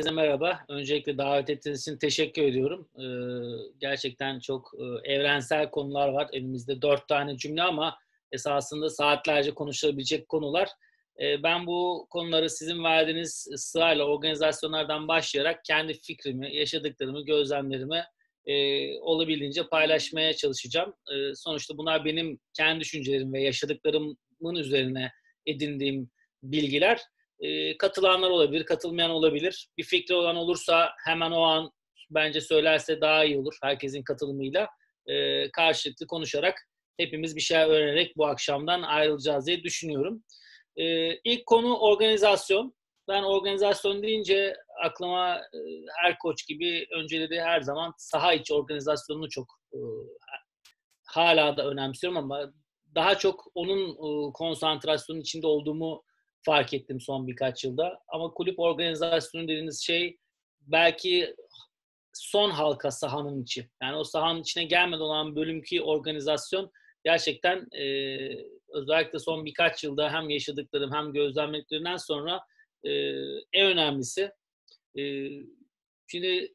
Herkese merhaba. Öncelikle davet ettiğiniz için teşekkür ediyorum. Ee, gerçekten çok e, evrensel konular var. Elimizde dört tane cümle ama esasında saatlerce konuşulabilecek konular. Ee, ben bu konuları sizin verdiğiniz sırayla organizasyonlardan başlayarak kendi fikrimi, yaşadıklarımı, gözlemlerimi e, olabildiğince paylaşmaya çalışacağım. E, sonuçta bunlar benim kendi düşüncelerim ve yaşadıklarımın üzerine edindiğim bilgiler. E, katılanlar olabilir, katılmayan olabilir. Bir fikri olan olursa hemen o an bence söylerse daha iyi olur herkesin katılımıyla. E, karşılıklı konuşarak hepimiz bir şey öğrenerek bu akşamdan ayrılacağız diye düşünüyorum. E, ilk konu organizasyon. Ben organizasyon deyince aklıma e, her koç gibi önceleri her zaman saha içi organizasyonunu çok e, hala da önemsiyorum ama daha çok onun e, konsantrasyonun içinde olduğumu fark ettim son birkaç yılda. Ama kulüp organizasyonu dediğiniz şey belki son halka sahanın içi. Yani o sahanın içine gelmeden olan bölümki organizasyon gerçekten e, özellikle son birkaç yılda hem yaşadıklarım hem gözlemlediklerimden sonra e, en önemlisi. E, şimdi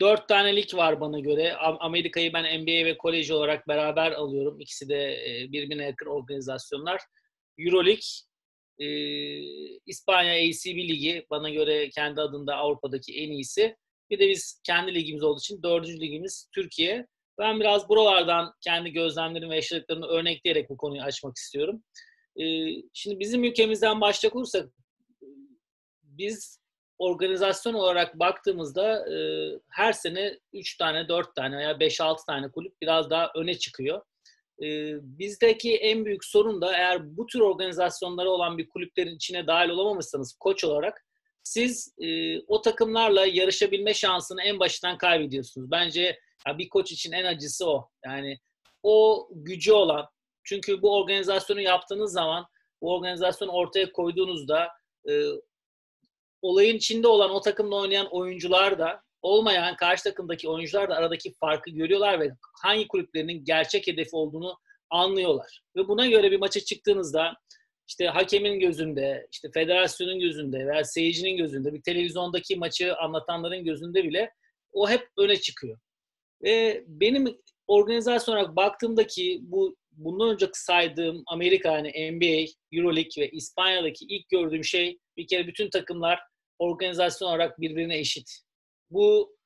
dört tane lig var bana göre. Amerika'yı ben NBA ve kolej olarak beraber alıyorum. İkisi de e, birbirine yakın organizasyonlar. Euroleague, e, İspanya ACB Ligi bana göre kendi adında Avrupa'daki en iyisi. Bir de biz kendi ligimiz olduğu için dördüncü ligimiz Türkiye. Ben biraz buralardan kendi gözlemlerimi ve yaşadıklarımı örnekleyerek bu konuyu açmak istiyorum. E, şimdi bizim ülkemizden başlayacak olursak biz organizasyon olarak baktığımızda e, her sene 3 tane, 4 tane veya 5-6 tane kulüp biraz daha öne çıkıyor. E, bizdeki en büyük sorun da eğer bu tür organizasyonlara olan bir kulüplerin içine dahil olamamışsanız koç olarak siz e, o takımlarla yarışabilme şansını en başından kaybediyorsunuz. Bence ya bir koç için en acısı o. Yani o gücü olan, çünkü bu organizasyonu yaptığınız zaman, bu organizasyonu ortaya koyduğunuzda e, olayın içinde olan o takımda oynayan oyuncular da olmayan karşı takımdaki oyuncular da aradaki farkı görüyorlar ve hangi kulüplerinin gerçek hedefi olduğunu anlıyorlar. Ve buna göre bir maça çıktığınızda işte hakemin gözünde, işte federasyonun gözünde veya seyircinin gözünde, bir televizyondaki maçı anlatanların gözünde bile o hep öne çıkıyor. Ve benim organizasyon olarak baktığımdaki bu bundan önce saydığım Amerika yani NBA, Euroleague ve İspanya'daki ilk gördüğüm şey bir kere bütün takımlar organizasyon olarak birbirine eşit. Bu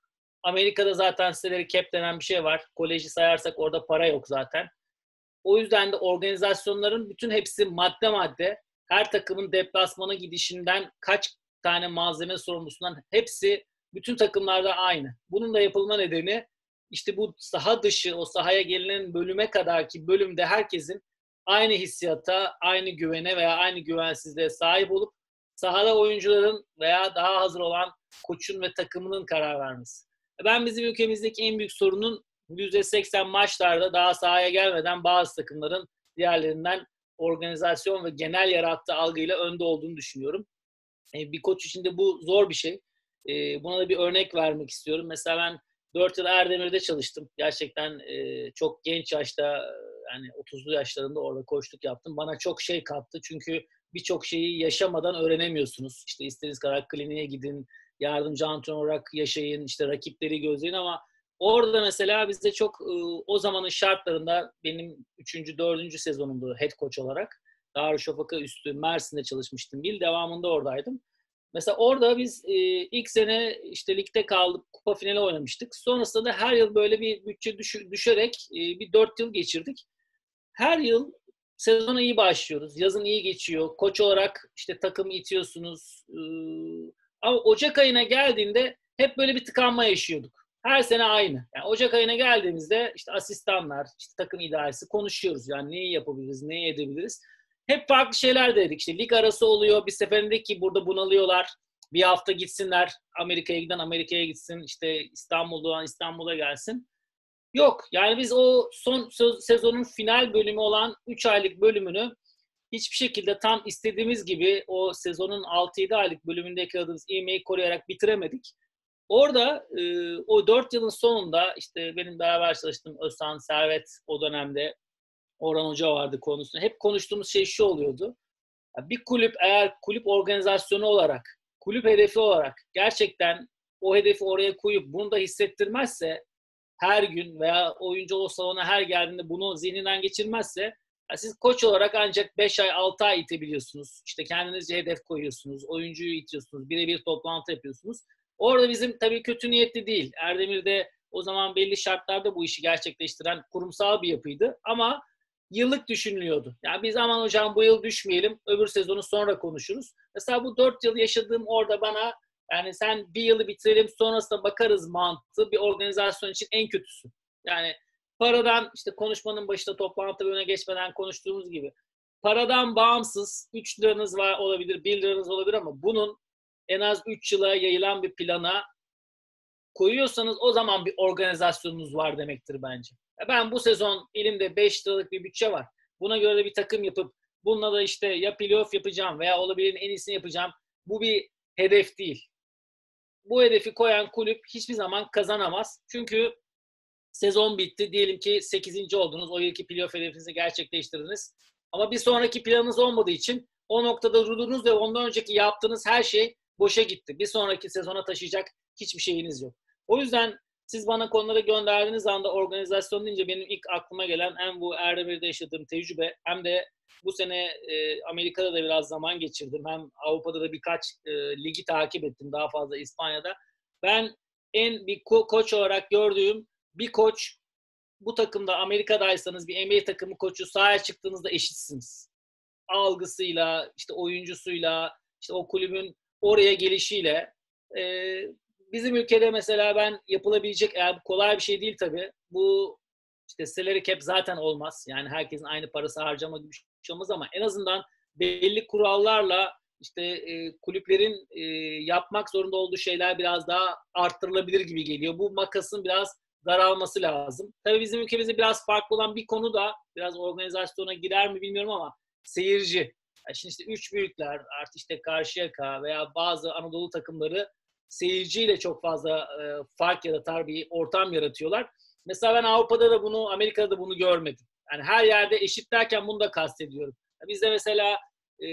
Amerika'da zaten siteleri cap denen bir şey var. Koleji sayarsak orada para yok zaten. O yüzden de organizasyonların bütün hepsi madde madde her takımın deplasmana gidişinden kaç tane malzeme sorumlusundan hepsi bütün takımlarda aynı. Bunun da yapılma nedeni işte bu saha dışı, o sahaya gelinen bölüme kadar ki bölümde herkesin aynı hissiyata, aynı güvene veya aynı güvensizliğe sahip olup sahada oyuncuların veya daha hazır olan koçun ve takımının karar vermesi. Ben bizim ülkemizdeki en büyük sorunun %80 maçlarda daha sahaya gelmeden bazı takımların diğerlerinden organizasyon ve genel yarattığı algıyla önde olduğunu düşünüyorum. E, bir koç için de bu zor bir şey. E, buna da bir örnek vermek istiyorum. Mesela ben 4 yıl Erdemir'de çalıştım. Gerçekten e, çok genç yaşta yani 30'lu yaşlarında orada koçluk yaptım. Bana çok şey kattı. Çünkü birçok şeyi yaşamadan öğrenemiyorsunuz. İşte istediğiniz kadar kliniğe gidin, yardımcı antrenör olarak yaşayın, işte rakipleri gözleyin ama orada mesela bizde çok o zamanın şartlarında benim 3. 4. sezonumdu head coach olarak. Darüşşafaka üstü Mersin'de çalışmıştım. Bir devamında oradaydım. Mesela orada biz e, ilk sene işte ligde kaldık, kupa finali oynamıştık. Sonrasında da her yıl böyle bir bütçe düş, düşerek e, bir dört yıl geçirdik. Her yıl sezona iyi başlıyoruz. Yazın iyi geçiyor. Koç olarak işte takımı itiyorsunuz. E, ama Ocak ayına geldiğinde hep böyle bir tıkanma yaşıyorduk. Her sene aynı. Yani Ocak ayına geldiğimizde işte asistanlar, işte takım idaresi konuşuyoruz. Yani neyi yapabiliriz, neyi edebiliriz hep farklı şeyler dedik. İşte lig arası oluyor. Bir seferinde ki burada bunalıyorlar. Bir hafta gitsinler. Amerika'ya giden Amerika'ya gitsin. İşte İstanbul'da olan İstanbul'a gelsin. Yok. Yani biz o son sezonun final bölümü olan 3 aylık bölümünü hiçbir şekilde tam istediğimiz gibi o sezonun 6-7 aylık bölümünde yakaladığımız ivmeyi koruyarak bitiremedik. Orada e, o 4 yılın sonunda işte benim beraber çalıştığım Özhan Servet o dönemde Orhan Hoca vardı konusunda. Hep konuştuğumuz şey şu oluyordu. Bir kulüp eğer kulüp organizasyonu olarak kulüp hedefi olarak gerçekten o hedefi oraya koyup bunu da hissettirmezse her gün veya oyuncu o salona her geldiğinde bunu zihninden geçirmezse siz koç olarak ancak 5 ay 6 ay itebiliyorsunuz. İşte kendinizce hedef koyuyorsunuz. Oyuncuyu itiyorsunuz. Birebir toplantı yapıyorsunuz. Orada bizim tabii kötü niyetli değil. Erdemir de o zaman belli şartlarda bu işi gerçekleştiren kurumsal bir yapıydı. Ama yıllık düşünülüyordu. Yani biz aman hocam bu yıl düşmeyelim, öbür sezonu sonra konuşuruz. Mesela bu dört yıl yaşadığım orada bana yani sen bir yılı bitirelim sonrasında bakarız mantığı bir organizasyon için en kötüsü. Yani paradan işte konuşmanın başında toplantı bölümüne geçmeden konuştuğumuz gibi paradan bağımsız 3 liranız var olabilir, 1 liranız olabilir ama bunun en az 3 yıla yayılan bir plana koyuyorsanız o zaman bir organizasyonunuz var demektir bence. Ben bu sezon elimde 5 liralık bir bütçe var. Buna göre bir takım yapıp bununla da işte ya playoff yapacağım veya olabilenin en iyisini yapacağım. Bu bir hedef değil. Bu hedefi koyan kulüp hiçbir zaman kazanamaz. Çünkü sezon bitti. Diyelim ki 8. oldunuz. O yılki playoff hedefinizi gerçekleştirdiniz. Ama bir sonraki planınız olmadığı için o noktada durduğunuz ve ondan önceki yaptığınız her şey boşa gitti. Bir sonraki sezona taşıyacak hiçbir şeyiniz yok. O yüzden siz bana konuları gönderdiğiniz anda organizasyon deyince benim ilk aklıma gelen hem bu Erdemir'de yaşadığım tecrübe hem de bu sene e, Amerika'da da biraz zaman geçirdim. Hem Avrupa'da da birkaç e, ligi takip ettim daha fazla İspanya'da. Ben en bir ko- koç olarak gördüğüm bir koç bu takımda Amerika'daysanız bir NBA takımı koçu sahaya çıktığınızda eşitsiniz. Algısıyla, işte oyuncusuyla, işte o kulübün oraya gelişiyle e, bizim ülkede mesela ben yapılabilecek eğer kolay bir şey değil tabii. Bu işte salary cap zaten olmaz. Yani herkesin aynı parası harcama gibi bir şey olmaz ama en azından belli kurallarla işte e, kulüplerin e, yapmak zorunda olduğu şeyler biraz daha arttırılabilir gibi geliyor. Bu makasın biraz daralması lazım. Tabii bizim ülkemizde biraz farklı olan bir konu da biraz organizasyona girer mi bilmiyorum ama seyirci. Yani şimdi işte üç büyükler artık işte Karşıyaka veya bazı Anadolu takımları seyirciyle çok fazla e, fark yaratar bir ortam yaratıyorlar. Mesela ben Avrupa'da da bunu, Amerika'da da bunu görmedim. Yani her yerde eşit derken bunu da kastediyorum. Bizde mesela e,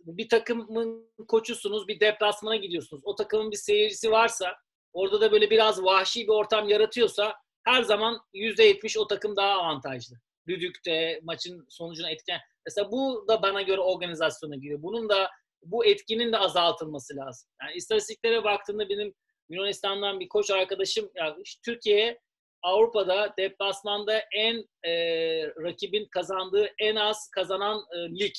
bir takımın koçusunuz, bir deplasmana gidiyorsunuz. O takımın bir seyircisi varsa, orada da böyle biraz vahşi bir ortam yaratıyorsa her zaman %70 o takım daha avantajlı. Düdükte, maçın sonucuna etken. Mesela bu da bana göre organizasyona giriyor. Bunun da bu etkinin de azaltılması lazım. Yani istatistiklere baktığında benim Yunanistan'dan bir koç arkadaşım yani Türkiye'ye Avrupa'da deplasmanda en e, rakibin kazandığı en az kazanan e, lig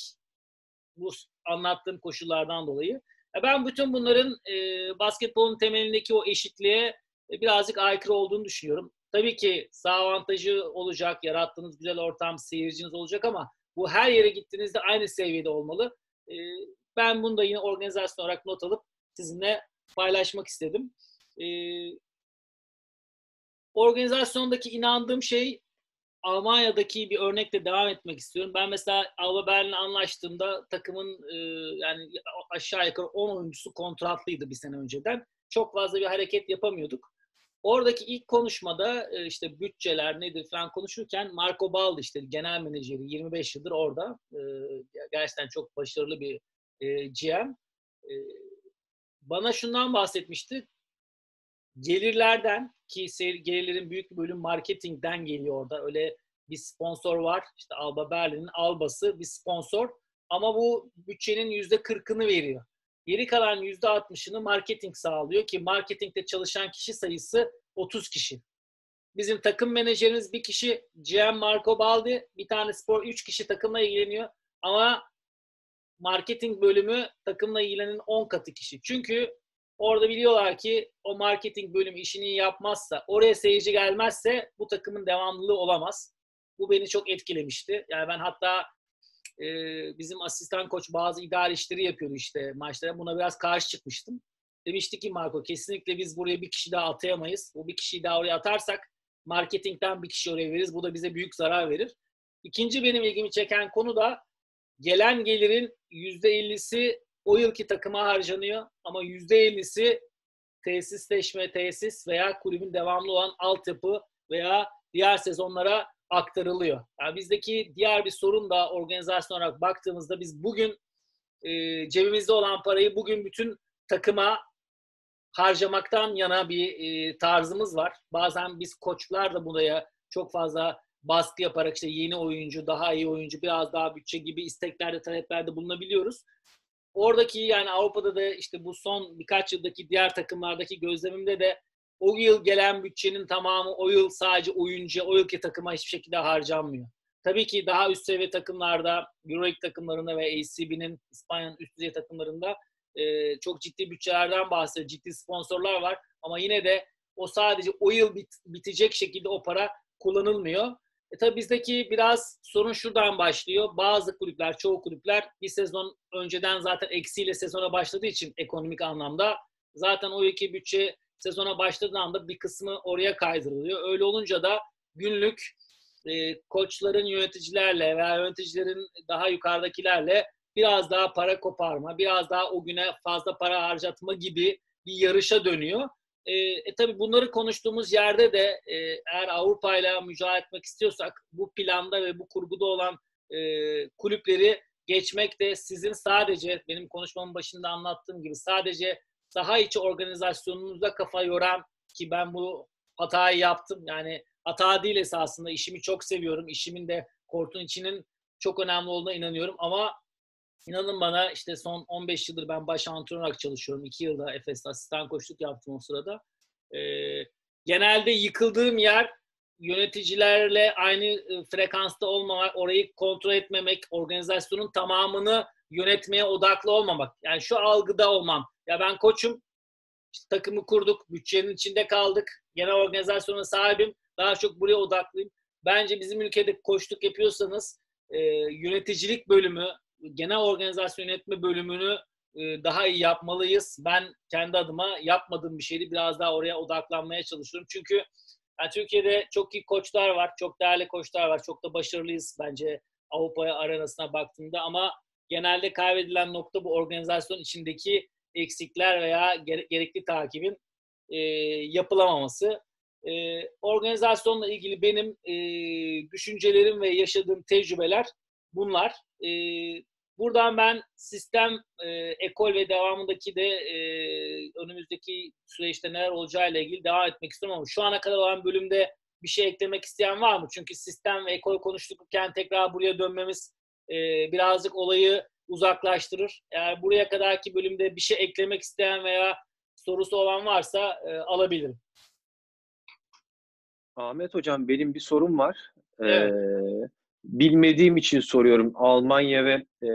bu anlattığım koşullardan dolayı. E, ben bütün bunların e, basketbolun temelindeki o eşitliğe e, birazcık aykırı olduğunu düşünüyorum. Tabii ki sağ avantajı olacak, yarattığınız güzel ortam, seyirciniz olacak ama bu her yere gittiğinizde aynı seviyede olmalı. E, ben bunu da yine organizasyon olarak not alıp sizinle paylaşmak istedim. Ee, organizasyondaki inandığım şey Almanya'daki bir örnekle devam etmek istiyorum. Ben mesela Alba Berlin'le anlaştığımda takımın e, yani aşağı yukarı 10 oyuncusu kontratlıydı bir sene önceden. Çok fazla bir hareket yapamıyorduk. Oradaki ilk konuşmada e, işte bütçeler nedir falan konuşurken Marco Baldi işte genel menajeri 25 yıldır orada. E, gerçekten çok başarılı bir e, GM e, bana şundan bahsetmişti. Gelirlerden ki gelirlerin büyük bir bölüm marketingden geliyor orada. Öyle bir sponsor var. İşte Alba Berlin'in Alba'sı bir sponsor. Ama bu bütçenin yüzde kırkını veriyor. Geri kalan yüzde altmışını marketing sağlıyor ki marketingde çalışan kişi sayısı 30 kişi. Bizim takım menajerimiz bir kişi GM Marco Baldi, bir tane spor 3 kişi takımla ilgileniyor. Ama marketing bölümü takımla ilgilenen 10 katı kişi. Çünkü orada biliyorlar ki o marketing bölümü işini yapmazsa, oraya seyirci gelmezse bu takımın devamlılığı olamaz. Bu beni çok etkilemişti. Yani ben hatta e, bizim asistan koç bazı idari işleri yapıyordu işte maçlara. Buna biraz karşı çıkmıştım. Demişti ki Marco kesinlikle biz buraya bir kişi daha atayamayız. Bu bir kişiyi daha oraya atarsak marketingten bir kişi oraya veririz. Bu da bize büyük zarar verir. İkinci benim ilgimi çeken konu da gelen gelirin %50'si o yılki takıma harcanıyor ama %50'si tesisleşme, tesis veya kulübün devamlı olan altyapı veya diğer sezonlara aktarılıyor. Yani bizdeki diğer bir sorun da organizasyon olarak baktığımızda biz bugün e, cebimizde olan parayı bugün bütün takıma harcamaktan yana bir e, tarzımız var. Bazen biz koçlar da buraya çok fazla baskı yaparak işte yeni oyuncu, daha iyi oyuncu, biraz daha bütçe gibi isteklerde, taleplerde bulunabiliyoruz. Oradaki yani Avrupa'da da işte bu son birkaç yıldaki diğer takımlardaki gözlemimde de o yıl gelen bütçenin tamamı o yıl sadece oyuncu, o yılki takıma hiçbir şekilde harcanmıyor. Tabii ki daha üst seviye takımlarda, Euroleague takımlarında ve ACB'nin İspanya'nın üst düzey takımlarında e, çok ciddi bütçelerden bahsediyor. Ciddi sponsorlar var. Ama yine de o sadece o yıl bit, bitecek şekilde o para kullanılmıyor. E tabii bizdeki biraz sorun şuradan başlıyor. Bazı kulüpler, çoğu kulüpler bir sezon önceden zaten eksiyle sezona başladığı için ekonomik anlamda zaten o iki bütçe sezona başladığı anda bir kısmı oraya kaydırılıyor. Öyle olunca da günlük e, koçların yöneticilerle veya yöneticilerin daha yukarıdakilerle biraz daha para koparma, biraz daha o güne fazla para harcatma gibi bir yarışa dönüyor. E, e tabii bunları konuştuğumuz yerde de e, eğer Avrupa ile mücadele etmek istiyorsak bu planda ve bu kurguda olan e, kulüpleri geçmek de sizin sadece benim konuşmamın başında anlattığım gibi sadece saha içi organizasyonunuzda kafa yoran ki ben bu hatayı yaptım. Yani hata değil esasında. işimi çok seviyorum. İşimin de kortun içinin çok önemli olduğuna inanıyorum ama İnanın bana işte son 15 yıldır ben baş antrenör olarak çalışıyorum. 2 yılda Efes'te asistan koçluk yaptım o sırada. Ee, genelde yıkıldığım yer yöneticilerle aynı e, frekansta olmamak, orayı kontrol etmemek, organizasyonun tamamını yönetmeye odaklı olmamak. Yani şu algıda olmam. Ya ben koçum, işte takımı kurduk, bütçenin içinde kaldık, genel organizasyonun sahibim, daha çok buraya odaklıyım. Bence bizim ülkede koçluk yapıyorsanız e, yöneticilik bölümü, genel organizasyon yönetme bölümünü e, daha iyi yapmalıyız. Ben kendi adıma yapmadığım bir şeydi. Biraz daha oraya odaklanmaya çalışıyorum. Çünkü yani Türkiye'de çok iyi koçlar var. Çok değerli koçlar var. Çok da başarılıyız bence Avrupa arenasına baktığımda ama genelde kaybedilen nokta bu organizasyon içindeki eksikler veya gerekli takibin e, yapılamaması. E, organizasyonla ilgili benim düşüncelerim ve yaşadığım tecrübeler bunlar. Buradan ben sistem, e, ekol ve devamındaki de e, önümüzdeki süreçte neler olacağıyla ilgili devam etmek istiyorum ama şu ana kadar olan bölümde bir şey eklemek isteyen var mı? Çünkü sistem ve ekol konuştukken tekrar buraya dönmemiz e, birazcık olayı uzaklaştırır. Eğer buraya kadarki bölümde bir şey eklemek isteyen veya sorusu olan varsa e, alabilirim. Ahmet Hocam benim bir sorum var. Evet. Ee, bilmediğim için soruyorum. Almanya ve e,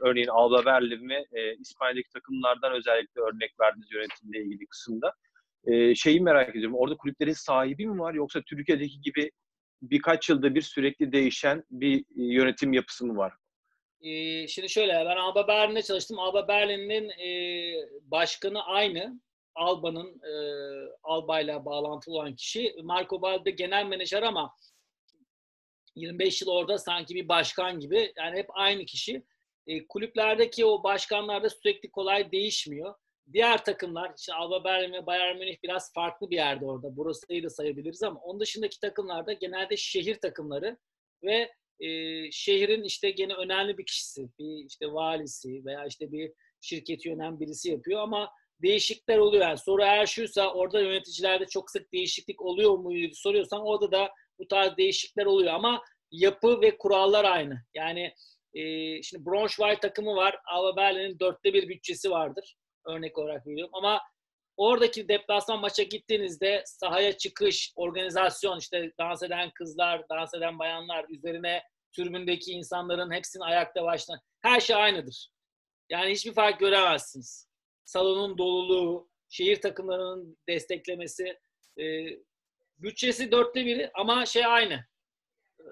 örneğin Alba Berlin ve e, İspanya'daki takımlardan özellikle örnek verdiniz yönetimle ilgili kısımda. E, şeyi merak ediyorum. Orada kulüplerin sahibi mi var yoksa Türkiye'deki gibi birkaç yılda bir sürekli değişen bir yönetim yapısı mı var? Ee, şimdi şöyle ben Alba Berlin'de çalıştım. Alba Berlin'in e, başkanı aynı. Alba'nın e, Alba'yla bağlantılı olan kişi. Marco Balde genel menajer ama 25 yıl orada sanki bir başkan gibi. Yani hep aynı kişi. E, kulüplerdeki o başkanlar da sürekli kolay değişmiyor. Diğer takımlar, işte Alba Berlin ve Bayern Münih biraz farklı bir yerde orada. Burası'yı da sayabiliriz ama onun dışındaki takımlarda genelde şehir takımları ve e, şehrin işte gene önemli bir kişisi, bir işte valisi veya işte bir şirketi yöneten birisi yapıyor ama değişiklikler oluyor. Yani soru eğer şuysa orada yöneticilerde çok sık değişiklik oluyor mu soruyorsan orada da bu tarz değişiklikler oluyor ama yapı ve kurallar aynı. Yani e, şimdi Braunschweig takımı var. Alba Berlin'in dörtte bir bütçesi vardır. Örnek olarak veriyorum. Ama oradaki deplasman maça gittiğinizde sahaya çıkış, organizasyon, işte dans eden kızlar, dans eden bayanlar, üzerine türbündeki insanların hepsinin ayakta başlayan, her şey aynıdır. Yani hiçbir fark göremezsiniz. Salonun doluluğu, şehir takımlarının desteklemesi, e, Bütçesi dörtte biri ama şey aynı. Ee,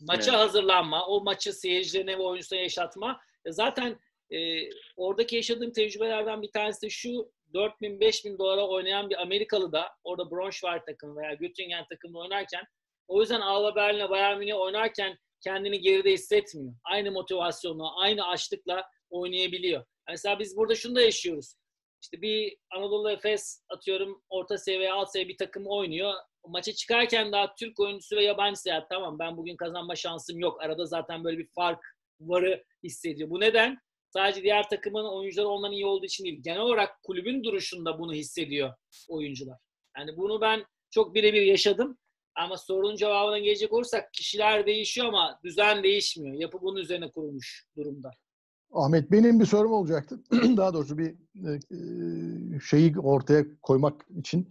maça evet. hazırlanma, o maçı seyircilerine ve oyuncusuna yaşatma. E, zaten e, oradaki yaşadığım tecrübelerden bir tanesi de şu 4 bin 5 bin dolara oynayan bir Amerikalı da orada Braunschweig takımı veya Göttingen takımında oynarken o yüzden Alba Berlin'e Bayern Münih oynarken kendini geride hissetmiyor. Aynı motivasyonla, aynı açlıkla oynayabiliyor. Mesela biz burada şunu da yaşıyoruz. İşte bir Anadolu Efes atıyorum orta seviye alt seviye bir takım oynuyor. Maça çıkarken daha Türk oyuncusu ve yabancısı ya tamam ben bugün kazanma şansım yok. Arada zaten böyle bir fark varı hissediyor. Bu neden? sadece diğer takımın oyuncuları ondan iyi olduğu için değil. Genel olarak kulübün duruşunda bunu hissediyor oyuncular. Yani bunu ben çok birebir yaşadım. Ama sorunun cevabına gelecek olursak kişiler değişiyor ama düzen değişmiyor. Yapı bunun üzerine kurulmuş durumda. Ahmet benim bir sorum olacaktı. Daha doğrusu bir e, şeyi ortaya koymak için.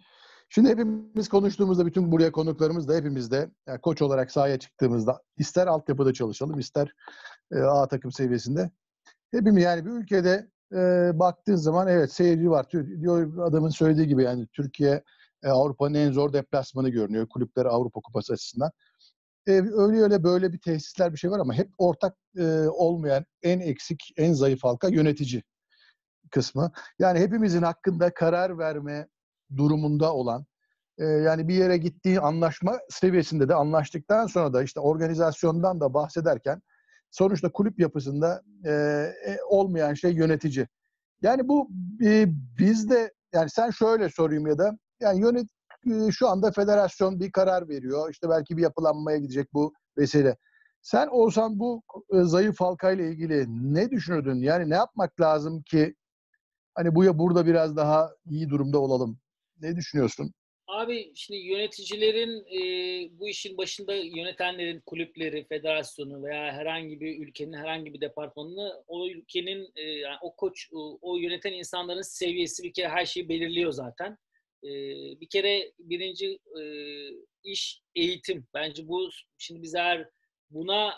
Şimdi hepimiz konuştuğumuzda bütün buraya konuklarımız da hepimiz de yani koç olarak sahaya çıktığımızda ister altyapıda çalışalım ister e, A takım seviyesinde. Hepimiz yani bir ülkede e, baktığın zaman evet seyirci var. Diyor adamın söylediği gibi yani Türkiye e, Avrupa'nın en zor deplasmanı görünüyor kulüpler Avrupa Kupası açısından. Öyle öyle böyle bir tesisler bir şey var ama hep ortak e, olmayan en eksik, en zayıf halka yönetici kısmı. Yani hepimizin hakkında karar verme durumunda olan e, yani bir yere gittiği anlaşma seviyesinde de anlaştıktan sonra da işte organizasyondan da bahsederken sonuçta kulüp yapısında e, olmayan şey yönetici. Yani bu e, bizde yani sen şöyle sorayım ya da yani yönet şu anda federasyon bir karar veriyor. İşte belki bir yapılanmaya gidecek bu vesile. Sen olsan bu zayıf halkayla ilgili ne düşünürdün? Yani ne yapmak lazım ki hani bu ya burada biraz daha iyi durumda olalım? Ne düşünüyorsun? Abi şimdi yöneticilerin e, bu işin başında yönetenlerin kulüpleri, federasyonu veya herhangi bir ülkenin herhangi bir departmanını o ülkenin e, yani o koç o yöneten insanların seviyesi bir kere her şeyi belirliyor zaten. E, bir kere birinci e, iş eğitim. Bence bu şimdi biz eğer buna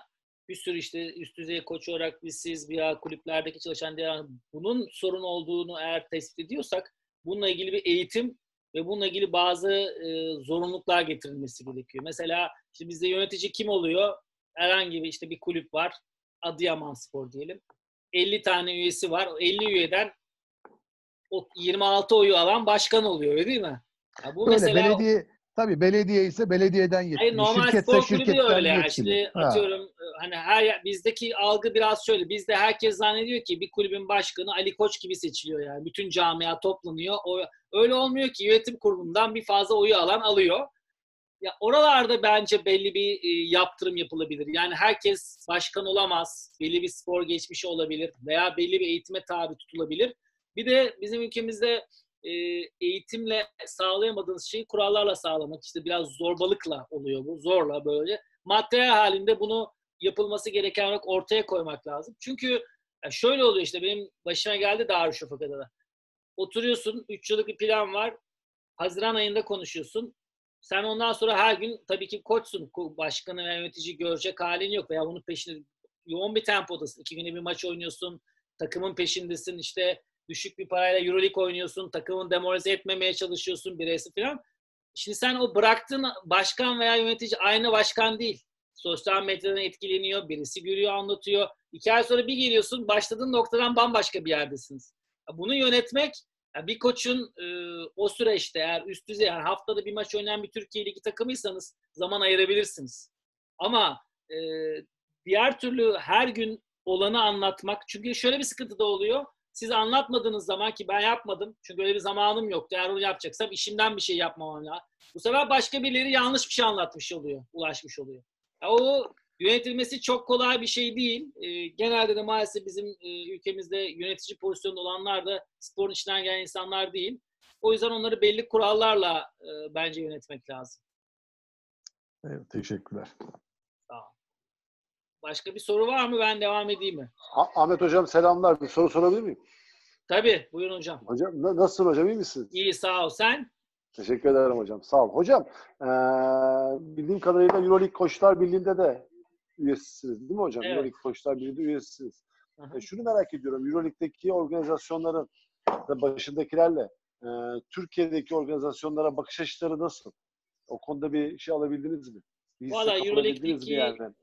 bir sürü işte üst düzey koç olarak biz siz veya kulüplerdeki çalışan diğer bunun sorun olduğunu eğer tespit ediyorsak bununla ilgili bir eğitim ve bununla ilgili bazı e, zorunluluklar getirilmesi gerekiyor. Mesela işte bizde yönetici kim oluyor? Herhangi bir işte bir kulüp var. Adıyaman Spor diyelim. 50 tane üyesi var. O 50 üyeden 26 oyu alan başkan oluyor öyle değil mi? Ya bu Öyle, mesela belediye Tabii belediye ise belediyeden yetkili. Hayır, normal Şirketse spor kulübü öyle yani. Şimdi ha. atıyorum e, hani her bizdeki algı biraz şöyle. Bizde herkes zannediyor ki bir kulübün başkanı Ali Koç gibi seçiliyor yani. Bütün camia toplanıyor. O, öyle olmuyor ki yönetim kurulundan bir fazla oyu alan alıyor. Ya oralarda bence belli bir e, yaptırım yapılabilir. Yani herkes başkan olamaz. Belli bir spor geçmişi olabilir veya belli bir eğitime tabi tutulabilir. Bir de bizim ülkemizde e, eğitimle sağlayamadığınız şeyi kurallarla sağlamak işte biraz zorbalıkla oluyor bu zorla böyle materyal halinde bunu yapılması gereken olarak ortaya koymak lazım. Çünkü şöyle oluyor işte benim başıma geldi Darüşşafaka'da da. Oturuyorsun 3 yıllık bir plan var. Haziran ayında konuşuyorsun. Sen ondan sonra her gün tabii ki koçsun. Başkanı ve yönetici görecek halin yok. Veya bunun peşinde yoğun bir tempodasın. İki günde bir maç oynuyorsun. Takımın peşindesin. işte düşük bir parayla Euroleague oynuyorsun, takımın demoralize etmemeye çalışıyorsun bireysel falan. Şimdi sen o bıraktığın başkan veya yönetici aynı başkan değil. Sosyal medyadan etkileniyor, birisi görüyor, anlatıyor. İki ay sonra bir geliyorsun, başladığın noktadan bambaşka bir yerdesiniz. Bunu yönetmek, bir koçun e, o süreçte eğer üst düzey, yani haftada bir maç oynayan bir Türkiye Ligi takımıysanız zaman ayırabilirsiniz. Ama e, diğer türlü her gün olanı anlatmak, çünkü şöyle bir sıkıntı da oluyor siz anlatmadığınız zaman ki ben yapmadım. Çünkü öyle bir zamanım yoktu. Eğer onu yapacaksam işimden bir şey yapmamam lazım. Bu sefer başka birileri yanlış bir şey anlatmış oluyor. Ulaşmış oluyor. Ya o yönetilmesi çok kolay bir şey değil. E, genelde de maalesef bizim e, ülkemizde yönetici pozisyonunda olanlar da sporun içinden gelen insanlar değil. O yüzden onları belli kurallarla e, bence yönetmek lazım. Evet, teşekkürler. Başka bir soru var mı? Ben devam edeyim mi? Ahmet Hocam selamlar. Bir soru sorabilir miyim? Tabii. Buyurun hocam. Hocam nasılsın hocam? İyi misin? İyi sağ ol. Sen? Teşekkür ederim hocam. Sağ ol. Hocam ee, bildiğim kadarıyla Euroleague Koçlar Birliği'nde de üyesisiniz değil mi hocam? Evet. Euroleague Koçlar Birliği'nde üyesisiniz. E, şunu merak ediyorum. Euroleague'deki organizasyonların ve başındakilerle e, Türkiye'deki organizasyonlara bakış açıları nasıl? O konuda bir şey alabildiniz mi? Bir Valla Euroleague'deki yani?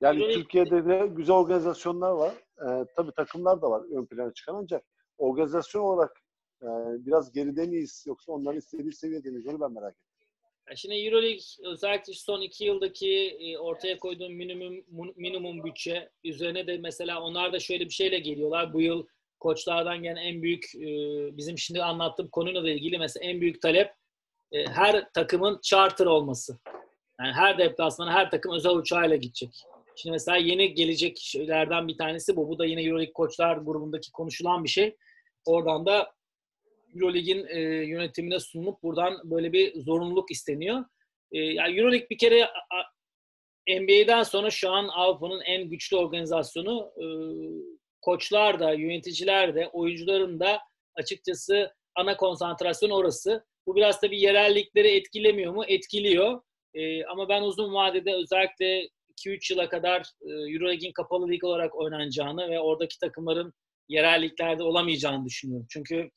Yani Euroleague... Türkiye'de de güzel organizasyonlar var. Ee, tabii takımlar da var ön plana çıkan ancak organizasyon olarak e, biraz geride miyiz yoksa onların istediği seviyede miyiz onu ben merak ettim. şimdi Euroleague özellikle son iki yıldaki e, ortaya koyduğum minimum minimum bütçe üzerine de mesela onlar da şöyle bir şeyle geliyorlar. Bu yıl koçlardan gelen en büyük e, bizim şimdi anlattığım konuyla da ilgili mesela en büyük talep her takımın charter olması. Yani her deplasmana her takım özel uçağıyla gidecek. Şimdi mesela yeni gelecek şeylerden bir tanesi bu. Bu da yine Euroleague koçlar grubundaki konuşulan bir şey. Oradan da Euroleague'in e, yönetimine sunulup buradan böyle bir zorunluluk isteniyor. E, yani Euroleague bir kere NBA'den sonra şu an Avrupa'nın en güçlü organizasyonu. E, koçlar da, yöneticiler de, oyuncuların da açıkçası ana konsantrasyon orası. Bu biraz tabii yerellikleri etkilemiyor mu? Etkiliyor. E, ama ben uzun vadede özellikle 2-3 yıla kadar e, Euroleague'in kapalı lig olarak oynanacağını ve oradaki takımların yerelliklerde olamayacağını düşünüyorum. Çünkü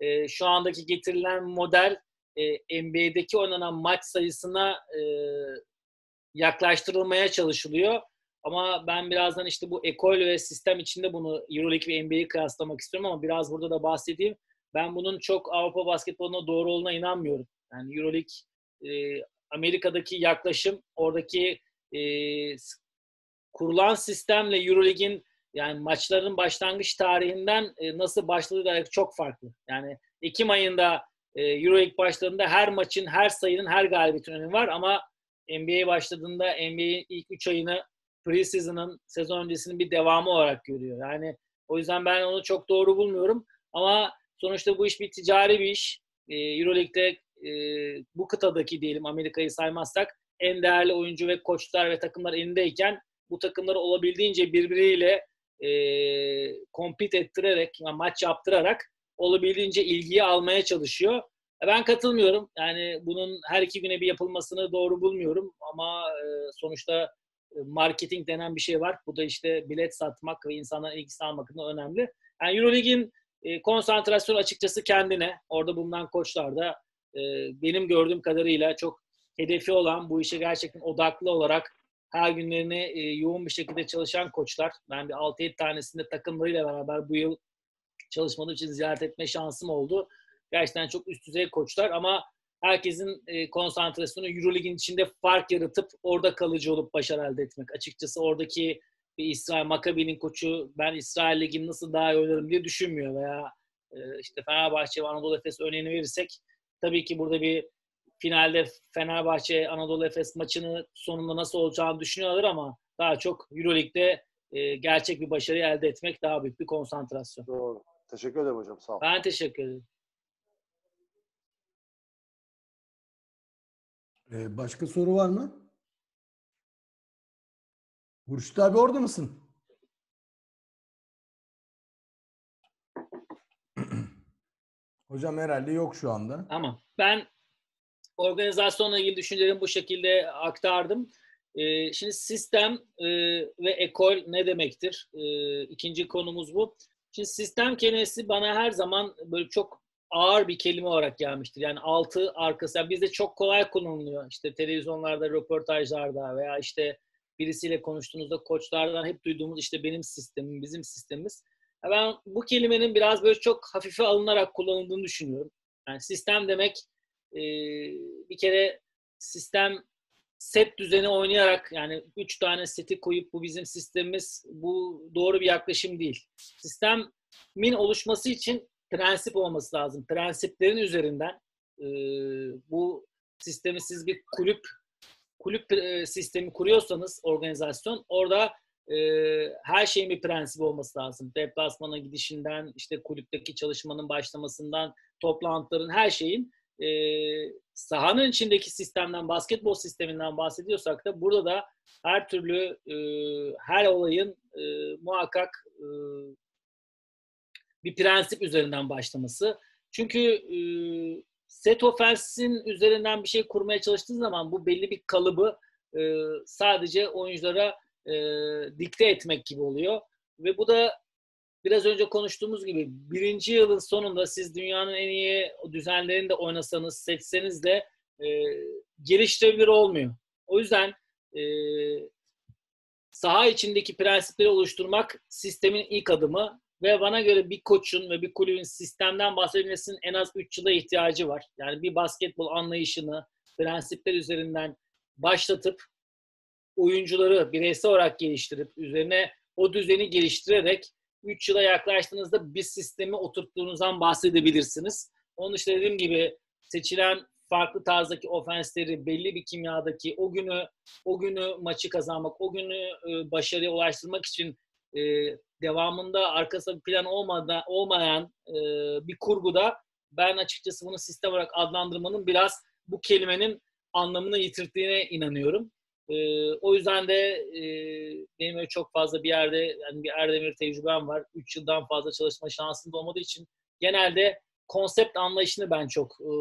e, şu andaki getirilen model e, NBA'deki oynanan maç sayısına yaklaştırılmaya çalışılıyor. Ama ben birazdan işte bu ekol ve sistem içinde bunu Euroleague ve NBA'yi kıyaslamak istiyorum ama biraz burada da bahsedeyim. Ben bunun çok Avrupa basketboluna doğru olduğuna inanmıyorum. Yani Euroleague Amerika'daki yaklaşım oradaki e, kurulan sistemle Euroleague'in yani maçların başlangıç tarihinden e, nasıl başladığı da çok farklı. Yani Ekim ayında e, Euroleague başladığında her maçın, her sayının, her galibiyetin önemi var ama NBA başladığında NBA'in ilk 3 ayını preseason'ın sezon öncesinin bir devamı olarak görüyor. Yani o yüzden ben onu çok doğru bulmuyorum. Ama sonuçta bu iş bir ticari bir iş. E, Euroleague'de e, bu kıtadaki diyelim Amerika'yı saymazsak en değerli oyuncu ve koçlar ve takımlar elindeyken bu takımları olabildiğince birbiriyle e, compete ettirerek, yani maç yaptırarak olabildiğince ilgiyi almaya çalışıyor. E, ben katılmıyorum. Yani bunun her iki güne bir yapılmasını doğru bulmuyorum. Ama e, sonuçta e, marketing denen bir şey var. Bu da işte bilet satmak ve insanların ilgisini almak da önemli. Yani Euroleague'in e, konsantrasyonu açıkçası kendine. Orada bulunan koçlar da e, benim gördüğüm kadarıyla çok hedefi olan, bu işe gerçekten odaklı olarak her günlerini e, yoğun bir şekilde çalışan koçlar. Ben bir 6-7 tanesinde takımlarıyla beraber bu yıl çalışmadığım için ziyaret etme şansım oldu. Gerçekten çok üst düzey koçlar ama herkesin e, konsantrasyonu Eurolig'in içinde fark yaratıp orada kalıcı olup başarı elde etmek. Açıkçası oradaki bir İsrail Makabi'nin koçu ben İsrail Ligi'ni nasıl daha iyi oynarım diye düşünmüyor veya e, işte Fenerbahçe ve Anadolu Efes örneğini verirsek tabii ki burada bir finalde Fenerbahçe Anadolu Efes maçını sonunda nasıl olacağını düşünüyorlar ama daha çok Euroleague'de e, gerçek bir başarı elde etmek daha büyük bir konsantrasyon. Doğru. Teşekkür ederim hocam. Sağ ol. Ben teşekkür ederim. Ee, başka soru var mı? Hurşit abi orada mısın? Hocam herhalde yok şu anda. Tamam. Ben organizasyonla ilgili düşüncelerimi bu şekilde aktardım. Ee, şimdi sistem e, ve ekol ne demektir? Ee, ikinci konumuz bu. Şimdi sistem kelimesi bana her zaman böyle çok ağır bir kelime olarak gelmiştir. Yani altı arkası. Yani bizde çok kolay kullanılıyor. İşte televizyonlarda, röportajlarda veya işte birisiyle konuştuğunuzda koçlardan hep duyduğumuz işte benim sistemim, bizim sistemimiz. Ben bu kelimenin biraz böyle çok hafife alınarak kullanıldığını düşünüyorum. Yani sistem demek e, bir kere sistem set düzeni oynayarak yani üç tane seti koyup bu bizim sistemimiz bu doğru bir yaklaşım değil. Sistemin oluşması için prensip olması lazım. Prensiplerin üzerinden e, bu sistemi siz bir kulüp kulüp e, sistemi kuruyorsanız organizasyon orada e, her şeyin bir prensibi olması lazım. Deplasmana gidişinden işte kulüpteki çalışmanın başlamasından toplantıların her şeyin e, sahanın içindeki sistemden, basketbol sisteminden bahsediyorsak da burada da her türlü e, her olayın e, muhakkak e, bir prensip üzerinden başlaması. Çünkü e, set offense'in üzerinden bir şey kurmaya çalıştığı zaman bu belli bir kalıbı e, sadece oyunculara e, dikte etmek gibi oluyor. Ve bu da biraz önce konuştuğumuz gibi birinci yılın sonunda siz dünyanın en iyi düzenlerini de oynasanız, seçseniz de e, geliştirebilir olmuyor. O yüzden e, saha içindeki prensipleri oluşturmak sistemin ilk adımı ve bana göre bir koçun ve bir kulübün sistemden bahsedilmesinin en az 3 yıla ihtiyacı var. Yani bir basketbol anlayışını prensipler üzerinden başlatıp oyuncuları bireysel olarak geliştirip üzerine o düzeni geliştirerek 3 yıla yaklaştığınızda bir sistemi oturttuğunuzdan bahsedebilirsiniz. Onun dışında dediğim gibi seçilen farklı tarzdaki ofensleri, belli bir kimyadaki o günü o günü maçı kazanmak, o günü e, başarıya ulaştırmak için e, devamında arkasında bir plan olmadan, olmayan e, bir kurguda ben açıkçası bunu sistem olarak adlandırmanın biraz bu kelimenin anlamını yitirdiğine inanıyorum. E, o yüzden de e, benim öyle çok fazla bir yerde yani bir Erdemir tecrübem var. 3 yıldan fazla çalışma şansım da olmadığı için genelde konsept anlayışını ben çok e,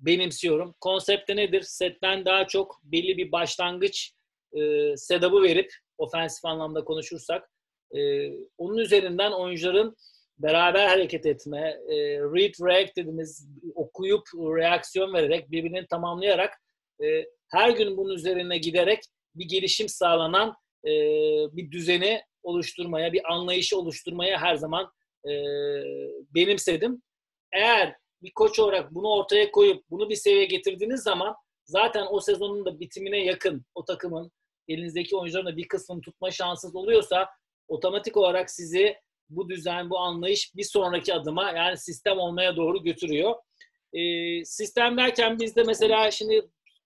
benimsiyorum. Konsepte nedir? Setten daha çok belli bir başlangıç e, setup'ı verip ofensif anlamda konuşursak e, onun üzerinden oyuncuların beraber hareket etme, e, read react dediğimiz okuyup reaksiyon vererek birbirini tamamlayarak e, her gün bunun üzerine giderek bir gelişim sağlanan e, bir düzeni oluşturmaya, bir anlayışı oluşturmaya her zaman e, benimsedim. Eğer bir koç olarak bunu ortaya koyup bunu bir seviyeye getirdiğiniz zaman zaten o sezonun da bitimine yakın o takımın elinizdeki oyuncuların da bir kısmını tutma şansınız oluyorsa otomatik olarak sizi bu düzen, bu anlayış bir sonraki adıma yani sistem olmaya doğru götürüyor. E, sistem derken bizde mesela şimdi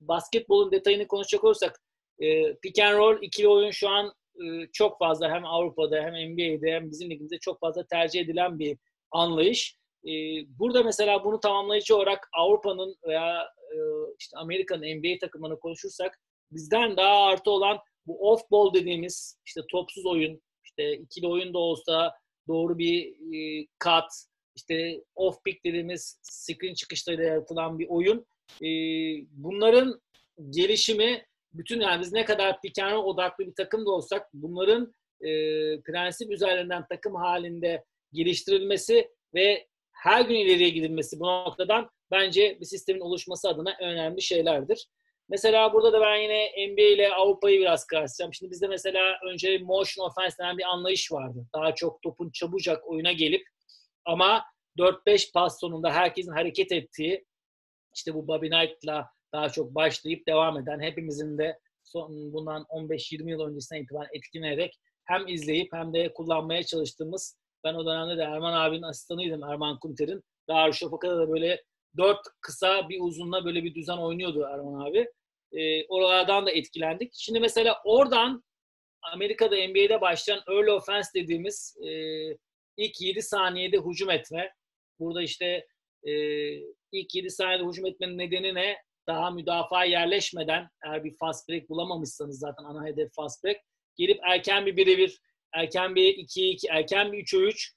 basketbolun detayını konuşacak olursak e, pick and roll ikili oyun şu an e, çok fazla hem Avrupa'da hem NBA'de hem bizim ligimizde çok fazla tercih edilen bir anlayış. E, burada mesela bunu tamamlayıcı olarak Avrupa'nın veya e, işte Amerika'nın NBA takımlarını konuşursak bizden daha artı olan bu off ball dediğimiz işte topsuz oyun, işte ikili oyun da olsa doğru bir e, işte off pick dediğimiz screen çıkışlarıyla yaratılan bir oyun. E, bunların gelişimi bütün yani biz ne kadar pick and odaklı bir takım da olsak bunların e, prensip üzerinden takım halinde geliştirilmesi ve her gün ileriye gidilmesi bu noktadan bence bir sistemin oluşması adına önemli şeylerdir. Mesela burada da ben yine NBA ile Avrupa'yı biraz kıyaslayacağım. Şimdi bizde mesela önce motion offense denen bir anlayış vardı. Daha çok topun çabucak oyuna gelip ama 4-5 pas sonunda herkesin hareket ettiği işte bu Bobby Knight'la daha çok başlayıp devam eden hepimizin de son, bundan 15-20 yıl öncesine itibaren etkilenerek hem izleyip hem de kullanmaya çalıştığımız ben o dönemde de Erman abinin asistanıydım Erman Kunter'in. Darüşşafaka'da da böyle dört kısa bir uzunla böyle bir düzen oynuyordu Erman abi. E, oralardan da etkilendik. Şimdi mesela oradan Amerika'da NBA'de başlayan early offense dediğimiz e, ilk 7 saniyede hücum etme. Burada işte e, ilk 7 saniyede hücum etmenin nedeni ne? Daha müdafaa yerleşmeden eğer bir fast break bulamamışsanız zaten ana hedef fast break gelip erken bir birebir, erken bir 2-2, erken bir 3'e 3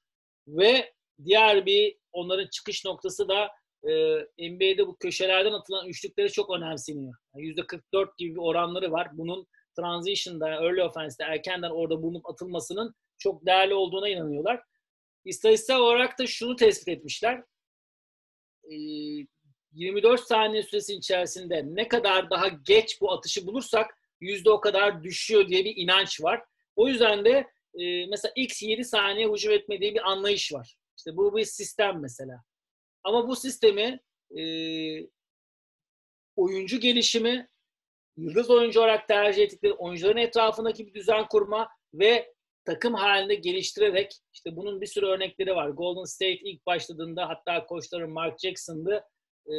ve diğer bir onların çıkış noktası da e, NBA'de bu köşelerden atılan üçlükleri çok önemseniyor. Yani %44 gibi bir oranları var. Bunun transition'da, early offense'de erkenden orada bulunup atılmasının çok değerli olduğuna inanıyorlar. İstatistik olarak da şunu tespit etmişler. E, 24 saniye süresi içerisinde ne kadar daha geç bu atışı bulursak yüzde o kadar düşüyor diye bir inanç var. O yüzden de e, mesela x 7 saniye hücum etme diye bir anlayış var. İşte bu bir sistem mesela. Ama bu sistemi e, oyuncu gelişimi, yıldız oyuncu olarak tercih ettikleri oyuncuların etrafındaki bir düzen kurma ve takım halinde geliştirerek işte bunun bir sürü örnekleri var. Golden State ilk başladığında hatta koçları Mark Jackson'dı. E,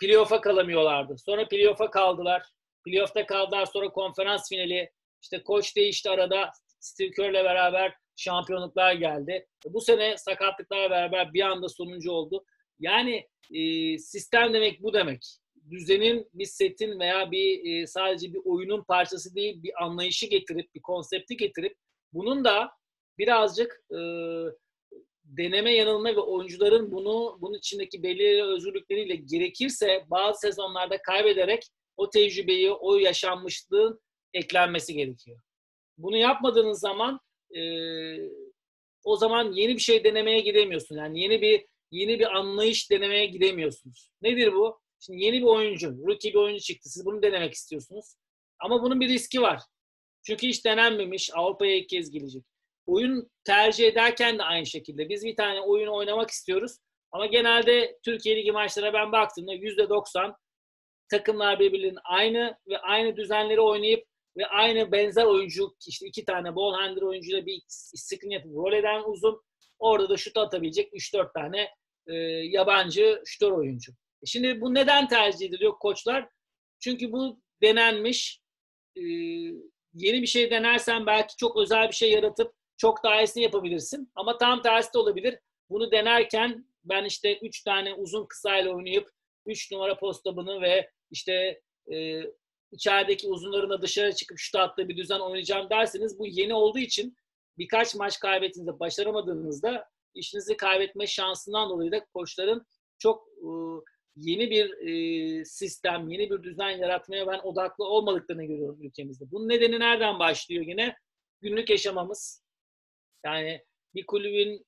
playoff'a kalamıyorlardı. Sonra playoff'a kaldılar. Playoff'ta kaldılar sonra konferans finali. İşte koç değişti arada. Steve Kerr'le beraber şampiyonluklar geldi. Bu sene sakatlıklarla beraber bir anda sonuncu oldu. Yani e, sistem demek bu demek. Düzenin bir setin veya bir e, sadece bir oyunun parçası değil, bir anlayışı getirip, bir konsepti getirip bunun da birazcık e, deneme yanılma ve oyuncuların bunu bunun içindeki belirli özgürlükleriyle gerekirse bazı sezonlarda kaybederek o tecrübeyi, o yaşanmışlığın eklenmesi gerekiyor. Bunu yapmadığınız zaman e, o zaman yeni bir şey denemeye gidemiyorsun. Yani yeni bir yeni bir anlayış denemeye gidemiyorsunuz. Nedir bu? Şimdi yeni bir oyuncu, rookie bir oyuncu çıktı. Siz bunu denemek istiyorsunuz. Ama bunun bir riski var. Çünkü hiç denenmemiş. Avrupa'ya ilk kez gelecek. Oyun tercih ederken de aynı şekilde. Biz bir tane oyun oynamak istiyoruz. Ama genelde Türkiye Ligi maçlarına ben baktığımda %90 takımlar birbirlerinin aynı ve aynı düzenleri oynayıp ve aynı benzer oyuncu işte iki tane ball handler oyuncuyla bir screen yapıp rol eden uzun orada da şut atabilecek 3-4 tane e, yabancı şutör oyuncu. Şimdi bu neden tercih ediliyor koçlar? Çünkü bu denenmiş. Ee, yeni bir şey denersen belki çok özel bir şey yaratıp çok daha iyisini yapabilirsin. Ama tam tersi de olabilir. Bunu denerken ben işte üç tane uzun kısayla oynayıp üç numara postabını ve işte e, içerideki uzunlarına dışarı çıkıp şut attığı bir düzen oynayacağım derseniz bu yeni olduğu için birkaç maç kaybettiğinizde başaramadığınızda işinizi kaybetme şansından dolayı da koçların çok e, yeni bir e, sistem, yeni bir düzen yaratmaya ben odaklı olmadıklarını görüyorum ülkemizde. Bunun nedeni nereden başlıyor yine? Günlük yaşamamız. Yani bir kulübün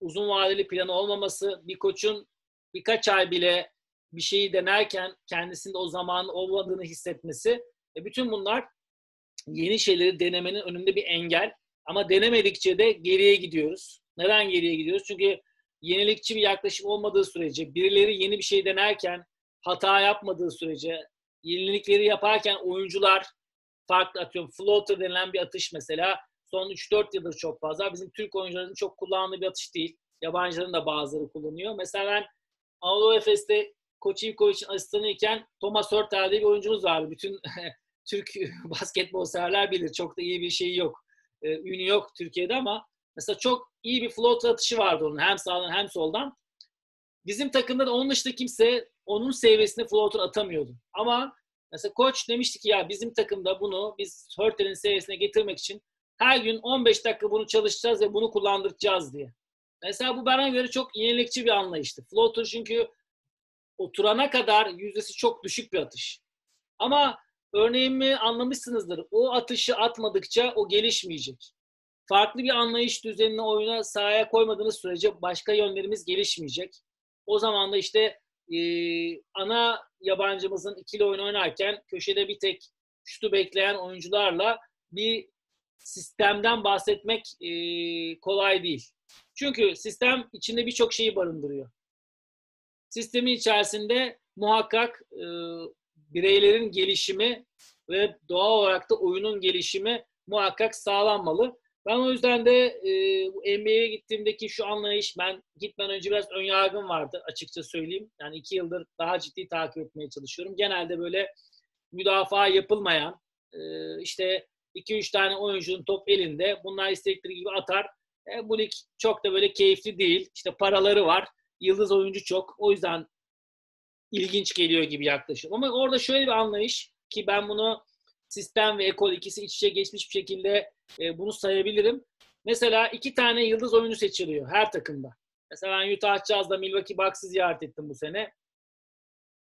uzun vadeli planı olmaması, bir koçun birkaç ay bile bir şeyi denerken kendisinde o zaman olmadığını hissetmesi. E bütün bunlar yeni şeyleri denemenin önünde bir engel. Ama denemedikçe de geriye gidiyoruz. Neden geriye gidiyoruz? Çünkü yenilikçi bir yaklaşım olmadığı sürece, birileri yeni bir şey denerken hata yapmadığı sürece, yenilikleri yaparken oyuncular farklı atıyorum floater denilen bir atış mesela son 3-4 yıldır çok fazla. Bizim Türk oyuncuların çok kullandığı bir atış değil. Yabancıların da bazıları kullanıyor. Mesela ben Anadolu Efes'te Koç İlkoviç'in asistanıyken Thomas Hörtel diye bir oyuncumuz vardı. Bütün Türk basketbol severler bilir. Çok da iyi bir şey yok. Ee, ünü yok Türkiye'de ama mesela çok iyi bir float atışı vardı onun. Hem sağdan hem soldan. Bizim takımda da onun dışında kimse onun seviyesinde floater atamıyordu. Ama mesela koç demişti ki ya bizim takımda bunu biz Hörtel'in seviyesine getirmek için her gün 15 dakika bunu çalışacağız ve bunu kullandıracağız diye. Mesela bu bana göre çok yenilikçi bir anlayıştı. Floater çünkü oturana kadar yüzdesi çok düşük bir atış. Ama örneğimi anlamışsınızdır. O atışı atmadıkça o gelişmeyecek. Farklı bir anlayış düzenini oyuna sahaya koymadığınız sürece başka yönlerimiz gelişmeyecek. O zaman da işte e, ana yabancımızın ikili oyun oynarken köşede bir tek şutu bekleyen oyuncularla bir sistemden bahsetmek e, kolay değil. Çünkü sistem içinde birçok şeyi barındırıyor. Sistemin içerisinde muhakkak e, bireylerin gelişimi ve doğal olarak da oyunun gelişimi muhakkak sağlanmalı. Ben o yüzden de e, NBA'ye gittiğimdeki şu anlayış, ben gitmeden önce biraz ön yargım vardı açıkça söyleyeyim. Yani iki yıldır daha ciddi takip etmeye çalışıyorum. Genelde böyle müdafaa yapılmayan, e, işte 2-3 tane oyuncunun top elinde. Bunlar istedikleri gibi atar. E, bu lig çok da böyle keyifli değil. İşte paraları var. Yıldız oyuncu çok. O yüzden ilginç geliyor gibi yaklaşım. Ama orada şöyle bir anlayış ki ben bunu sistem ve ekol ikisi iç içe geçmiş bir şekilde e, bunu sayabilirim. Mesela iki tane yıldız oyuncu seçiliyor her takımda. Mesela ben Utah Jazz'da Milwaukee Bucks'ı ziyaret ettim bu sene.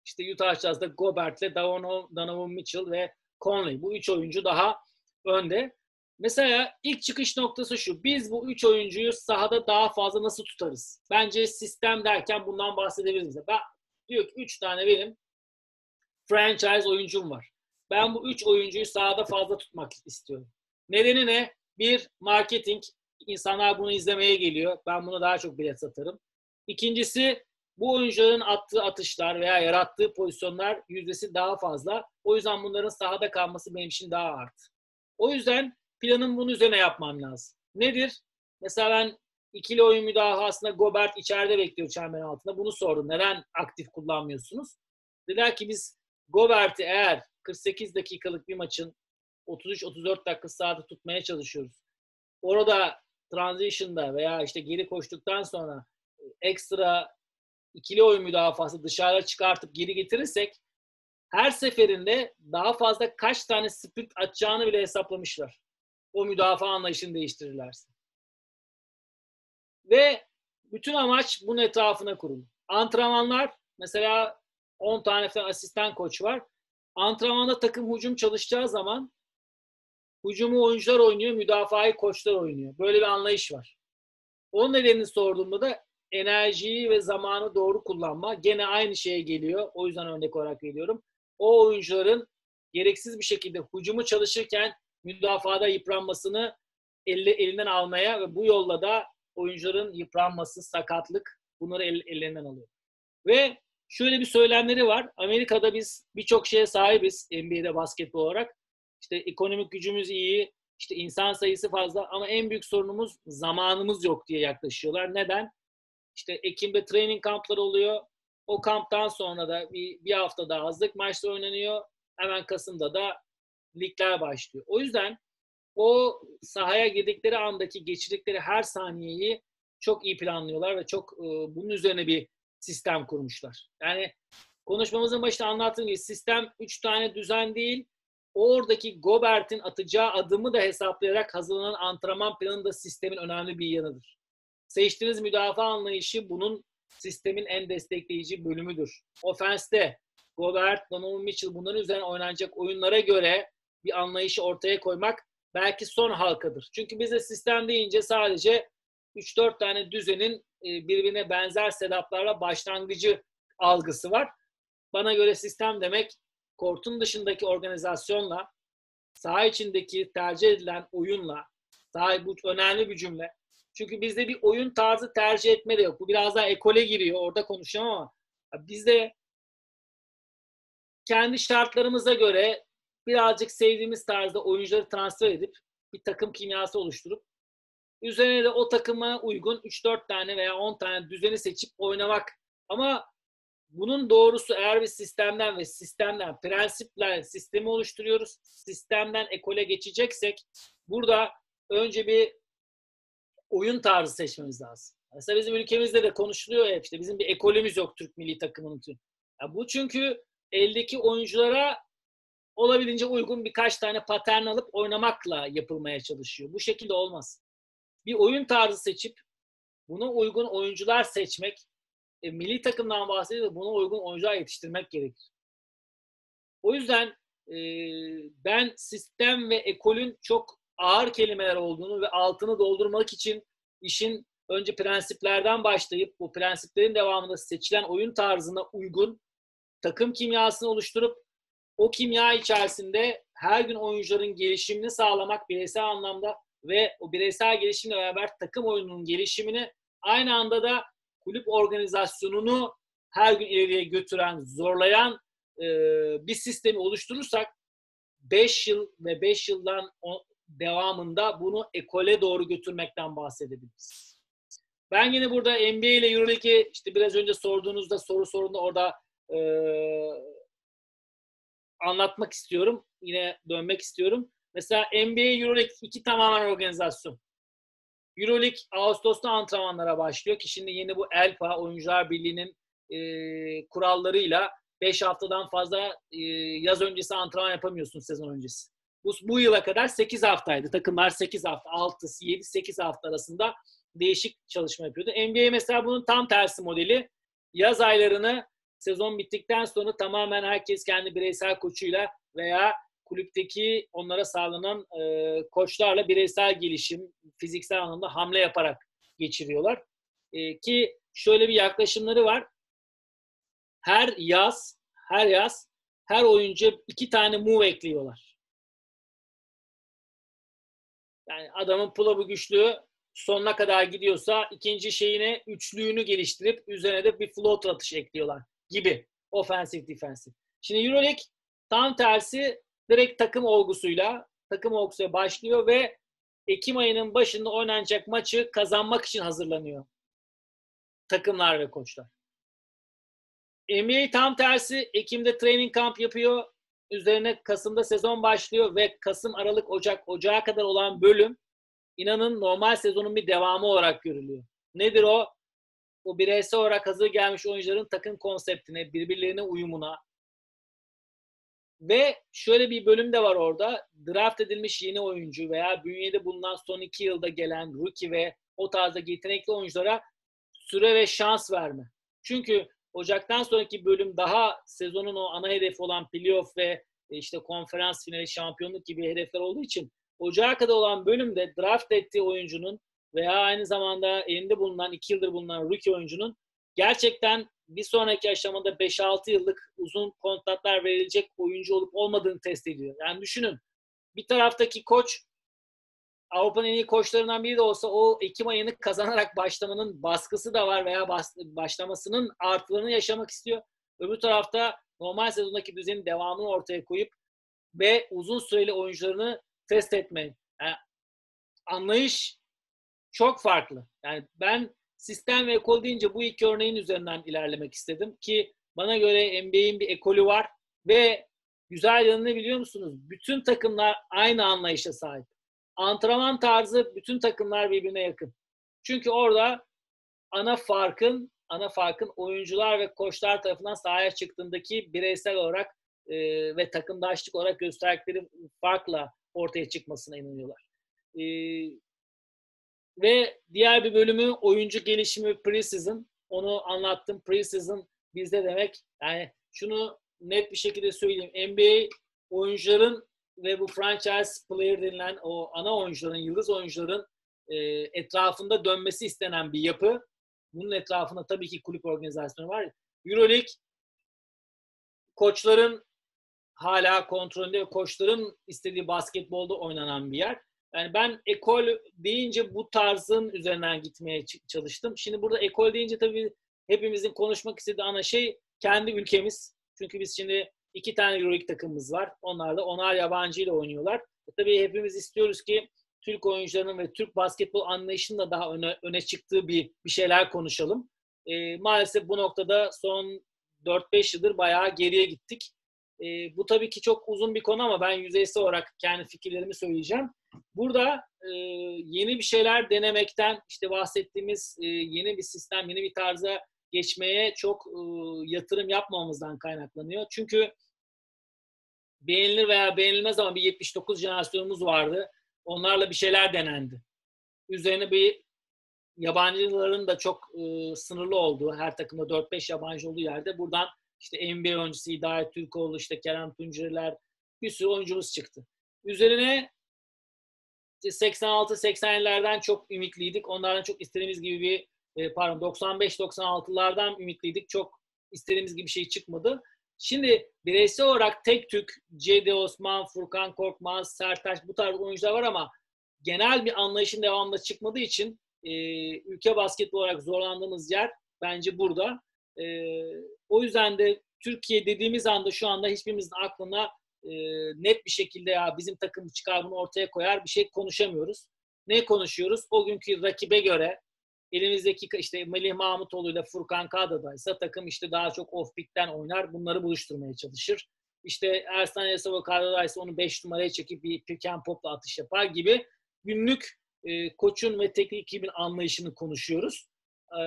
İşte Utah Jazz'da Gobert'le Donovan Mitchell ve Conley. Bu üç oyuncu daha önde. Mesela ilk çıkış noktası şu. Biz bu üç oyuncuyu sahada daha fazla nasıl tutarız? Bence sistem derken bundan bahsedebiliriz. Ben diyor ki üç tane benim franchise oyuncum var. Ben bu üç oyuncuyu sahada fazla tutmak istiyorum. Nedeni ne? Bir, marketing. İnsanlar bunu izlemeye geliyor. Ben bunu daha çok bilet satarım. İkincisi, bu oyuncuların attığı atışlar veya yarattığı pozisyonlar yüzdesi daha fazla. O yüzden bunların sahada kalması benim için daha artı. O yüzden planın bunun üzerine yapmam lazım. Nedir? Mesela ben ikili oyun müdafasında Gobert içeride bekliyor çemberin altında. Bunu sordum. Neden aktif kullanmıyorsunuz? Dediler ki biz Gobert'i eğer 48 dakikalık bir maçın 33-34 dakika sahada tutmaya çalışıyoruz. Orada transition'da veya işte geri koştuktan sonra ekstra ikili oyun müdafası dışarıya çıkartıp geri getirirsek her seferinde daha fazla kaç tane split atacağını bile hesaplamışlar. O müdafaa anlayışını değiştirirlerse. Ve bütün amaç bunun etrafına kurulu. Antrenmanlar mesela 10 tane falan asistan koç var. Antrenmanda takım hücum çalışacağı zaman hücumu oyuncular oynuyor, müdafayı koçlar oynuyor. Böyle bir anlayış var. Onun nedenini sorduğumda da enerjiyi ve zamanı doğru kullanma gene aynı şeye geliyor. O yüzden örnek olarak veriyorum o oyuncuların gereksiz bir şekilde hücumu çalışırken müdafada yıpranmasını elle, elinden almaya ve bu yolla da oyuncuların yıpranması, sakatlık bunları el, ellerinden alıyor. Ve şöyle bir söylemleri var. Amerika'da biz birçok şeye sahibiz NBA'de basketbol olarak. İşte ekonomik gücümüz iyi, işte insan sayısı fazla ama en büyük sorunumuz zamanımız yok diye yaklaşıyorlar. Neden? İşte Ekim'de training kampları oluyor. O kamptan sonra da bir, bir hafta daha hazırlık maçları oynanıyor. Hemen Kasım'da da ligler başlıyor. O yüzden o sahaya girdikleri andaki geçirdikleri her saniyeyi çok iyi planlıyorlar ve çok e, bunun üzerine bir sistem kurmuşlar. Yani konuşmamızın başında anlattığım gibi sistem 3 tane düzen değil, oradaki Gobert'in atacağı adımı da hesaplayarak hazırlanan antrenman planı da sistemin önemli bir yanıdır. Seçtiğiniz müdafaa anlayışı bunun sistemin en destekleyici bölümüdür. Ofenste Gobert, Donovan Mitchell bunların üzerine oynanacak oyunlara göre bir anlayışı ortaya koymak belki son halkadır. Çünkü bize sistem deyince sadece 3-4 tane düzenin birbirine benzer setuplarla başlangıcı algısı var. Bana göre sistem demek kortun dışındaki organizasyonla, saha içindeki tercih edilen oyunla, saha bu önemli bir cümle. Çünkü bizde bir oyun tarzı tercih etme de yok. Bu biraz daha ekole giriyor. Orada konuşacağım ama bizde kendi şartlarımıza göre birazcık sevdiğimiz tarzda oyuncuları transfer edip bir takım kimyası oluşturup üzerine de o takıma uygun 3-4 tane veya 10 tane düzeni seçip oynamak. Ama bunun doğrusu eğer bir sistemden ve sistemden prensipler sistemi oluşturuyoruz. Sistemden ekole geçeceksek burada önce bir oyun tarzı seçmemiz lazım. Mesela bizim ülkemizde de konuşuluyor ya işte bizim bir ekolümüz yok Türk milli takımının. Ya bu çünkü eldeki oyunculara olabildiğince uygun birkaç tane patern alıp oynamakla yapılmaya çalışıyor. Bu şekilde olmaz. Bir oyun tarzı seçip buna uygun oyuncular seçmek, e, milli takımdan bahsediyor buna uygun oyuncular yetiştirmek gerekir. O yüzden e, ben sistem ve ekolün çok ağır kelimeler olduğunu ve altını doldurmak için işin önce prensiplerden başlayıp bu prensiplerin devamında seçilen oyun tarzına uygun takım kimyasını oluşturup o kimya içerisinde her gün oyuncuların gelişimini sağlamak bireysel anlamda ve o bireysel gelişimle beraber takım oyununun gelişimini aynı anda da kulüp organizasyonunu her gün ileriye götüren, zorlayan e, bir sistemi oluşturursak 5 yıl ve 5 yıldan devamında bunu ekole doğru götürmekten bahsedebiliriz. Ben yine burada NBA ile Euroleague'i işte biraz önce sorduğunuzda soru sorunda orada e, anlatmak istiyorum. Yine dönmek istiyorum. Mesela NBA, Euroleague iki tamamen organizasyon. Euroleague Ağustos'ta antrenmanlara başlıyor ki şimdi yeni bu ELPA Oyuncular Birliği'nin e, kurallarıyla 5 haftadan fazla e, yaz öncesi antrenman yapamıyorsun sezon öncesi. Bu, bu yıla kadar 8 haftaydı. Takımlar 8 hafta, 6, 7, 8 hafta arasında değişik çalışma yapıyordu. NBA mesela bunun tam tersi modeli. Yaz aylarını sezon bittikten sonra tamamen herkes kendi bireysel koçuyla veya kulüpteki onlara sağlanan e, koçlarla bireysel gelişim, fiziksel anlamda hamle yaparak geçiriyorlar. E, ki şöyle bir yaklaşımları var. Her yaz, her yaz her oyuncu iki tane move ekliyorlar. Yani adamın pull-up'ı güçlü sonuna kadar gidiyorsa ikinci şeyine üçlüğünü geliştirip üzerine de bir float atış ekliyorlar gibi. Offensive, defensive. Şimdi Euroleague tam tersi direkt takım olgusuyla takım olgusuyla başlıyor ve Ekim ayının başında oynanacak maçı kazanmak için hazırlanıyor. Takımlar ve koçlar. NBA tam tersi Ekim'de training camp yapıyor. Üzerine Kasım'da sezon başlıyor ve Kasım, Aralık, Ocak, Ocağa kadar olan bölüm inanın normal sezonun bir devamı olarak görülüyor. Nedir o? O bireysel olarak hazır gelmiş oyuncuların takım konseptine, birbirlerine uyumuna, ve şöyle bir bölüm de var orada. Draft edilmiş yeni oyuncu veya bünyede bulunan son iki yılda gelen rookie ve o tarzda yetenekli oyunculara süre ve şans verme. Çünkü Ocak'tan sonraki bölüm daha sezonun o ana hedefi olan playoff ve e, işte konferans finali, şampiyonluk gibi hedefler olduğu için Ocağa kadar olan bölümde draft ettiği oyuncunun veya aynı zamanda elinde bulunan, iki yıldır bulunan rookie oyuncunun gerçekten bir sonraki aşamada 5-6 yıllık uzun kontratlar verilecek oyuncu olup olmadığını test ediyor. Yani düşünün bir taraftaki koç Avrupa'nın en iyi koçlarından biri de olsa o Ekim ayını kazanarak başlamanın baskısı da var veya başlamasının artılarını yaşamak istiyor. Öbür tarafta normal sezondaki düzenin devamını ortaya koyup ve uzun süreli oyuncularını test etme. Yani anlayış çok farklı. Yani ben sistem ve ekol deyince bu iki örneğin üzerinden ilerlemek istedim ki bana göre NBA'in bir ekolü var ve güzel yanını biliyor musunuz? Bütün takımlar aynı anlayışa sahip. Antrenman tarzı bütün takımlar birbirine yakın. Çünkü orada ana farkın ana farkın oyuncular ve koçlar tarafından sahaya çıktığındaki bireysel olarak e, ve takımdaşlık olarak gösterdikleri farkla ortaya çıkmasına inanıyorlar. E, ve diğer bir bölümü oyuncu gelişimi preseason. Onu anlattım. Preseason bizde demek yani şunu net bir şekilde söyleyeyim. NBA oyuncuların ve bu franchise player denilen o ana oyuncuların, yıldız oyuncuların e, etrafında dönmesi istenen bir yapı. Bunun etrafında tabii ki kulüp organizasyonu var. Euroleague koçların hala kontrolünde koçların istediği basketbolda oynanan bir yer. Yani ben ekol deyince bu tarzın üzerinden gitmeye çalıştım. Şimdi burada ekol deyince tabii hepimizin konuşmak istediği ana şey kendi ülkemiz. Çünkü biz şimdi iki tane Euroleague takımımız var. Onlar da onar yabancı ile oynuyorlar. E tabii hepimiz istiyoruz ki Türk oyuncularının ve Türk basketbol anlayışının da daha öne, öne çıktığı bir, bir şeyler konuşalım. E, maalesef bu noktada son 4-5 yıldır bayağı geriye gittik. E, bu tabii ki çok uzun bir konu ama ben yüzeysel olarak kendi fikirlerimi söyleyeceğim. Burada e, yeni bir şeyler denemekten, işte bahsettiğimiz e, yeni bir sistem, yeni bir tarza geçmeye çok e, yatırım yapmamamızdan kaynaklanıyor. Çünkü beğenilir veya beğenilmez ama bir 79 jenerasyonumuz vardı. Onlarla bir şeyler denendi. Üzerine bir yabancıların da çok e, sınırlı olduğu, her takımda 4-5 yabancı olduğu yerde buradan işte NBA oyuncusu Hidayet Türkoğlu, işte Kerem Tuncerler bir sürü oyuncumuz çıktı. Üzerine 86-80'lerden çok ümitliydik. Onlardan çok istediğimiz gibi bir e, pardon 95-96'lardan ümitliydik. Çok istediğimiz gibi şey çıkmadı. Şimdi bireysel olarak tek tük Cedi Osman, Furkan Korkmaz, Sertaç bu tarz oyuncular var ama genel bir anlayışın devamında çıkmadığı için e, ülke basketbol olarak zorlandığımız yer bence burada. E, o yüzden de Türkiye dediğimiz anda şu anda hiçbirimizin aklına e, net bir şekilde ya bizim takım çıkar bunu ortaya koyar bir şey konuşamıyoruz. Ne konuşuyoruz? O günkü rakibe göre elimizdeki işte Melih Mahmutoğlu ile Furkan Kada'daysa takım işte daha çok off-pick'ten oynar. Bunları buluşturmaya çalışır. İşte Ersan Yasava Kada'daysa onu 5 numaraya çekip bir pick and pop'la atış yapar gibi günlük e, koçun ve teknik ekibin anlayışını konuşuyoruz. E,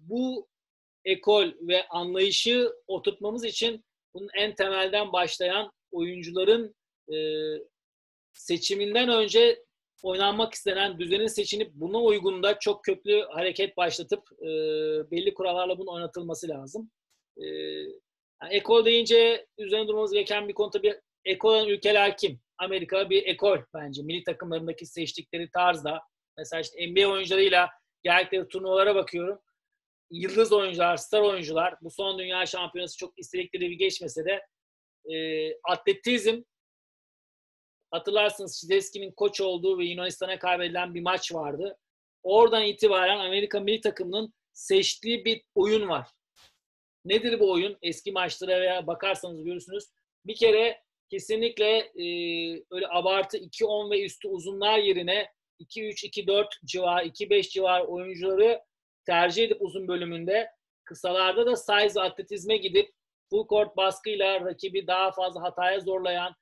bu ekol ve anlayışı oturtmamız için bunun en temelden başlayan oyuncuların e, seçiminden önce oynanmak istenen düzenin seçilip buna uygun da çok köklü hareket başlatıp e, belli kurallarla bunun oynatılması lazım. E, yani ekol deyince üzerine durmamız gereken bir konu tabii ekol olan ülkeler kim? Amerika bir ekol bence. Milli takımlarındaki seçtikleri tarzda. Mesela işte NBA oyuncularıyla geldikleri turnuvalara bakıyorum. Yıldız oyuncular, star oyuncular. Bu son dünya şampiyonası çok istedikleri bir geçmese de e, atletizm hatırlarsınız Şideski'nin koç olduğu ve Yunanistan'a kaybedilen bir maç vardı. Oradan itibaren Amerika milli takımının seçtiği bir oyun var. Nedir bu oyun? Eski maçlara veya bakarsanız görürsünüz. Bir kere kesinlikle e, öyle abartı 2-10 ve üstü uzunlar yerine 2-3-2-4 civar, 2-5 civar oyuncuları tercih edip uzun bölümünde kısalarda da size atletizme gidip full court baskıyla rakibi daha fazla hataya zorlayan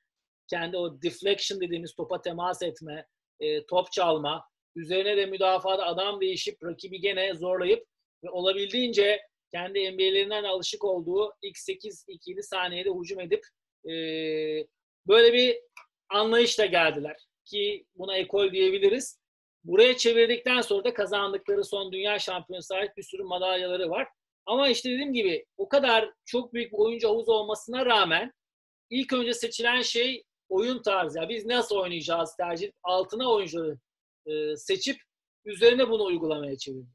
kendi o deflection dediğimiz topa temas etme, e, top çalma, üzerine de müdafaada adam değişip rakibi gene zorlayıp ve olabildiğince kendi NBA'lerinden alışık olduğu ilk 8 ilk 7 saniyede hücum edip e, böyle bir anlayışla geldiler ki buna ekol diyebiliriz. Buraya çevirdikten sonra da kazandıkları son dünya şampiyonası ait bir sürü madalyaları var. Ama işte dediğim gibi o kadar çok büyük bir oyuncu havuzu olmasına rağmen ilk önce seçilen şey oyun tarzı. Yani biz nasıl oynayacağız tercih altına oyuncuları e, seçip üzerine bunu uygulamaya çeviriyor.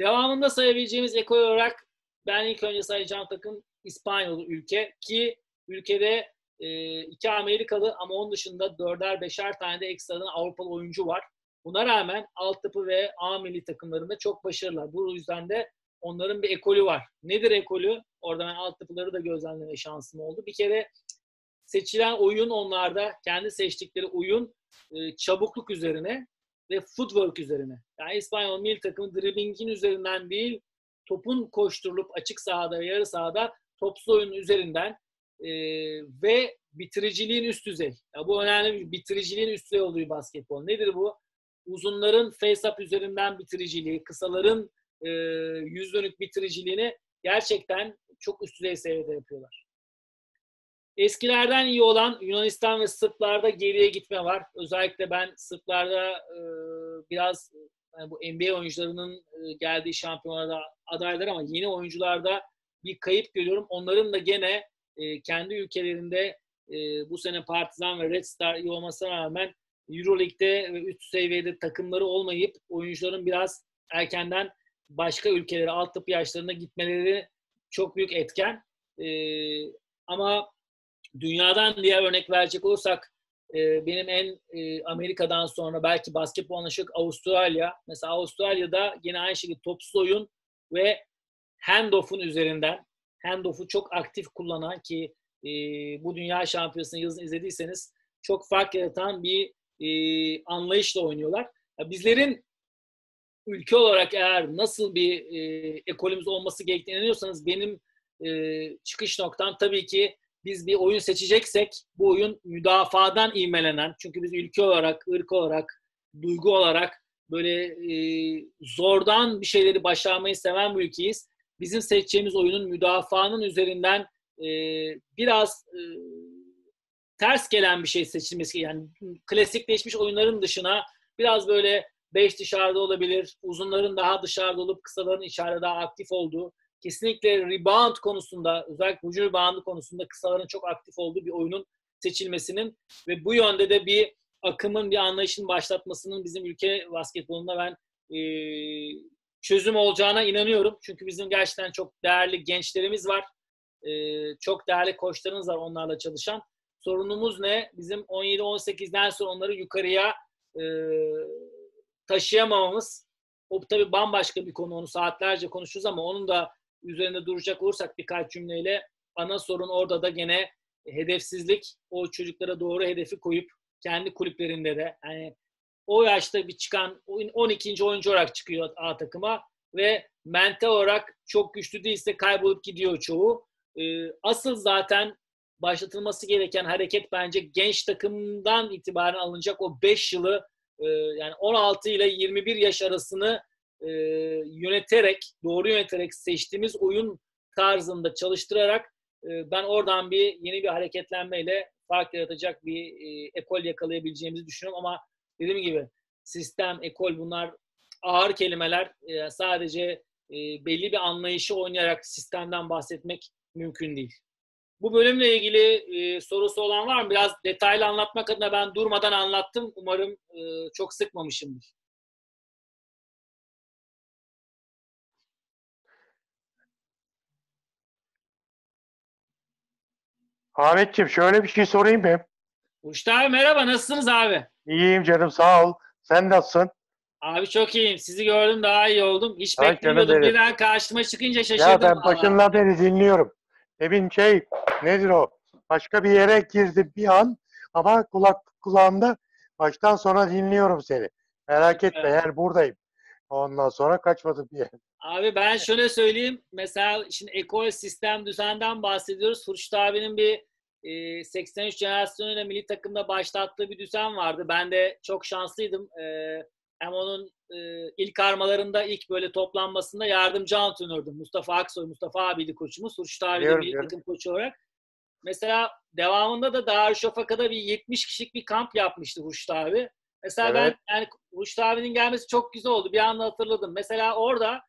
Devamında sayabileceğimiz ekol olarak ben ilk önce sayacağım takım İspanyol ülke ki ülkede e, iki Amerikalı ama onun dışında dörder beşer tane de ekstradan Avrupalı oyuncu var. Buna rağmen altyapı ve A milli takımlarında çok başarılılar. Bu yüzden de onların bir ekolü var. Nedir ekolü? Orada ben altyapıları da gözlemleme şansım oldu. Bir kere seçilen oyun onlarda kendi seçtikleri oyun e, çabukluk üzerine ve footwork üzerine. Yani İspanyol milli takımı dribbingin üzerinden değil, topun koşturulup açık sahada, yarı sahada topsuz oyunun üzerinden e, ve bitiriciliğin üst düzey. Ya bu önemli bir bitiriciliğin üst düzey olduğu basketbol. Nedir bu? Uzunların face-up üzerinden bitiriciliği, kısaların e, yüz dönük bitiriciliğini gerçekten çok üst düzey seviyede yapıyorlar. Eskilerden iyi olan Yunanistan ve Sırplarda geriye gitme var. Özellikle ben Sırplarda e, biraz yani bu NBA oyuncularının e, geldiği şampiyonada adaylar ama yeni oyuncularda bir kayıp görüyorum. Onların da gene e, kendi ülkelerinde e, bu sene Partizan ve Red Star iyi olmasına rağmen Euroleague'de ve üst seviyede takımları olmayıp oyuncuların biraz erkenden başka ülkelere, alt tıp yaşlarına gitmeleri çok büyük etken. E, ama dünyadan diğer örnek verecek olursak e, benim en e, Amerika'dan sonra belki basketbol anlaşık Avustralya. Mesela Avustralya'da yine aynı şekilde topsuz oyun ve handoff'un üzerinden handoff'u çok aktif kullanan ki e, bu dünya şampiyonasını yazın izlediyseniz çok fark yaratan bir e, anlayışla oynuyorlar. Ya bizlerin ülke olarak eğer nasıl bir e, ekolümüz olması gerektiğini inanıyorsanız benim e, çıkış noktam tabii ki biz bir oyun seçeceksek bu oyun müdafadan ivmelenen çünkü biz ülke olarak, ırk olarak, duygu olarak böyle e, zordan bir şeyleri başarmayı seven bir ülkeyiz. Bizim seçeceğimiz oyunun müdafaanın üzerinden e, biraz e, ters gelen bir şey seçilmesi yani klasikleşmiş oyunların dışına biraz böyle beş dışarıda olabilir, uzunların daha dışarıda olup kısaların içeride daha aktif olduğu kesinlikle rebound konusunda özellikle hücum reboundu konusunda kısaların çok aktif olduğu bir oyunun seçilmesinin ve bu yönde de bir akımın bir anlayışın başlatmasının bizim ülke basketbolunda ben e, çözüm olacağına inanıyorum. Çünkü bizim gerçekten çok değerli gençlerimiz var. E, çok değerli koçlarımız var onlarla çalışan. Sorunumuz ne? Bizim 17-18'den sonra onları yukarıya e, taşıyamamamız. O tabii bambaşka bir konu. Onu saatlerce konuşuruz ama onun da üzerinde duracak olursak birkaç cümleyle ana sorun orada da gene hedefsizlik. O çocuklara doğru hedefi koyup kendi kulüplerinde de yani o yaşta bir çıkan 12. oyuncu olarak çıkıyor A takıma ve mental olarak çok güçlü değilse kaybolup gidiyor çoğu. Ee, asıl zaten başlatılması gereken hareket bence genç takımdan itibaren alınacak o 5 yılı e, yani 16 ile 21 yaş arasını e, yöneterek, doğru yöneterek seçtiğimiz oyun tarzında çalıştırarak e, ben oradan bir yeni bir hareketlenmeyle fark yaratacak bir e, ekol yakalayabileceğimizi düşünüyorum ama dediğim gibi sistem, ekol bunlar ağır kelimeler. E, sadece e, belli bir anlayışı oynayarak sistemden bahsetmek mümkün değil. Bu bölümle ilgili e, sorusu olan var mı? Biraz detaylı anlatmak adına ben durmadan anlattım. Umarım e, çok sıkmamışımdır. Ahmetciğim şöyle bir şey sorayım mı? Uçta abi merhaba nasılsınız abi? İyiyim canım sağ ol. Sen nasılsın? Abi çok iyiyim. Sizi gördüm daha iyi oldum. Hiç Ay, beklemiyordum. Birden karşıma çıkınca şaşırdım. Ya ben başından beri dinliyorum. Demin şey nedir o? Başka bir yere girdim bir an ama kulak kulağımda baştan sona dinliyorum seni. Merak etme Evet. yani buradayım. Ondan sonra kaçmadım bir yere. Abi ben şöyle söyleyeyim. Mesela şimdi ekol sistem düzenden bahsediyoruz. Hurşit abinin bir e, 83 jenerasyonuyla milli takımda başlattığı bir düzen vardı. Ben de çok şanslıydım. E, hem onun e, ilk armalarında ilk böyle toplanmasında yardımcı antrenördüm. Mustafa Aksoy, Mustafa abiydi koçumuz. Hurşit abi de Biliyorum, milli takım koçu olarak. Mesela devamında da Darüşşafaka'da bir 70 kişilik bir kamp yapmıştı Hurşit abi. Mesela Evet. ben yani Hurşit abinin gelmesi çok güzel oldu. Bir anda hatırladım. Mesela orada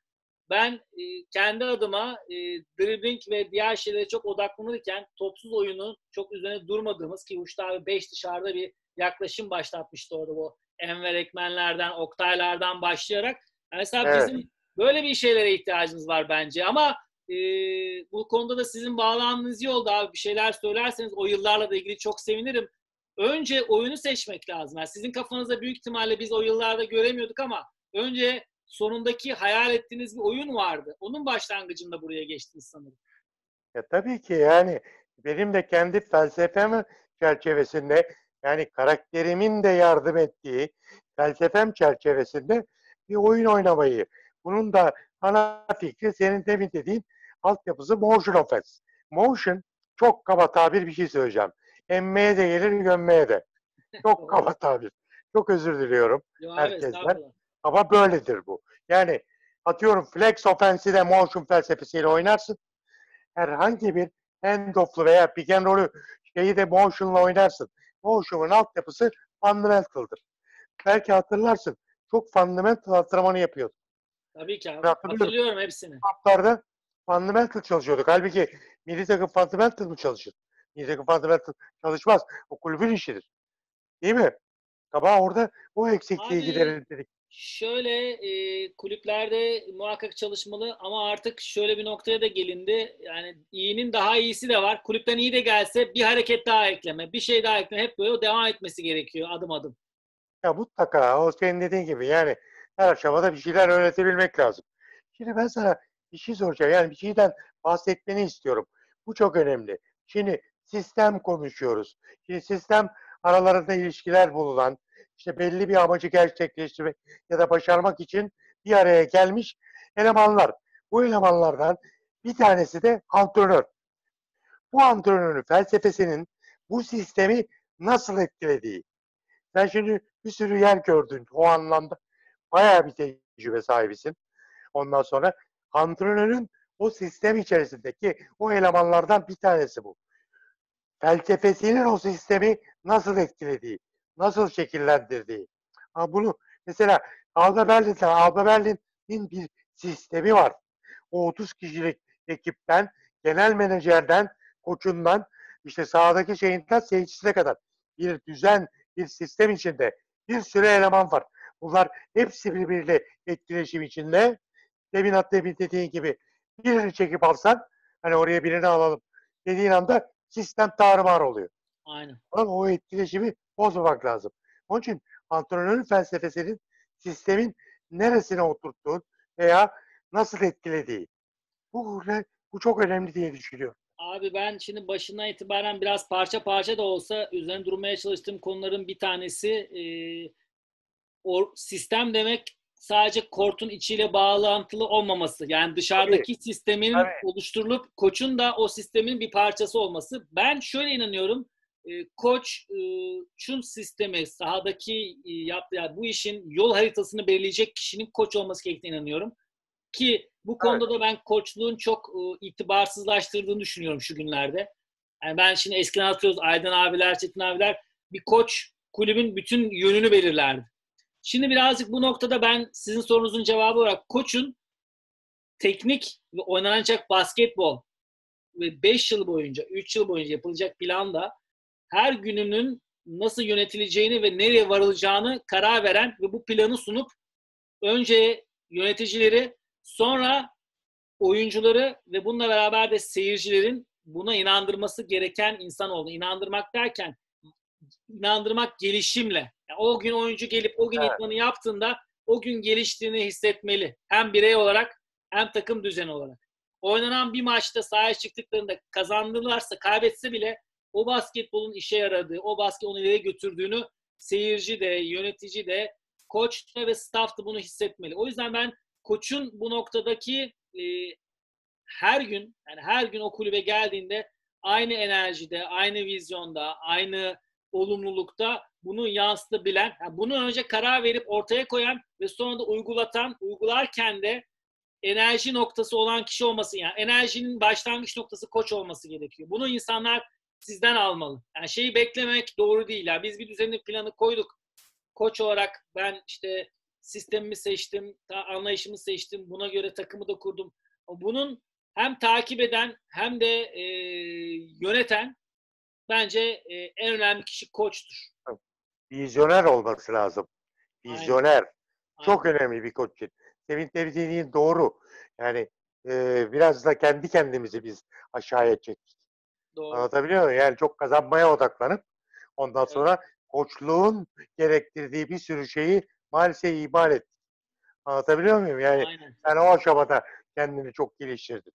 ben e, kendi adıma e, dribbling ve diğer şeylere çok odaklanırken topsuz oyunu çok üzerine durmadığımız ki Hurşit abi 5 dışarıda bir yaklaşım başlatmıştı orada bu Enver Ekmenlerden, Oktaylardan başlayarak. Yani mesela Evet. bizim böyle bir şeylere ihtiyacımız var bence ama e, bu konuda da sizin bağlantınız iyi oldu abi. Bir şeyler söylerseniz o yıllarla da ilgili çok sevinirim. Önce oyunu seçmek lazım. Yani sizin kafanızda büyük ihtimalle biz o yıllarda göremiyorduk ama önce sonundaki hayal ettiğiniz bir oyun vardı. Onun başlangıcında buraya geçtiniz sanırım. Ya tabii ki yani benim de kendi felsefem çerçevesinde yani karakterimin de yardım ettiği, felsefem çerçevesinde bir oyun oynamayı. Bunun da ana fikri senin demin dediğin altyapısı motion offense. Motion çok kaba tabir bir şey söyleyeceğim. Emmeye de gelir, gömmeye de. Çok kaba tabir. Çok özür diliyorum Yo abi, herkesten. estağfurullah. Ama böyledir bu. Yani atıyorum flex offense'i de motion felsefesiyle oynarsın. Herhangi bir handoff'lu veya pick and roll'ü şeyi de motion'la oynarsın. Motion'un altyapısı fundamental'dır. Belki hatırlarsın. Çok fundamental antrenmanı yapıyorduk. Tabii ki abi. Hatırlıyorum. Hatırlıyorum hepsini. Kamplarda fundamental çalışıyorduk. Halbuki milli takım fundamental mı çalışır? Milli takım fundamental çalışmaz. O kulübün işidir. Değil mi? Kaba orada o eksikliği Abi, giderelim dedik. Şöyle e, kulüplerde muhakkak çalışmalı ama artık şöyle bir noktaya da gelindi. Yani iyinin daha iyisi de var. Kulüpten iyi de gelse bir hareket daha ekleme, bir şey daha ekleme. Hep böyle devam etmesi gerekiyor adım adım. Ya mutlaka o senin dediğin gibi yani her aşamada bir şeyler öğretebilmek lazım. Şimdi ben sana bir şey soracağım. Yani bir şeyden bahsetmeni istiyorum. Bu çok önemli. Şimdi sistem konuşuyoruz. Şimdi sistem aralarında ilişkiler bulunan, işte belli bir amacı gerçekleştirmek ya da başarmak için bir araya gelmiş elemanlar. Bu elemanlardan bir tanesi de antrenör. Bu antrenörün felsefesinin bu sistemi nasıl etkilediği. Sen şimdi bir sürü yer gördün o anlamda. Bayağı bir tecrübe sahibisin. Ondan sonra antrenörün o sistem içerisindeki o elemanlardan bir tanesi bu. Felsefesinin o sistemi nasıl etkilediği, nasıl şekillendirdiği. Ha bunu mesela Alba Berlin'de Alba Berlin'in bir sistemi var. O 30 kişilik ekipten, genel menajerden, koçundan, işte sahadaki şeyinden seyircisine kadar bir düzen, bir sistem içinde bir sürü eleman var. Bunlar hepsi birbiriyle etkileşim içinde. Demin at demin dediğin gibi birini çekip alsan hani oraya birini alalım dediğin anda sistem tarumar oluyor. Aynen. Ama o etkileşimi bozmamak lazım. Onun için antrenörün felsefesinin sistemin neresine oturttuğun veya nasıl etkilediği. Bu, bu çok önemli diye düşünüyorum. Abi ben şimdi başından itibaren biraz parça parça da olsa üzerine durmaya çalıştığım konuların bir tanesi e, o sistem demek sadece kortun içiyle bağlantılı olmaması. Yani dışarıdaki sistemin Tabii. oluşturulup koçun da o sistemin bir parçası olması. Ben şöyle inanıyorum. E, koç e, şun sistemi sahadaki e, yaptığı yani bu işin yol haritasını belirleyecek kişinin koç olması gerektiğine inanıyorum. Ki bu konuda da ben koçluğun çok e, itibarsızlaştırdığını düşünüyorum şu günlerde. Yani ben şimdi eskiden hatırlıyoruz Aydın abiler, Çetin abiler bir koç kulübün bütün yönünü belirlerdi. Şimdi birazcık bu noktada ben sizin sorunuzun cevabı olarak koçun teknik ve oynanacak basketbol ve 5 yıl boyunca, 3 yıl boyunca yapılacak planda her gününün nasıl yönetileceğini ve nereye varılacağını karar veren ve bu planı sunup önce yöneticileri sonra oyuncuları ve bununla beraber de seyircilerin buna inandırması gereken insan oldu. İnandırmak derken inandırmak gelişimle. Yani o gün oyuncu gelip o gün Evet. idmanı yaptığında o gün geliştiğini hissetmeli. Hem birey olarak hem takım düzeni olarak. Oynanan bir maçta sahaya çıktıklarında kazandılarsa kaybetse bile o basketbolun işe yaradığı, o basket onu ileriye götürdüğünü seyirci de, yönetici de, koç da ve staff da bunu hissetmeli. O yüzden ben koçun bu noktadaki e, her gün yani her gün o kulübe geldiğinde aynı enerjide, aynı vizyonda, aynı olumlulukta bunu yansıtabilen, yani bunu önce karar verip ortaya koyan ve sonra da uygulatan, uygularken de enerji noktası olan kişi olması yani enerjinin başlangıç noktası koç olması gerekiyor. Bunu insanlar sizden almalı. Yani şeyi beklemek doğru değil. Yani biz bir düzenli planı koyduk. Koç olarak ben işte sistemimi seçtim, anlayışımı seçtim. Buna göre takımı da kurdum. Bunun hem takip eden hem de e, yöneten bence e, en önemli kişi koçtur. Vizyoner olması lazım. Vizyoner. Çok Aynen. önemli bir koç için. Senin dediğin doğru. Yani e, biraz da kendi kendimizi biz aşağıya çektik. Doğru. Anlatabiliyor muyum? Yani çok kazanmaya odaklanıp ondan Evet. sonra koçluğun gerektirdiği bir sürü şeyi maalesef ihmal ettik. Anlatabiliyor muyum? Yani Aynen. sen o aşamada kendini çok geliştirdin.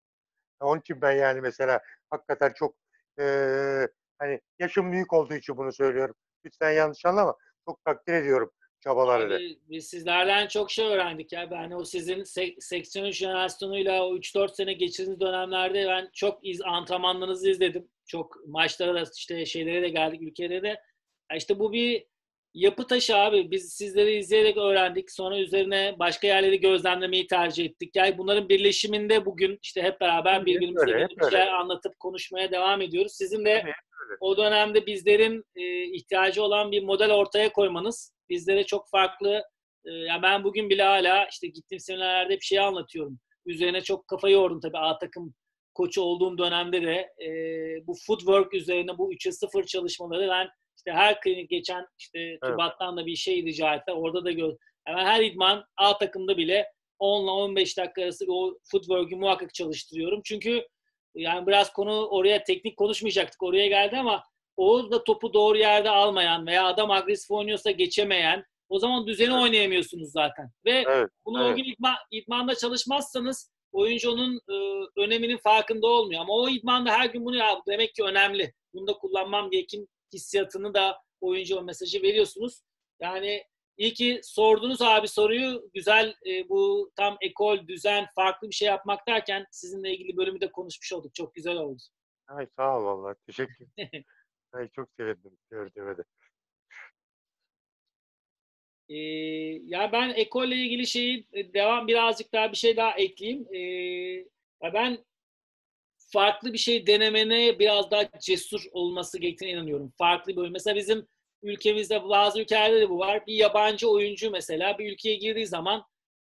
Onun için ben yani mesela hakikaten çok eee, hani yaşım büyük olduğu için bunu söylüyorum. Lütfen yanlış anlama. Çok takdir ediyorum çabaları da. Abi, biz sizlerden çok şey öğrendik ya. Ben o sizin sek- 83 jenerasyonuyla o 3-4 sene geçirdiğiniz dönemlerde ben çok iz, antrenmanlarınızı izledim. Çok maçlara da işte şeylere de geldik ülkelere de. Ya işte bu bir yapı taşı abi. Biz sizleri izleyerek öğrendik. Sonra üzerine başka yerleri gözlemlemeyi tercih ettik. Yani bunların birleşiminde bugün işte hep beraber Hep birbirimize öyle, bir şeyler anlatıp konuşmaya devam ediyoruz. Sizin de öyle. o dönemde bizlerin e, ihtiyacı olan bir model ortaya koymanız bizlere çok farklı. E, yani ben bugün bile hala işte gittiğim seminerlerde bir şey anlatıyorum. Üzerine çok kafa yordum tabii A takım koçu olduğum dönemde de e, bu footwork üzerine bu 3'e 0 çalışmaları ben işte her klinik geçen işte TÜBAT'tan da bir şey rica ettiler. Orada da gör. Hemen her idman A takımda bile 10 ile 15 dakika arası o footwork'ü muhakkak çalıştırıyorum. Çünkü yani biraz konu oraya teknik konuşmayacaktık. Oraya geldi ama o da topu doğru yerde almayan veya adam agresif oynuyorsa geçemeyen o zaman düzeni Evet. oynayamıyorsunuz zaten. Ve Evet, bunu o evet. gün idman, idmanda çalışmazsanız oyuncu onun e, öneminin farkında olmuyor. Ama o idmanda her gün bunu ya demek ki önemli. Bunu da kullanmam gerekin hissiyatını da oyuncu o mesajı veriyorsunuz. Yani iyi ki sordunuz abi soruyu. Güzel e, bu tam ekol, düzen, farklı bir şey yapmak derken sizinle ilgili bölümü de konuşmuş olduk. Çok güzel oldu. Ay, sağ ol vallahi. Teşekkür Ay, çok sevindim gördüğüme de. Ee, ya ben ekolle ilgili şeyi e, devam birazcık daha bir şey daha ekleyeyim. Ee, ya ben farklı bir şey denemene biraz daha cesur olması gerektiğine inanıyorum. Farklı oyun. Mesela bizim ülkemizde bazı ülkelerde de bu var. Bir yabancı oyuncu mesela bir ülkeye girdiği zaman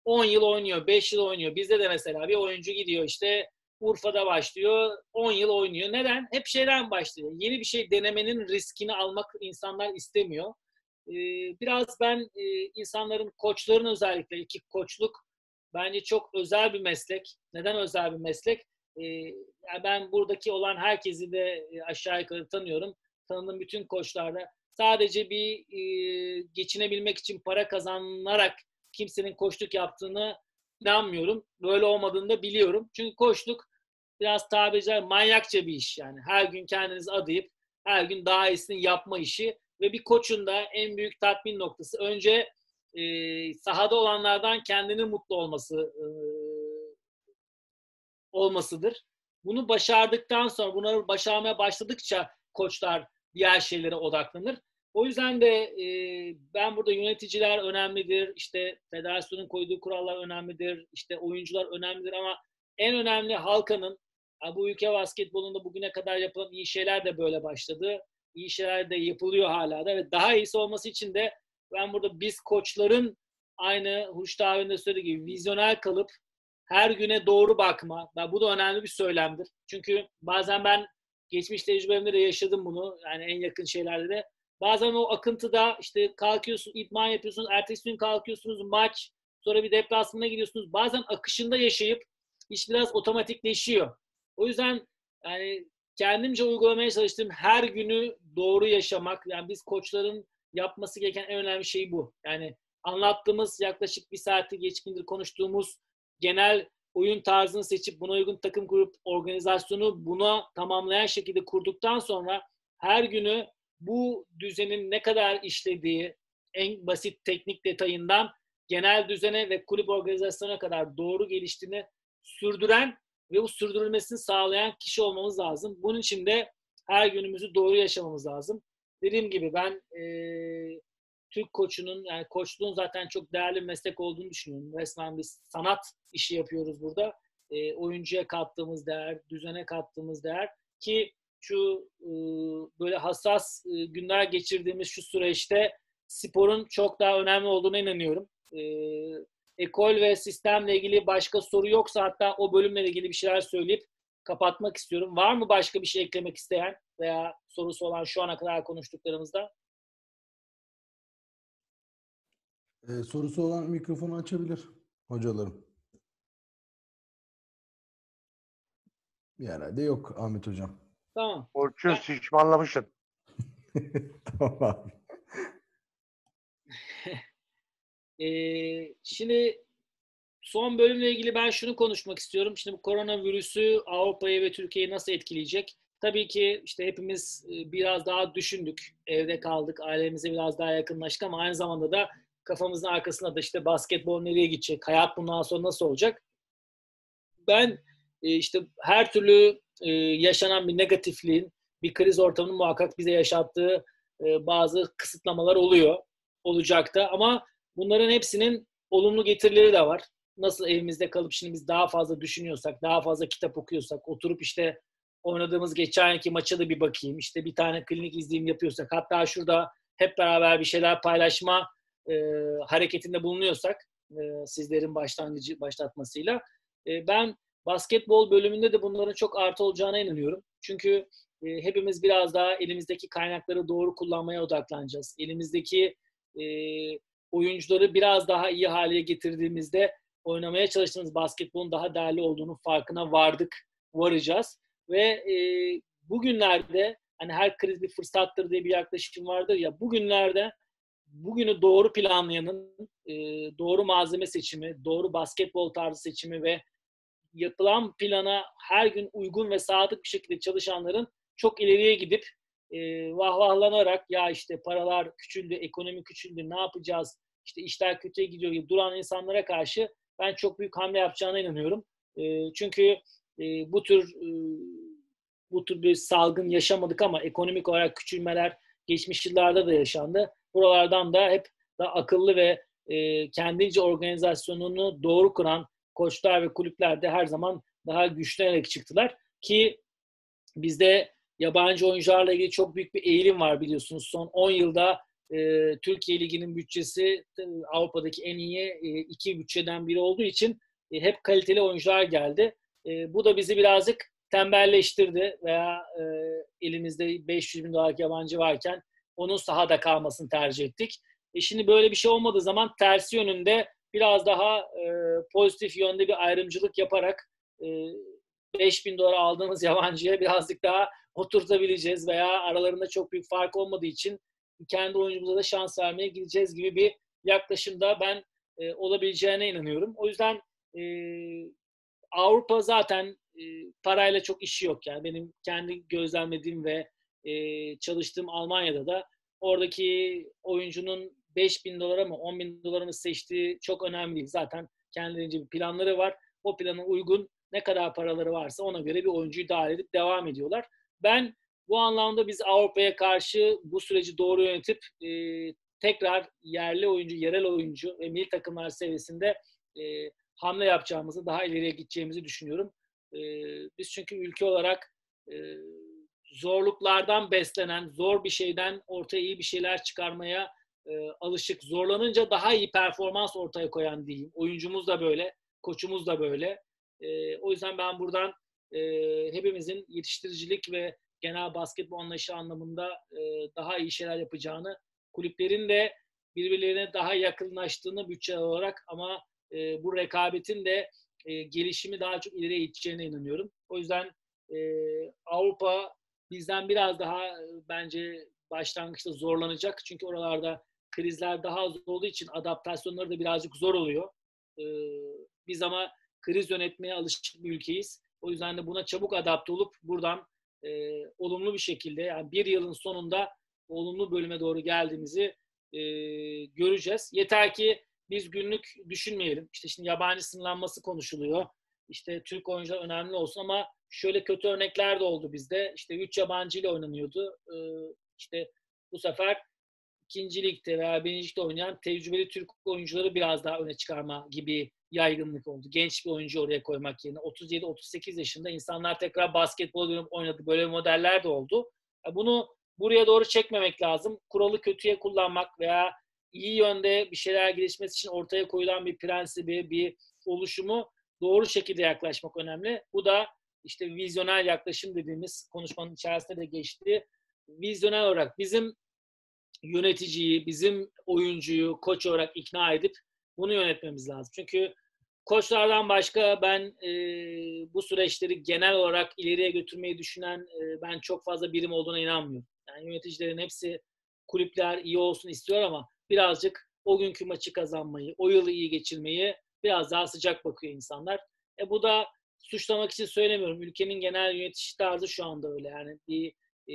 10 yıl oynuyor, 5 yıl oynuyor. Bizde de mesela bir oyuncu gidiyor işte Urfa'da başlıyor, 10 yıl oynuyor. Neden? Hep şeyden başlıyor. Yeni bir şey denemenin riskini almak insanlar istemiyor. Ee, biraz ben e, insanların, koçların özellikle iki koçluk bence çok özel bir meslek. Neden özel bir meslek? Ee, ben buradaki olan herkesi de e, aşağı yukarı tanıyorum. Tanıdığım bütün koçlarda sadece bir e, geçinebilmek için para kazanarak kimsenin koçluk yaptığını inanmıyorum. Böyle olmadığını da biliyorum. Çünkü koçluk biraz tabiri caizse manyakça bir iş yani. Her gün kendinizi adayıp her gün daha iyisini yapma işi ve bir koçun da en büyük tatmin noktası önce e, sahada olanlardan kendinin mutlu olması e, olmasıdır. Bunu başardıktan sonra, bunları başarmaya başladıkça koçlar diğer şeylere odaklanır. O yüzden de e, ben burada yöneticiler önemlidir, işte federasyonun koyduğu kurallar önemlidir, işte oyuncular önemlidir ama en önemli halkanın, bu ülke basketbolunda bugüne kadar yapılan iyi şeyler de böyle başladı. İyi şeyler de yapılıyor hala da ve daha iyisi olması için de ben burada biz koçların aynı Hurşit abinin de söylediği gibi vizyoner kalıp her güne doğru bakma. Ben, bu da önemli bir söylemdir. Çünkü bazen ben geçmiş tecrübemde de yaşadım bunu. Yani en yakın şeylerde de. Bazen o akıntıda işte kalkıyorsun, idman yapıyorsunuz, ertesi gün kalkıyorsunuz, maç, sonra bir deplasmana gidiyorsunuz. Bazen akışında yaşayıp iş biraz otomatikleşiyor. O yüzden yani kendimce uygulamaya çalıştığım her günü doğru yaşamak. Yani biz koçların yapması gereken en önemli şey bu. Yani anlattığımız yaklaşık bir saati geçkindir konuştuğumuz genel oyun tarzını seçip buna uygun takım kurup organizasyonu buna tamamlayan şekilde kurduktan sonra her günü bu düzenin ne kadar işlediği en basit teknik detayından genel düzene ve kulüp organizasyonuna kadar doğru geliştiğini sürdüren ve bu sürdürülmesini sağlayan kişi olmamız lazım. Bunun için de her günümüzü doğru yaşamamız lazım. Dediğim gibi ben e, Türk koçunun yani koçluğun zaten çok değerli bir meslek olduğunu düşünüyorum. Resmen biz sanat işi yapıyoruz burada. E, oyuncuya kattığımız değer, düzene kattığımız değer ki şu e, böyle hassas e, günler geçirdiğimiz şu süreçte sporun çok daha önemli olduğuna inanıyorum. E, ekol ve sistemle ilgili başka soru yoksa hatta o bölümle ilgili bir şeyler söyleyip kapatmak istiyorum. Var mı başka bir şey eklemek isteyen veya sorusu olan şu ana kadar konuştuklarımızda? Ee, sorusu olan mikrofonu açabilir hocalarım. Herhalde yok Ahmet Hocam. Tamam. Orçun şişmanlamışsın. tamam abi. Ee, şimdi son bölümle ilgili ben şunu konuşmak istiyorum. Şimdi bu koronavirüsü Avrupa'yı ve Türkiye'yi nasıl etkileyecek? Tabii ki işte hepimiz e, biraz daha düşündük. Evde kaldık, ailemize biraz daha yakınlaştık ama aynı zamanda da kafamızın arkasında da işte basketbol nereye gidecek, hayat bundan sonra nasıl olacak? Ben e, işte her türlü e, yaşanan bir negatifliğin, bir kriz ortamının muhakkak bize yaşattığı e, bazı kısıtlamalar oluyor, olacak da ama bunların hepsinin olumlu getirileri de var. Nasıl evimizde kalıp şimdi biz daha fazla düşünüyorsak, daha fazla kitap okuyorsak, oturup işte oynadığımız geçen yılki maça da bir bakayım, işte bir tane klinik izleyim yapıyorsak, hatta şurada hep beraber bir şeyler paylaşma e, hareketinde bulunuyorsak, e, sizlerin başlangıcı başlatmasıyla, e, ben basketbol bölümünde de bunların çok artı olacağına inanıyorum. Çünkü e, hepimiz biraz daha elimizdeki kaynakları doğru kullanmaya odaklanacağız. Elimizdeki e, oyuncuları biraz daha iyi hale getirdiğimizde oynamaya çalıştığımız basketbolun daha değerli olduğunu farkına vardık, varacağız. Ve e, bugünlerde hani her kriz bir fırsattır diye bir yaklaşım vardır ya bugünlerde bugünü doğru planlayanın doğru malzeme seçimi, doğru basketbol tarzı seçimi ve yapılan plana her gün uygun ve sadık bir şekilde çalışanların çok ileriye gidip e, vahvahlanarak ya işte paralar küçüldü, ekonomi küçüldü, ne yapacağız, işte işler kötüye gidiyor gibi duran insanlara karşı ben çok büyük hamle yapacağına inanıyorum. E, çünkü e, bu tür e, bu tür bir salgın yaşamadık ama ekonomik olarak küçülmeler geçmiş yıllarda da yaşandı. Buralardan da hep da akıllı ve e, kendince organizasyonunu doğru kuran koçlar ve kulüpler de her zaman daha güçlenerek çıktılar. Ki bizde yabancı oyuncularla ilgili çok büyük bir eğilim var biliyorsunuz. Son 10 yılda e, Türkiye Ligi'nin bütçesi e, Avrupa'daki en iyi e, iki bütçeden biri olduğu için e, hep kaliteli oyuncular geldi. E, bu da bizi birazcık tembelleştirdi veya e, elimizde 500 bin dolarlık yabancı varken onun sahada kalmasını tercih ettik. E şimdi böyle bir şey olmadığı zaman tersi yönünde biraz daha e, pozitif yönde bir ayrımcılık yaparak e, 5 bin dolar aldığımız yabancıya birazcık daha oturtabileceğiz veya aralarında çok büyük fark olmadığı için kendi oyuncumuza da şans vermeye gideceğiz gibi bir yaklaşımda ben e, olabileceğine inanıyorum. O yüzden e, Avrupa zaten e, parayla çok işi yok. Yani benim kendi gözlemlediğim ve e, çalıştığım Almanya'da da oradaki oyuncunun 5 bin dolara mı 10 bin dolara mı seçtiği çok önemli değil. Zaten kendilerince bir planları var. O plana uygun ne kadar paraları varsa ona göre bir oyuncuyu dahil edip devam ediyorlar. Ben bu anlamda biz Avrupa'ya karşı bu süreci doğru yönetip e, tekrar yerli oyuncu, yerel oyuncu ve milli takımlar seviyesinde e, hamle yapacağımızı, daha ileriye gideceğimizi düşünüyorum. E, biz çünkü ülke olarak e, zorluklardan beslenen, zor bir şeyden ortaya iyi bir şeyler çıkarmaya e, alışık. Zorlanınca daha iyi performans ortaya koyan diyeyim. Oyuncumuz da böyle, koçumuz da böyle. E, o yüzden ben buradan e, hepimizin yetiştiricilik ve genel basketbol anlayışı anlamında e, daha iyi şeyler yapacağını, kulüplerin de birbirlerine daha yakınlaştığını bütçe olarak ama e, bu rekabetin de e, gelişimi daha çok ileriye gideceğine inanıyorum. O yüzden e, Avrupa bizden biraz daha e, bence başlangıçta zorlanacak. Çünkü oralarda krizler daha az olduğu için adaptasyonları da birazcık zor oluyor. E, biz ama kriz yönetmeye alışık bir ülkeyiz. O yüzden de buna çabuk adapte olup buradan e, olumlu bir şekilde yani bir yılın sonunda olumlu bölüme doğru geldiğimizi e, göreceğiz. Yeter ki biz günlük düşünmeyelim. İşte şimdi yabancı sınırlanması konuşuluyor. İşte Türk oyuncular önemli olsun ama şöyle kötü örnekler de oldu bizde. İşte 3 yabancı ile oynanıyordu. Ee, işte bu sefer ikinci veya birinci oynayan tecrübeli Türk oyuncuları biraz daha öne çıkarma gibi yaygınlık oldu. Genç bir oyuncu oraya koymak yerine 37-38 yaşında insanlar tekrar basketbol dönüp oynadı. Böyle modeller de oldu. Bunu buraya doğru çekmemek lazım. Kuralı kötüye kullanmak veya iyi yönde bir şeyler gelişmesi için ortaya koyulan bir prensibi, bir oluşumu doğru şekilde yaklaşmak önemli. Bu da işte vizyonel yaklaşım dediğimiz konuşmanın içerisinde de geçti. Vizyonel olarak bizim yöneticiyi, bizim oyuncuyu koç olarak ikna edip bunu yönetmemiz lazım. Çünkü koçlardan başka ben e, bu süreçleri genel olarak ileriye götürmeyi düşünen e, ben çok fazla birim olduğuna inanmıyorum. Yani yöneticilerin hepsi kulüpler iyi olsun istiyor ama birazcık o günkü maçı kazanmayı, o yılı iyi geçirmeyi biraz daha sıcak bakıyor insanlar. E bu da suçlamak için söylemiyorum. Ülkenin genel yönetici tarzı şu anda öyle. Yani bir e,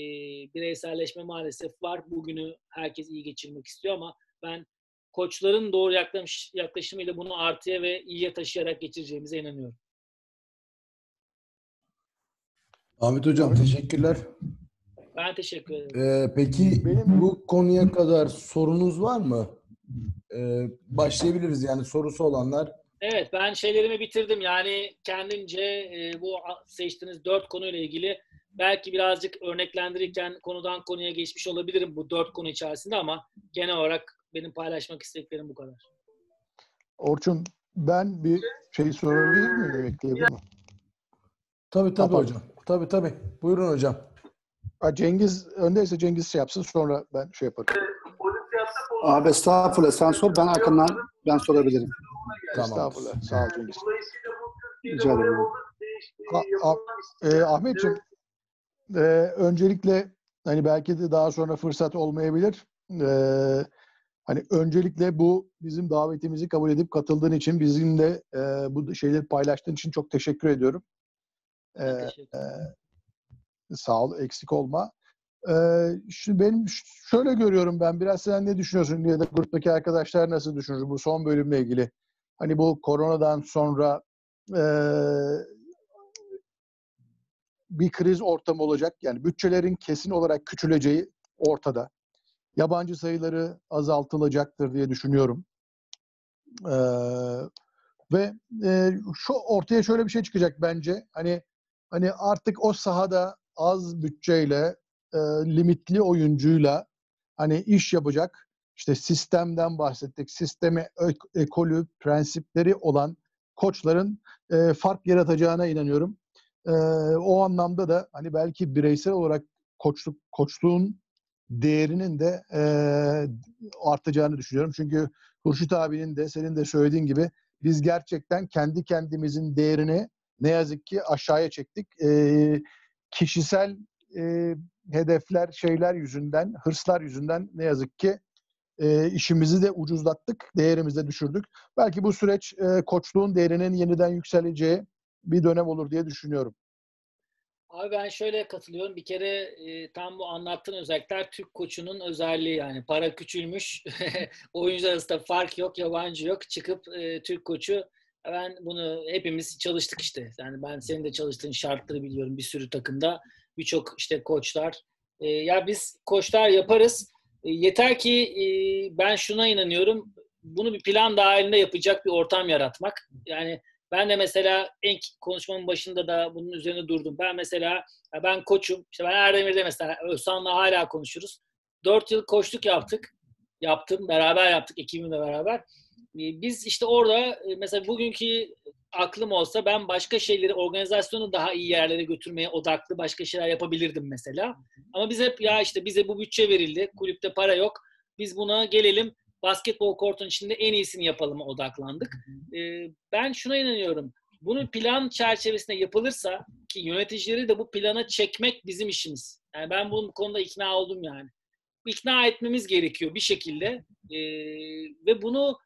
bireyselleşme maalesef var. Bugünü herkes iyi geçirmek istiyor ama ben koçların doğru yaklaşım, yaklaşımıyla bunu artıya ve iyiye taşıyarak geçireceğimize inanıyorum. Ahmet Hocam teşekkürler. Ben teşekkür ederim. Ee, peki Benim- bu konuya kadar sorunuz var mı? Ee, başlayabiliriz yani sorusu olanlar. Evet ben şeylerimi bitirdim. Yani kendimce e, bu seçtiğiniz dört konuyla ilgili belki birazcık örneklendirirken konudan konuya geçmiş olabilirim bu dört konu içerisinde ama genel olarak benim paylaşmak istediklerim bu kadar. Orçun ben bir şey sorabilir miyim? Ekleyebilir miyim? Tabii tabii Tamam. hocam. Tabii tabii. Buyurun hocam. Ha, Cengiz öndeyse Cengiz şey yapsın sonra ben şey yaparım. Abi estağfurullah sen sor ben arkamdan ben sorabilirim. Tamam. Estağfurullah. Sağ ol Cengiz. Rica ederim. Ha, ah- e, Ahmetciğim e, öncelikle hani belki de daha sonra fırsat olmayabilir. E, hani öncelikle bu bizim davetimizi kabul edip katıldığın için bizimle e, bu şeyleri paylaştığın için çok teşekkür ediyorum. E, Ben teşekkür e, sağ ol, eksik olma. E, şu benim şöyle görüyorum ben biraz sen ne düşünüyorsun ya da gruptaki arkadaşlar nasıl düşünür bu son bölümle ilgili? Hani bu koronadan sonra e, bir kriz ortamı olacak. Yani bütçelerin kesin olarak küçüleceği ortada. Yabancı sayıları azaltılacaktır diye düşünüyorum. Ee, ve e, şu ortaya şöyle bir şey çıkacak bence. Hani hani artık o sahada az bütçeyle, e, limitli oyuncuyla hani iş yapacak. İşte sistemden bahsettik. Sistemi, ekolü, prensipleri olan koçların e, fark yaratacağına inanıyorum. Ee, o anlamda da hani belki bireysel olarak koçluk koçluğun değerinin de e, artacağını düşünüyorum. Çünkü Hurşit abinin de senin de söylediğin gibi biz gerçekten kendi kendimizin değerini ne yazık ki aşağıya çektik. Ee, kişisel e, hedefler, şeyler yüzünden, hırslar yüzünden ne yazık ki e, işimizi de ucuzlattık, değerimizi de düşürdük. Belki bu süreç e, koçluğun değerinin yeniden yükseleceği bir dönem olur diye düşünüyorum. Abi ben şöyle katılıyorum. Bir kere e, tam bu anlattığın özellikler Türk koçunun özelliği yani. Para küçülmüş, oyuncular arasında fark yok, yabancı yok. Çıkıp e, Türk koçu ben bunu hepimiz çalıştık işte. Yani ben senin de çalıştığın şartları biliyorum bir sürü takımda. Birçok işte koçlar. E, ya biz koçlar yaparız. E, yeter ki e, ben şuna inanıyorum. Bunu bir plan dahilinde yapacak bir ortam yaratmak. Yani ben de mesela ilk konuşmamın başında da bunun üzerine durdum. Ben mesela ben koçum. İşte ben Erdemir'de mesela Özsan'la hala konuşuruz. Dört yıl koçluk yaptık. Yaptım. Beraber yaptık ekibimle beraber. Ee, Biz işte orada e, mesela bugünkü aklım olsa ben başka şeyleri, organizasyonu daha iyi yerlere götürmeye odaklı başka şeyler yapabilirdim mesela. Ama biz hep ya işte bize bu bütçe verildi. Kulüpte para yok. Biz buna gelelim basketbol kortunun içinde en iyisini yapalım odaklandık. Ee, ben şuna inanıyorum. Bunun plan çerçevesinde yapılırsa ki yöneticileri de bu plana çekmek bizim işimiz. Yani ben bu konuda ikna oldum yani. İkna etmemiz gerekiyor bir şekilde. Ee, ve bunu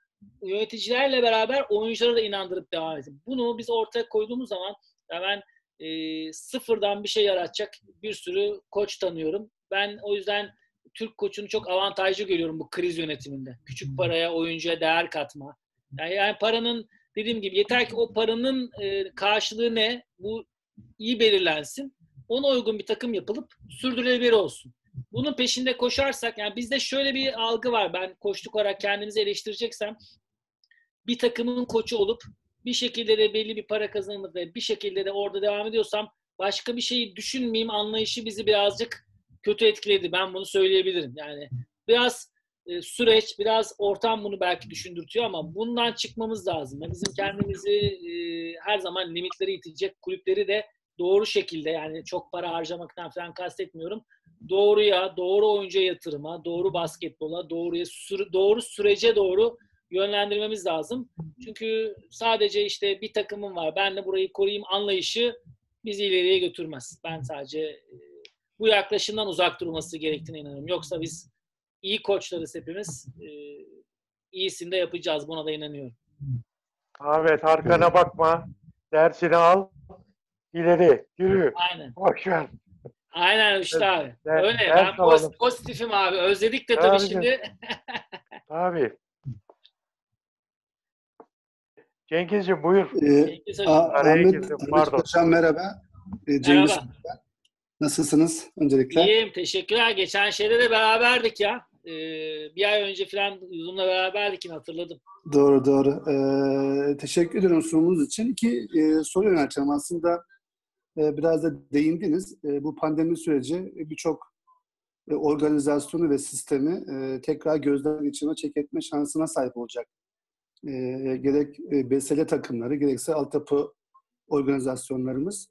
yöneticilerle beraber oyunculara da inandırıp devam edin. Bunu biz ortaya koyduğumuz zaman ben e, sıfırdan bir şey yaratacak bir sürü koç tanıyorum. Ben o yüzden Türk koçunu çok avantajlı görüyorum bu kriz yönetiminde. Küçük paraya, oyuncuya değer katma. Yani, yani paranın dediğim gibi yeter ki o paranın e, karşılığı ne? Bu iyi belirlensin. Ona uygun bir takım yapılıp sürdürülebilir olsun. Bunun peşinde koşarsak yani bizde şöyle bir algı var. Ben koçluk olarak kendimizi eleştireceksem bir takımın koçu olup bir şekilde de belli bir para kazanıp ve bir şekilde de orada devam ediyorsam başka bir şeyi düşünmeyeyim anlayışı bizi birazcık kötü etkiledi. Ben bunu söyleyebilirim. Yani biraz e, süreç, biraz ortam bunu belki düşündürtüyor ama bundan çıkmamız lazım. Yani bizim kendimizi e, her zaman limitleri itecek kulüpleri de doğru şekilde yani çok para harcamaktan falan kastetmiyorum. Doğruya, doğru oyuncuya yatırıma, doğru basketbola, doğruya, doğru sürece doğru yönlendirmemiz lazım. Çünkü sadece işte bir takımım var, ben de burayı koruyayım anlayışı bizi ileriye götürmez. Ben sadece e, bu yaklaşımdan uzak durması gerektiğine inanıyorum. Yoksa biz iyi koçlarız hepimiz. E, iyisini de yapacağız. Buna da inanıyorum. Ahmet arkana bakma. Dersini al. İleri. Yürü. Aynen. Boş ver. Aynen işte abi. ders- Öyle. Ben alalım. poz- pozitifim abi. Özledik de tabii Tabii. şimdi. Abi. Cengizciğim buyur. Ee, Cengiz Hocam. Araya Ahmet, girdim, Ahmet pardon. Hocam merhaba. Ee, Cengiz Merhaba. Nasılsınız öncelikle? İyiyim, teşekkürler. Geçen şeyde de beraberdik ya. Ee, bir ay önce falan Zoom'la beraberdik yine hatırladım. Doğru doğru. Ee, teşekkür ederim sunumunuz için. İki e, soru yönelteceğim. Aslında e, biraz da değindiniz. E, bu pandemi süreci birçok e, organizasyonu ve sistemi e, tekrar gözden geçirme, çek etme şansına sahip olacak. E, gerek e, BSL takımları, gerekse altyapı organizasyonlarımız.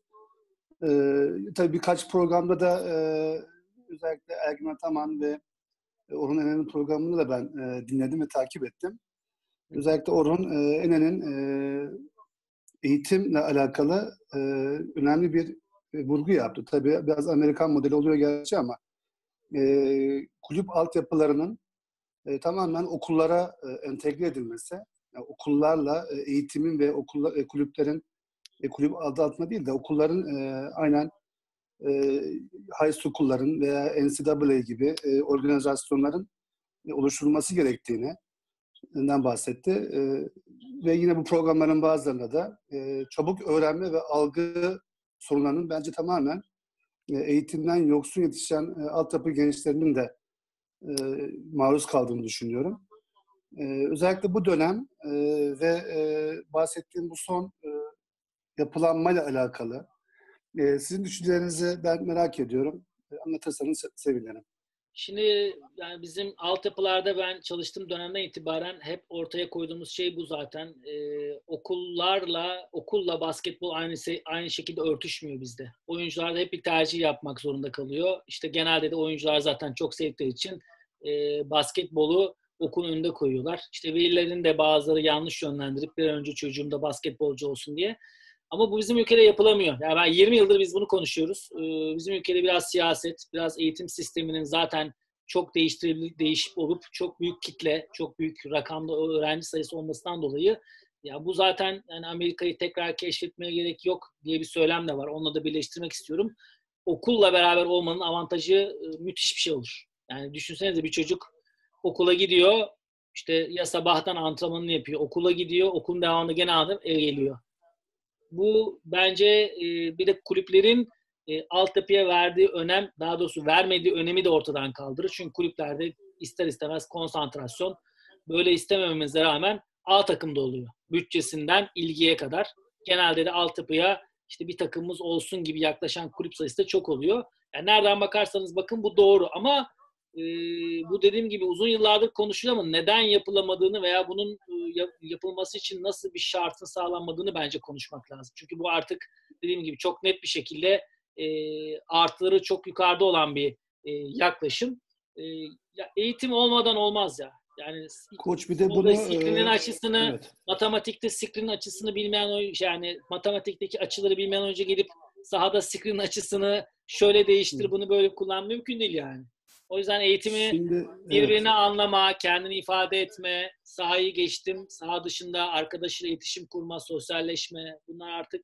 E, tabii birkaç programda da e, özellikle Ergin Ataman ve Orhun Enen'in programını da ben e, dinledim ve takip ettim. Özellikle Orhun e, Enen'in e, eğitimle alakalı e, önemli bir vurgu yaptı. Tabii biraz Amerikan modeli oluyor gerçi ama e, kulüp altyapılarının e, tamamen okullara e, entegre edilmesi, yani okullarla e, eğitimin ve okullar, e, kulüplerin e, kulüp adı altında değil de okulların e, aynen e, high school'ların veya NCAA gibi e, organizasyonların e, oluşturulması gerektiğini bahsetti. E, ve yine bu programların bazılarında da e, çabuk öğrenme ve algı sorunlarının bence tamamen e, eğitimden yoksun yetişen e, altyapı gençlerinin de e, maruz kaldığını düşünüyorum. E, özellikle bu dönem e, ve e, bahsettiğim bu son e, yapılanmayla alakalı e, sizin düşüncelerinizi ben merak ediyorum. E, anlatırsanız se- sevinirim. Şimdi yani bizim altyapılarda ben çalıştığım dönemden itibaren hep ortaya koyduğumuz şey bu zaten. Ee, okullarla, okulla basketbol aynı aynı şekilde örtüşmüyor bizde. Oyuncular da hep bir tercih yapmak zorunda kalıyor. İşte genelde de oyuncular zaten çok sevdikleri için e, basketbolu okulun önünde koyuyorlar. İşte velilerin de bazıları yanlış yönlendirip bir önce çocuğum da basketbolcu olsun diye. Ama bu bizim ülkede yapılamıyor. Yani ben 20 yıldır biz bunu konuşuyoruz. Ee, bizim ülkede biraz siyaset, biraz eğitim sisteminin zaten çok değiştirebilir, değişip olup çok büyük kitle, çok büyük rakamda öğrenci sayısı olmasından dolayı ya bu zaten yani Amerika'yı tekrar keşfetmeye gerek yok diye bir söylem de var. Onunla da birleştirmek istiyorum. Okulla beraber olmanın avantajı e, müthiş bir şey olur. Yani düşünsenize bir çocuk okula gidiyor, işte ya sabahtan antrenmanını yapıyor, okula gidiyor, okulun devamında gene alıp eve geliyor bu bence e, bir de kulüplerin e, altyapıya verdiği önem, daha doğrusu vermediği önemi de ortadan kaldırır. Çünkü kulüplerde ister istemez konsantrasyon böyle istemememize rağmen A takımda oluyor. Bütçesinden ilgiye kadar. Genelde de altyapıya işte bir takımımız olsun gibi yaklaşan kulüp sayısı da çok oluyor. Yani nereden bakarsanız bakın bu doğru ama e, bu dediğim gibi uzun yıllardır konuşuluyor ama neden yapılamadığını veya bunun e, yap- yapılması için nasıl bir şartın sağlanmadığını bence konuşmak lazım. Çünkü bu artık dediğim gibi çok net bir şekilde e, artıları çok yukarıda olan bir e, yaklaşım. E, ya eğitim olmadan olmaz ya. Yani Koç bir de bunu... screen'in e, açısını, evet. matematikte screen açısını bilmeyen oyuncu yani matematikteki açıları bilmeyen oyuncu gelip sahada screen açısını şöyle değiştir, Hı. bunu böyle kullan mümkün değil yani. O yüzden eğitimi Şimdi, birbirini evet. anlama, kendini ifade etme, sahayı geçtim, saha dışında arkadaşıyla iletişim kurma, sosyalleşme bunlar artık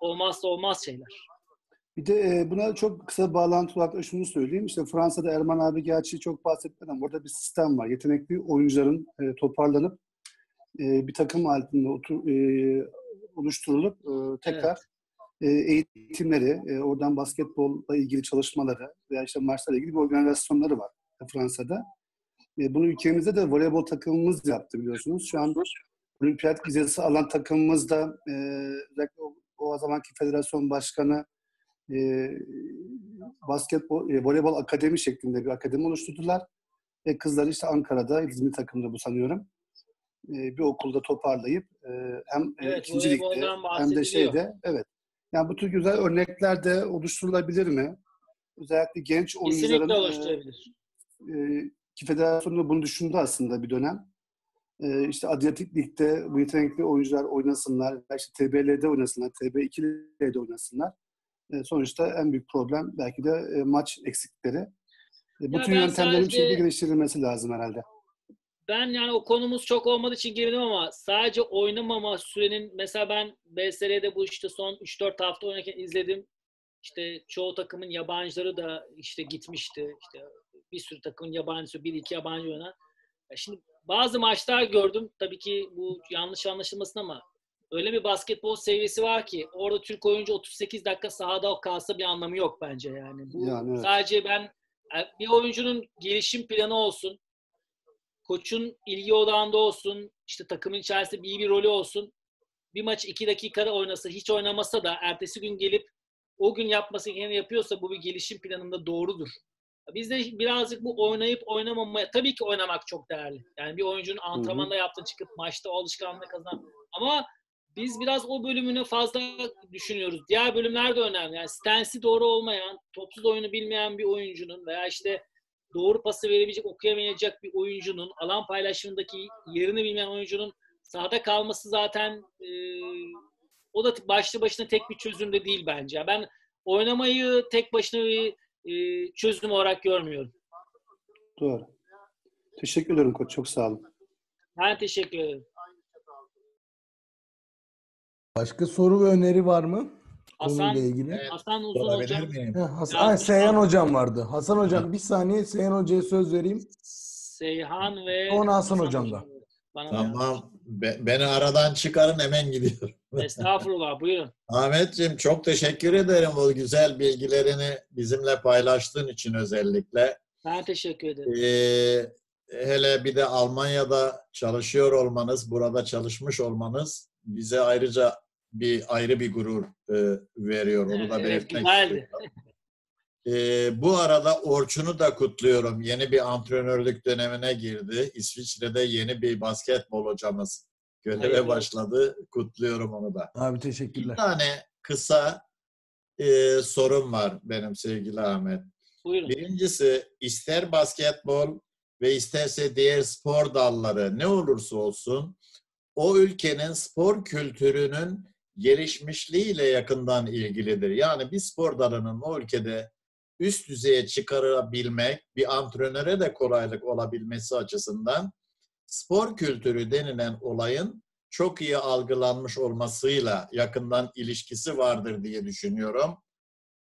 olmazsa olmaz şeyler. Bir de e, buna çok kısa bağlantı olarak da şunu söyleyeyim. İşte Fransa'da Erman abi gerçi çok bahsetmedi ama orada bir sistem var. Yetenekli oyuncuların e, toparlanıp e, bir takım altında otur, oluşturulup tekrar e, eğitimleri, e, oradan basketbolla ilgili çalışmaları veya işte maçlarla ilgili bir organizasyonları var Fransa'da. E, bunu ülkemizde de voleybol takımımız yaptı biliyorsunuz. Şu an olimpiyat vizesi alan takımımız da e, özellikle o, o zamanki federasyon başkanı e, basketbol, e, voleybol akademi şeklinde bir akademi oluşturdular. Ve kızları işte Ankara'da, İzmir takımında bu sanıyorum. E, bir okulda toparlayıp e, hem e, Evet, ikinci ligde hem de şeyde evet. Yani bu tür güzel örnekler de oluşturulabilir mi? Özellikle genç oyuncuların Kesinlikle e, oluşturabilir. e, ki federasyon da bunu düşündü aslında bir dönem. E, işte Adriyatik Lig'de bu yetenekli oyuncular oynasınlar, işte TBL'de oynasınlar, TB2'de oynasınlar. E, sonuçta en büyük problem belki de e, maç eksikleri. E, bu Ya tür yöntemlerin bir şekilde sadece- geliştirilmesi lazım herhalde. Ben yani o konumuz çok olmadığı için girdim ama sadece oynamama sürenin mesela ben BSR'de bu işte son 3-4 hafta oynarken izledim. İşte çoğu takımın yabancıları da işte gitmişti. İşte bir sürü takımın yabancısı, bir iki yabancı oynar. Ya şimdi bazı maçlar gördüm. Tabii ki bu yanlış anlaşılmasın ama öyle bir basketbol seviyesi var ki orada Türk oyuncu 38 dakika sahada kalsa bir anlamı yok bence yani. Bu Yani evet. sadece ben e, bir oyuncunun gelişim planı olsun. Koçun ilgi odağında olsun. işte takımın içerisinde iyi bir rolü olsun. Bir maç iki dakikada oynasa, hiç oynamasa da ertesi gün gelip o gün yapması gerekeni yapıyorsa bu bir gelişim planında doğrudur. Bizde birazcık bu oynayıp oynamamaya, tabii ki oynamak çok değerli. Yani bir oyuncunun antrenmanda yaptığı çıkıp maçta o alışkanlığı kazan. Ama biz biraz o bölümünü fazla düşünüyoruz. Diğer bölümler de önemli. Yani stansi doğru olmayan, topsuz oyunu bilmeyen bir oyuncunun veya işte doğru pası verebilecek, okuyamayacak bir oyuncunun, alan paylaşımındaki yerini bilmeyen oyuncunun sahada kalması zaten e, o da başlı başına tek bir çözüm de değil bence. Ben oynamayı tek başına bir e, çözüm olarak görmüyorum. Doğru. Teşekkür ederim koç. Çok sağ olun. Ben teşekkür ederim. Başka soru ve öneri var mı? Hasan, Konuyla ilgili. Hasan Uzun Hocam. miyim? Ha, Hasan, Ya, Ay, Seyhan hocam vardı. Hasan hocam bir saniye Seyhan hocaya söz vereyim. Seyhan ve Sonra Hasan hocam da. Bana Tamam. Be- beni aradan çıkarın hemen gidiyorum. Estağfurullah buyurun. Ahmetciğim çok teşekkür ederim bu güzel bilgilerini bizimle paylaştığın için özellikle. Ben teşekkür ederim. Ee, hele bir de Almanya'da çalışıyor olmanız, burada çalışmış olmanız bize ayrıca bir ayrı bir gurur e, veriyor. Onu da belirtmek istiyorum. Ee, bu arada Orçun'u da kutluyorum. Yeni bir antrenörlük dönemine girdi. İsviçre'de yeni bir basketbol hocamız göreve Hayırlı olsun. başladı. Kutluyorum onu da. Abi Bir teşekkürler. tane kısa e, sorum var benim sevgili Ahmet. Buyurun. Birincisi ister basketbol ve isterse diğer spor dalları ne olursa olsun o ülkenin spor kültürünün gelişmişliğiyle yakından ilgilidir. Yani bir spor dalının o ülkede üst düzeye çıkarabilmek, bir antrenöre de kolaylık olabilmesi açısından spor kültürü denilen olayın çok iyi algılanmış olmasıyla yakından ilişkisi vardır diye düşünüyorum.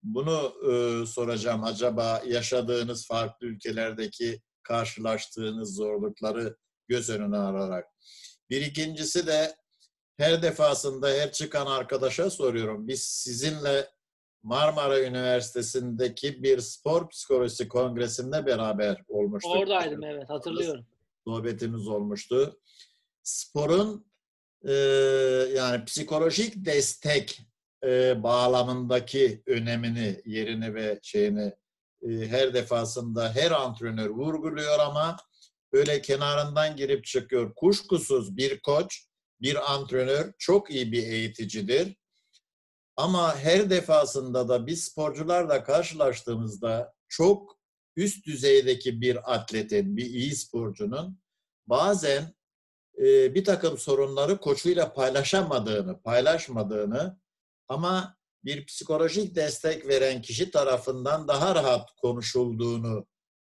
Bunu e, soracağım. Acaba yaşadığınız farklı ülkelerdeki karşılaştığınız zorlukları göz önüne alarak. Bir ikincisi de her defasında her çıkan arkadaşa soruyorum. Biz sizinle Marmara Üniversitesi'ndeki bir spor psikolojisi kongresinde beraber olmuştuk. Oradaydım evet hatırlıyorum. Sohbetimiz olmuştu. Sporun e, yani psikolojik destek e, bağlamındaki önemini, yerini ve şeyini e, her defasında her antrenör vurguluyor ama böyle kenarından girip çıkıyor. Kuşkusuz bir koç, bir antrenör çok iyi bir eğiticidir. Ama her defasında da biz sporcularla karşılaştığımızda çok üst düzeydeki bir atletin, bir iyi sporcunun bazen e, bir takım sorunları koçuyla paylaşamadığını, paylaşmadığını ama bir psikolojik destek veren kişi tarafından daha rahat konuşulduğunu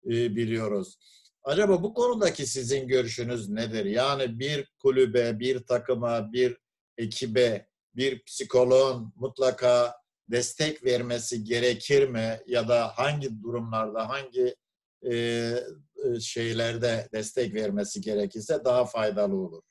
e, biliyoruz. Acaba bu konudaki sizin görüşünüz nedir? Yani bir kulübe, bir takıma, bir ekibe, bir psikoloğun mutlaka destek vermesi gerekir mi? Ya da hangi durumlarda, hangi e, e, şeylerde destek vermesi gerekirse daha faydalı olur.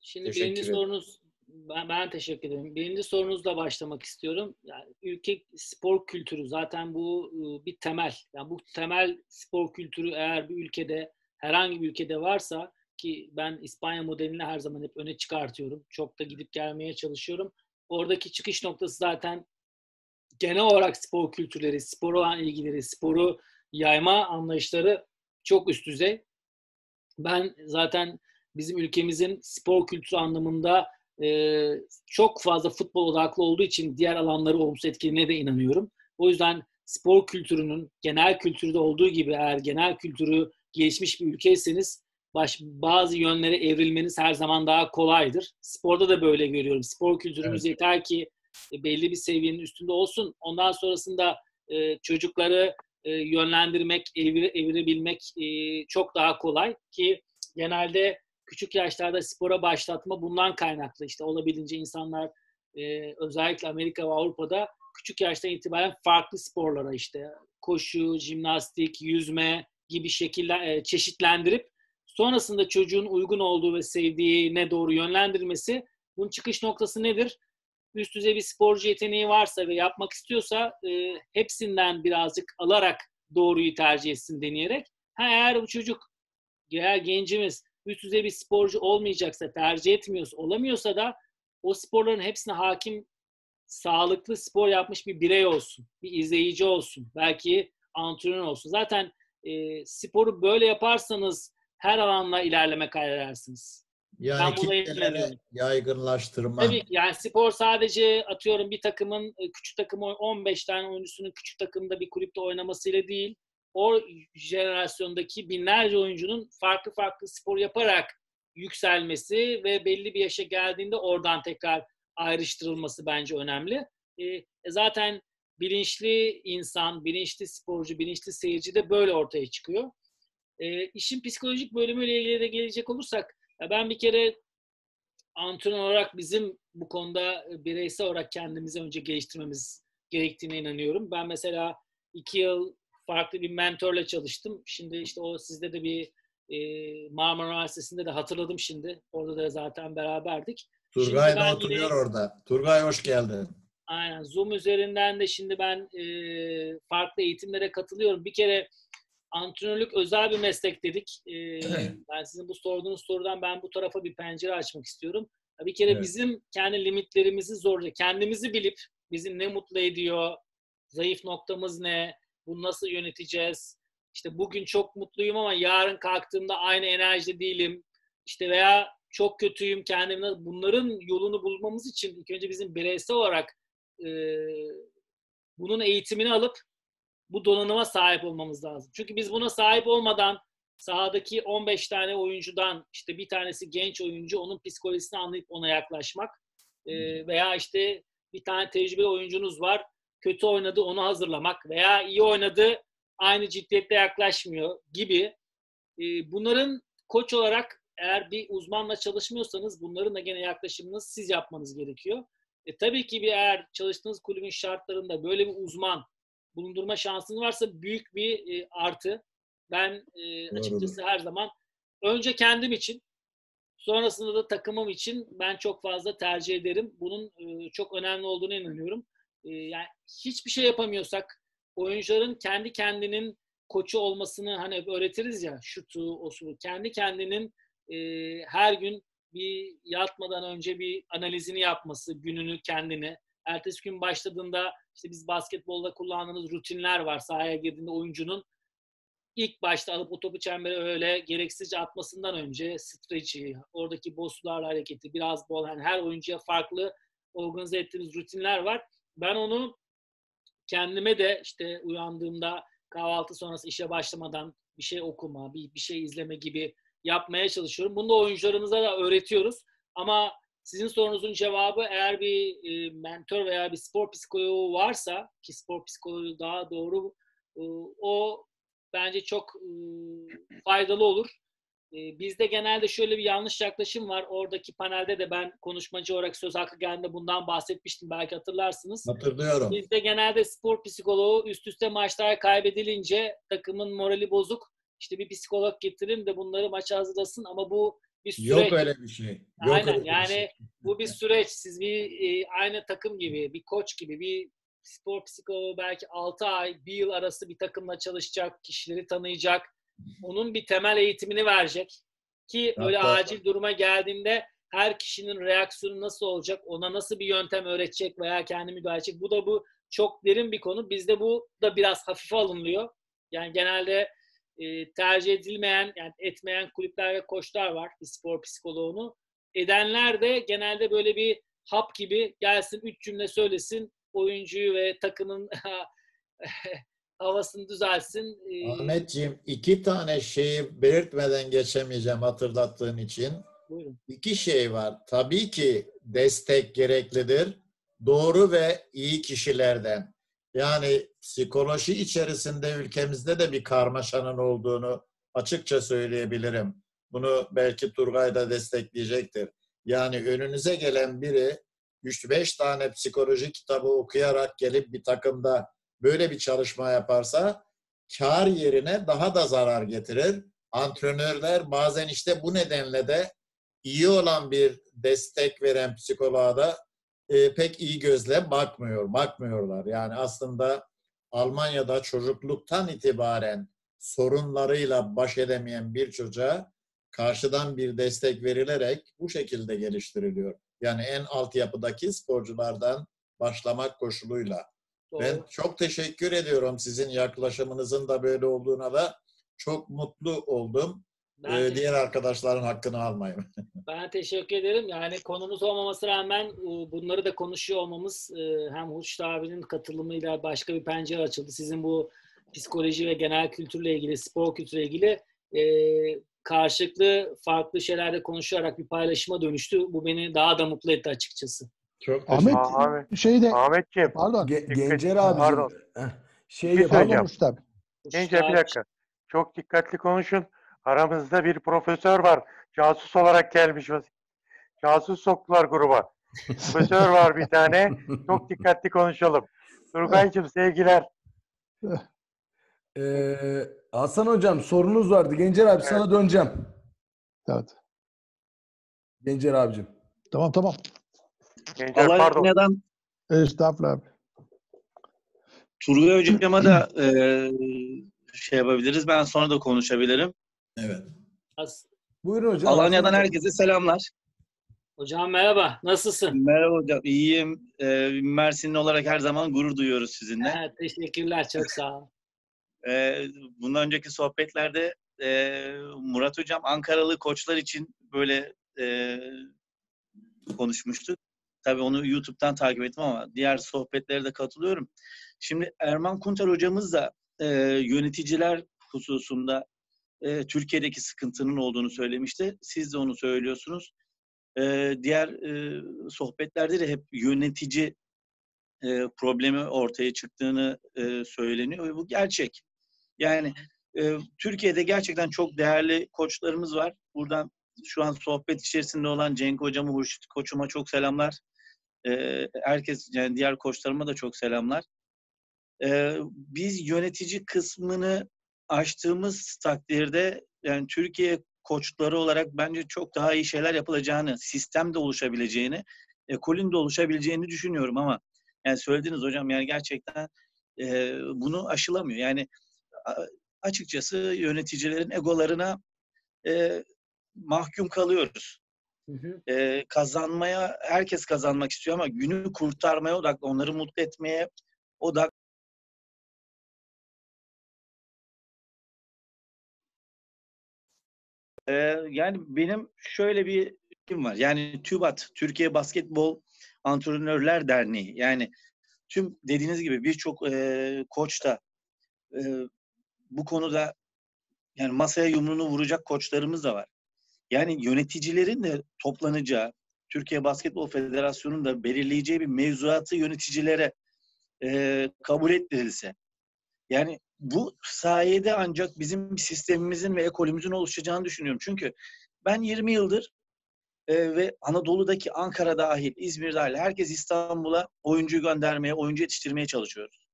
Şimdi Teşekkür birinci ederim. sorunuz ben, ben teşekkür ederim. Birinci sorunuzla başlamak istiyorum. Yani ülke spor kültürü zaten bu e, bir temel. Yani bu temel spor kültürü eğer bir ülkede herhangi bir ülkede varsa ki ben İspanya modelini her zaman hep öne çıkartıyorum. Çok da gidip gelmeye çalışıyorum. Oradaki çıkış noktası zaten genel olarak spor kültürleri, spor olan ilgileri, sporu yayma anlayışları çok üst düzey. Ben zaten bizim ülkemizin spor kültürü anlamında e, çok fazla futbol odaklı olduğu için diğer alanları olumsuz etkilediğine de inanıyorum. O yüzden spor kültürünün genel kültürde olduğu gibi eğer genel kültürü gelişmiş bir ülkeyseniz baş, bazı yönlere evrilmeniz her zaman daha kolaydır. Sporda da böyle görüyorum. Spor kültürümüz yeter ki e, belli bir seviyenin üstünde olsun. Ondan sonrasında e, çocukları e, yönlendirmek, evire, evirebilmek e, çok daha kolay ki genelde küçük yaşlarda spora başlatma bundan kaynaklı. İşte olabildiğince insanlar e, özellikle Amerika ve Avrupa'da küçük yaştan itibaren farklı sporlara işte koşu, jimnastik, yüzme gibi şekiller e, çeşitlendirip sonrasında çocuğun uygun olduğu ve sevdiğine doğru yönlendirmesi Bunun çıkış noktası nedir? Üst düzey bir sporcu yeteneği varsa ve yapmak istiyorsa e, hepsinden birazcık alarak doğruyu tercih etsin deneyerek. Ha, eğer bu çocuk eğer gencimiz üst düzey bir sporcu olmayacaksa, tercih etmiyorsa, olamıyorsa da o sporların hepsine hakim, sağlıklı spor yapmış bir birey olsun, bir izleyici olsun, belki antrenör olsun. Zaten e, sporu böyle yaparsanız her alanla ilerleme kaydedersiniz. Yani kitleleri yaygınlaştırma. Tabii yani spor sadece atıyorum bir takımın e, küçük takım 15 tane oyuncusunun küçük takımda bir kulüpte oynamasıyla değil o jenerasyondaki binlerce oyuncunun farklı farklı spor yaparak yükselmesi ve belli bir yaşa geldiğinde oradan tekrar ayrıştırılması bence önemli. E, zaten bilinçli insan, bilinçli sporcu, bilinçli seyirci de böyle ortaya çıkıyor. E, işin psikolojik bölümüyle ilgili de gelecek olursak, ya ben bir kere antrenör olarak bizim bu konuda bireysel olarak kendimizi önce geliştirmemiz gerektiğine inanıyorum. Ben mesela iki yıl farklı bir mentorla çalıştım. Şimdi işte o sizde de bir e, Marmara Üniversitesi'nde de hatırladım şimdi. Orada da zaten beraberdik. Turgay da oturuyor yine, orada. Turgay hoş geldin. Aynen. Zoom üzerinden de şimdi ben e, farklı eğitimlere katılıyorum. Bir kere antrenörlük özel bir meslek dedik. E, ben sizin bu sorduğunuz sorudan ben bu tarafa bir pencere açmak istiyorum. Bir kere evet. bizim kendi limitlerimizi zorca, kendimizi bilip bizim ne mutlu ediyor, zayıf noktamız ne, bunu nasıl yöneteceğiz? İşte bugün çok mutluyum ama yarın kalktığımda aynı enerjide değilim. İşte veya çok kötüyüm kendimle. Bunların yolunu bulmamız için ilk önce bizim bireysel olarak e, bunun eğitimini alıp bu donanıma sahip olmamız lazım. Çünkü biz buna sahip olmadan sahadaki 15 tane oyuncudan işte bir tanesi genç oyuncu onun psikolojisini anlayıp ona yaklaşmak e, veya işte bir tane tecrübeli oyuncunuz var kötü oynadı onu hazırlamak veya iyi oynadı aynı ciddiyette yaklaşmıyor gibi e, bunların koç olarak eğer bir uzmanla çalışmıyorsanız bunların da gene yaklaşımınız siz yapmanız gerekiyor. E, tabii ki bir eğer çalıştığınız kulübün şartlarında böyle bir uzman bulundurma şansınız varsa büyük bir e, artı. Ben e, açıkçası her zaman önce kendim için sonrasında da takımım için ben çok fazla tercih ederim. Bunun e, çok önemli olduğunu inanıyorum. Ee, yani hiçbir şey yapamıyorsak oyuncuların kendi kendinin koçu olmasını hani öğretiriz ya şutu, o su. Kendi kendinin e, her gün bir yatmadan önce bir analizini yapması, gününü kendini. Ertesi gün başladığında işte biz basketbolda kullandığımız rutinler var. Sahaya girdiğinde oyuncunun ilk başta alıp o topu çembere öyle gereksizce atmasından önce stretch'i, oradaki bosslarla hareketi, biraz bol, yani her oyuncuya farklı organize ettiğimiz rutinler var ben onu kendime de işte uyandığımda kahvaltı sonrası işe başlamadan bir şey okuma, bir, bir şey izleme gibi yapmaya çalışıyorum. Bunu da oyuncularımıza da öğretiyoruz. Ama sizin sorunuzun cevabı eğer bir e, mentor veya bir spor psikoloğu varsa ki spor psikoloğu daha doğru e, o bence çok e, faydalı olur. Ee, bizde genelde şöyle bir yanlış yaklaşım var. Oradaki panelde de ben konuşmacı olarak söz hakkı geldiğinde bundan bahsetmiştim. Belki hatırlarsınız. Hatırlıyorum. Bizde genelde spor psikoloğu üst üste maçlar kaybedilince takımın morali bozuk. İşte bir psikolog getirin de bunları maça hazırlasın ama bu bir süreç. Yok öyle bir şey. Yok Aynen öyle yani şey. bu bir süreç. Siz bir e, aynı takım gibi, bir koç gibi, bir spor psikoloğu belki 6 ay, 1 yıl arası bir takımla çalışacak, kişileri tanıyacak onun bir temel eğitimini verecek ki öyle Hatta. acil duruma geldiğinde her kişinin reaksiyonu nasıl olacak, ona nasıl bir yöntem öğretecek veya kendi müdahale edecek. Bu da bu çok derin bir konu. Bizde bu da biraz hafife alınıyor. Yani genelde e, tercih edilmeyen, yani etmeyen kulüpler ve koçlar var bir spor psikoloğunu. Edenler de genelde böyle bir hap gibi gelsin, üç cümle söylesin, oyuncuyu ve takımın havasını düzelsin. Ee, Ahmetciğim iki tane şeyi belirtmeden geçemeyeceğim hatırlattığın için. Buyurun. İki şey var. Tabii ki destek gereklidir. Doğru ve iyi kişilerden. Yani psikoloji içerisinde ülkemizde de bir karmaşanın olduğunu açıkça söyleyebilirim. Bunu belki Turgay da destekleyecektir. Yani önünüze gelen biri 3-5 tane psikoloji kitabı okuyarak gelip bir takımda böyle bir çalışma yaparsa kar yerine daha da zarar getirir. Antrenörler bazen işte bu nedenle de iyi olan bir destek veren psikoloğa da e, pek iyi gözle bakmıyor, bakmıyorlar. Yani aslında Almanya'da çocukluktan itibaren sorunlarıyla baş edemeyen bir çocuğa karşıdan bir destek verilerek bu şekilde geliştiriliyor. Yani en altyapıdaki sporculardan başlamak koşuluyla. Doğru. Ben çok teşekkür ediyorum sizin yaklaşımınızın da böyle olduğuna da çok mutlu oldum. Ben ee, diğer arkadaşların hakkını almayayım. ben teşekkür ederim. Yani konumuz olmaması rağmen bunları da konuşuyor olmamız e, hem Hurşit abinin katılımıyla başka bir pencere açıldı. Sizin bu psikoloji ve genel kültürle ilgili, spor kültürle ilgili e, karşılıklı farklı şeylerde konuşarak bir paylaşıma dönüştü. Bu beni daha da mutlu etti açıkçası. Çok Ahmet, Ahmet şeyde Ahmetciğim. Pardon. Ge- Gencer abi. Pardon. Şey bir pardon Gencer bir dakika. Çok dikkatli konuşun. Aramızda bir profesör var. Casus olarak gelmiş. Casus soktular gruba. profesör var bir tane. Çok dikkatli konuşalım. Turgay'cığım sevgiler. Ee, Hasan hocam sorunuz vardı. Gencer abi evet. sana döneceğim. Evet. Gencer abicim. Tamam tamam. Gencer pardon. Neden? Estağfurullah abi. Turgay hocama da e, şey yapabiliriz. Ben sonra da konuşabilirim. Evet. Az. Buyurun hocam. Alanya'dan herkese selamlar. Hocam merhaba. Nasılsın? Merhaba hocam. İyiyim. E, Mersinli olarak her zaman gurur duyuyoruz sizinle. Evet, teşekkürler. Çok sağ ol. E, bundan önceki sohbetlerde e, Murat hocam Ankaralı koçlar için böyle e, konuşmuştuk. Tabii onu YouTube'dan takip ettim ama diğer sohbetlere de katılıyorum. Şimdi Erman Kunter hocamız da e, yöneticiler hususunda e, Türkiye'deki sıkıntının olduğunu söylemişti. Siz de onu söylüyorsunuz. E, diğer e, sohbetlerde de hep yönetici e, problemi ortaya çıktığını e, söyleniyor ve bu gerçek. Yani e, Türkiye'de gerçekten çok değerli koçlarımız var. Buradan şu an sohbet içerisinde olan Cenk hocama, Hurşit koçuma çok selamlar. E, herkes yani diğer koçlarıma da çok selamlar. E, biz yönetici kısmını açtığımız takdirde yani Türkiye koçları olarak bence çok daha iyi şeyler yapılacağını, sistemde oluşabileceğini, ekolün de oluşabileceğini düşünüyorum ama yani söylediniz hocam yani gerçekten e, bunu aşılamıyor. Yani açıkçası yöneticilerin egolarına e, mahkum kalıyoruz. Hı hı. E, kazanmaya herkes kazanmak istiyor ama günü kurtarmaya odaklı, onları mutlu etmeye odak Ee, yani benim şöyle bir fikrim var. Yani TÜBAT, Türkiye Basketbol Antrenörler Derneği. Yani tüm dediğiniz gibi birçok e, koç da e, bu konuda yani masaya yumruğunu vuracak koçlarımız da var. Yani yöneticilerin de toplanacağı, Türkiye Basketbol Federasyonu'nun da belirleyeceği bir mevzuatı yöneticilere e, kabul ettirilse. Yani bu sayede ancak bizim sistemimizin ve ekolümüzün oluşacağını düşünüyorum. Çünkü ben 20 yıldır e, ve Anadolu'daki Ankara dahil, İzmir dahil herkes İstanbul'a oyuncu göndermeye, oyuncu yetiştirmeye çalışıyoruz.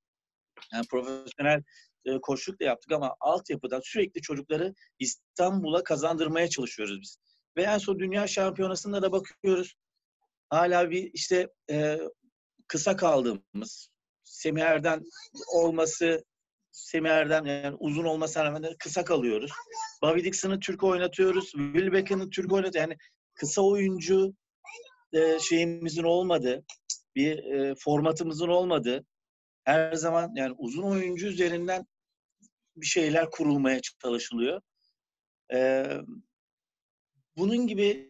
Yani profesyonel e, koçluk yaptık ama altyapıda sürekli çocukları İstanbul'a kazandırmaya çalışıyoruz biz. Ve en son dünya şampiyonasında da bakıyoruz. Hala bir işte e, kısa kaldığımız, Semih Erdem olması, Semih Erdem yani uzun olmasına rağmen kısa kalıyoruz. Bobby Dixon'ı Türk oynatıyoruz. Will Beckham'ı Türk oynatıyoruz. Yani kısa oyuncu e, şeyimizin olmadı, bir e, formatımızın olmadı. Her zaman yani uzun oyuncu üzerinden bir şeyler kurulmaya çalışılıyor. Ee, bunun gibi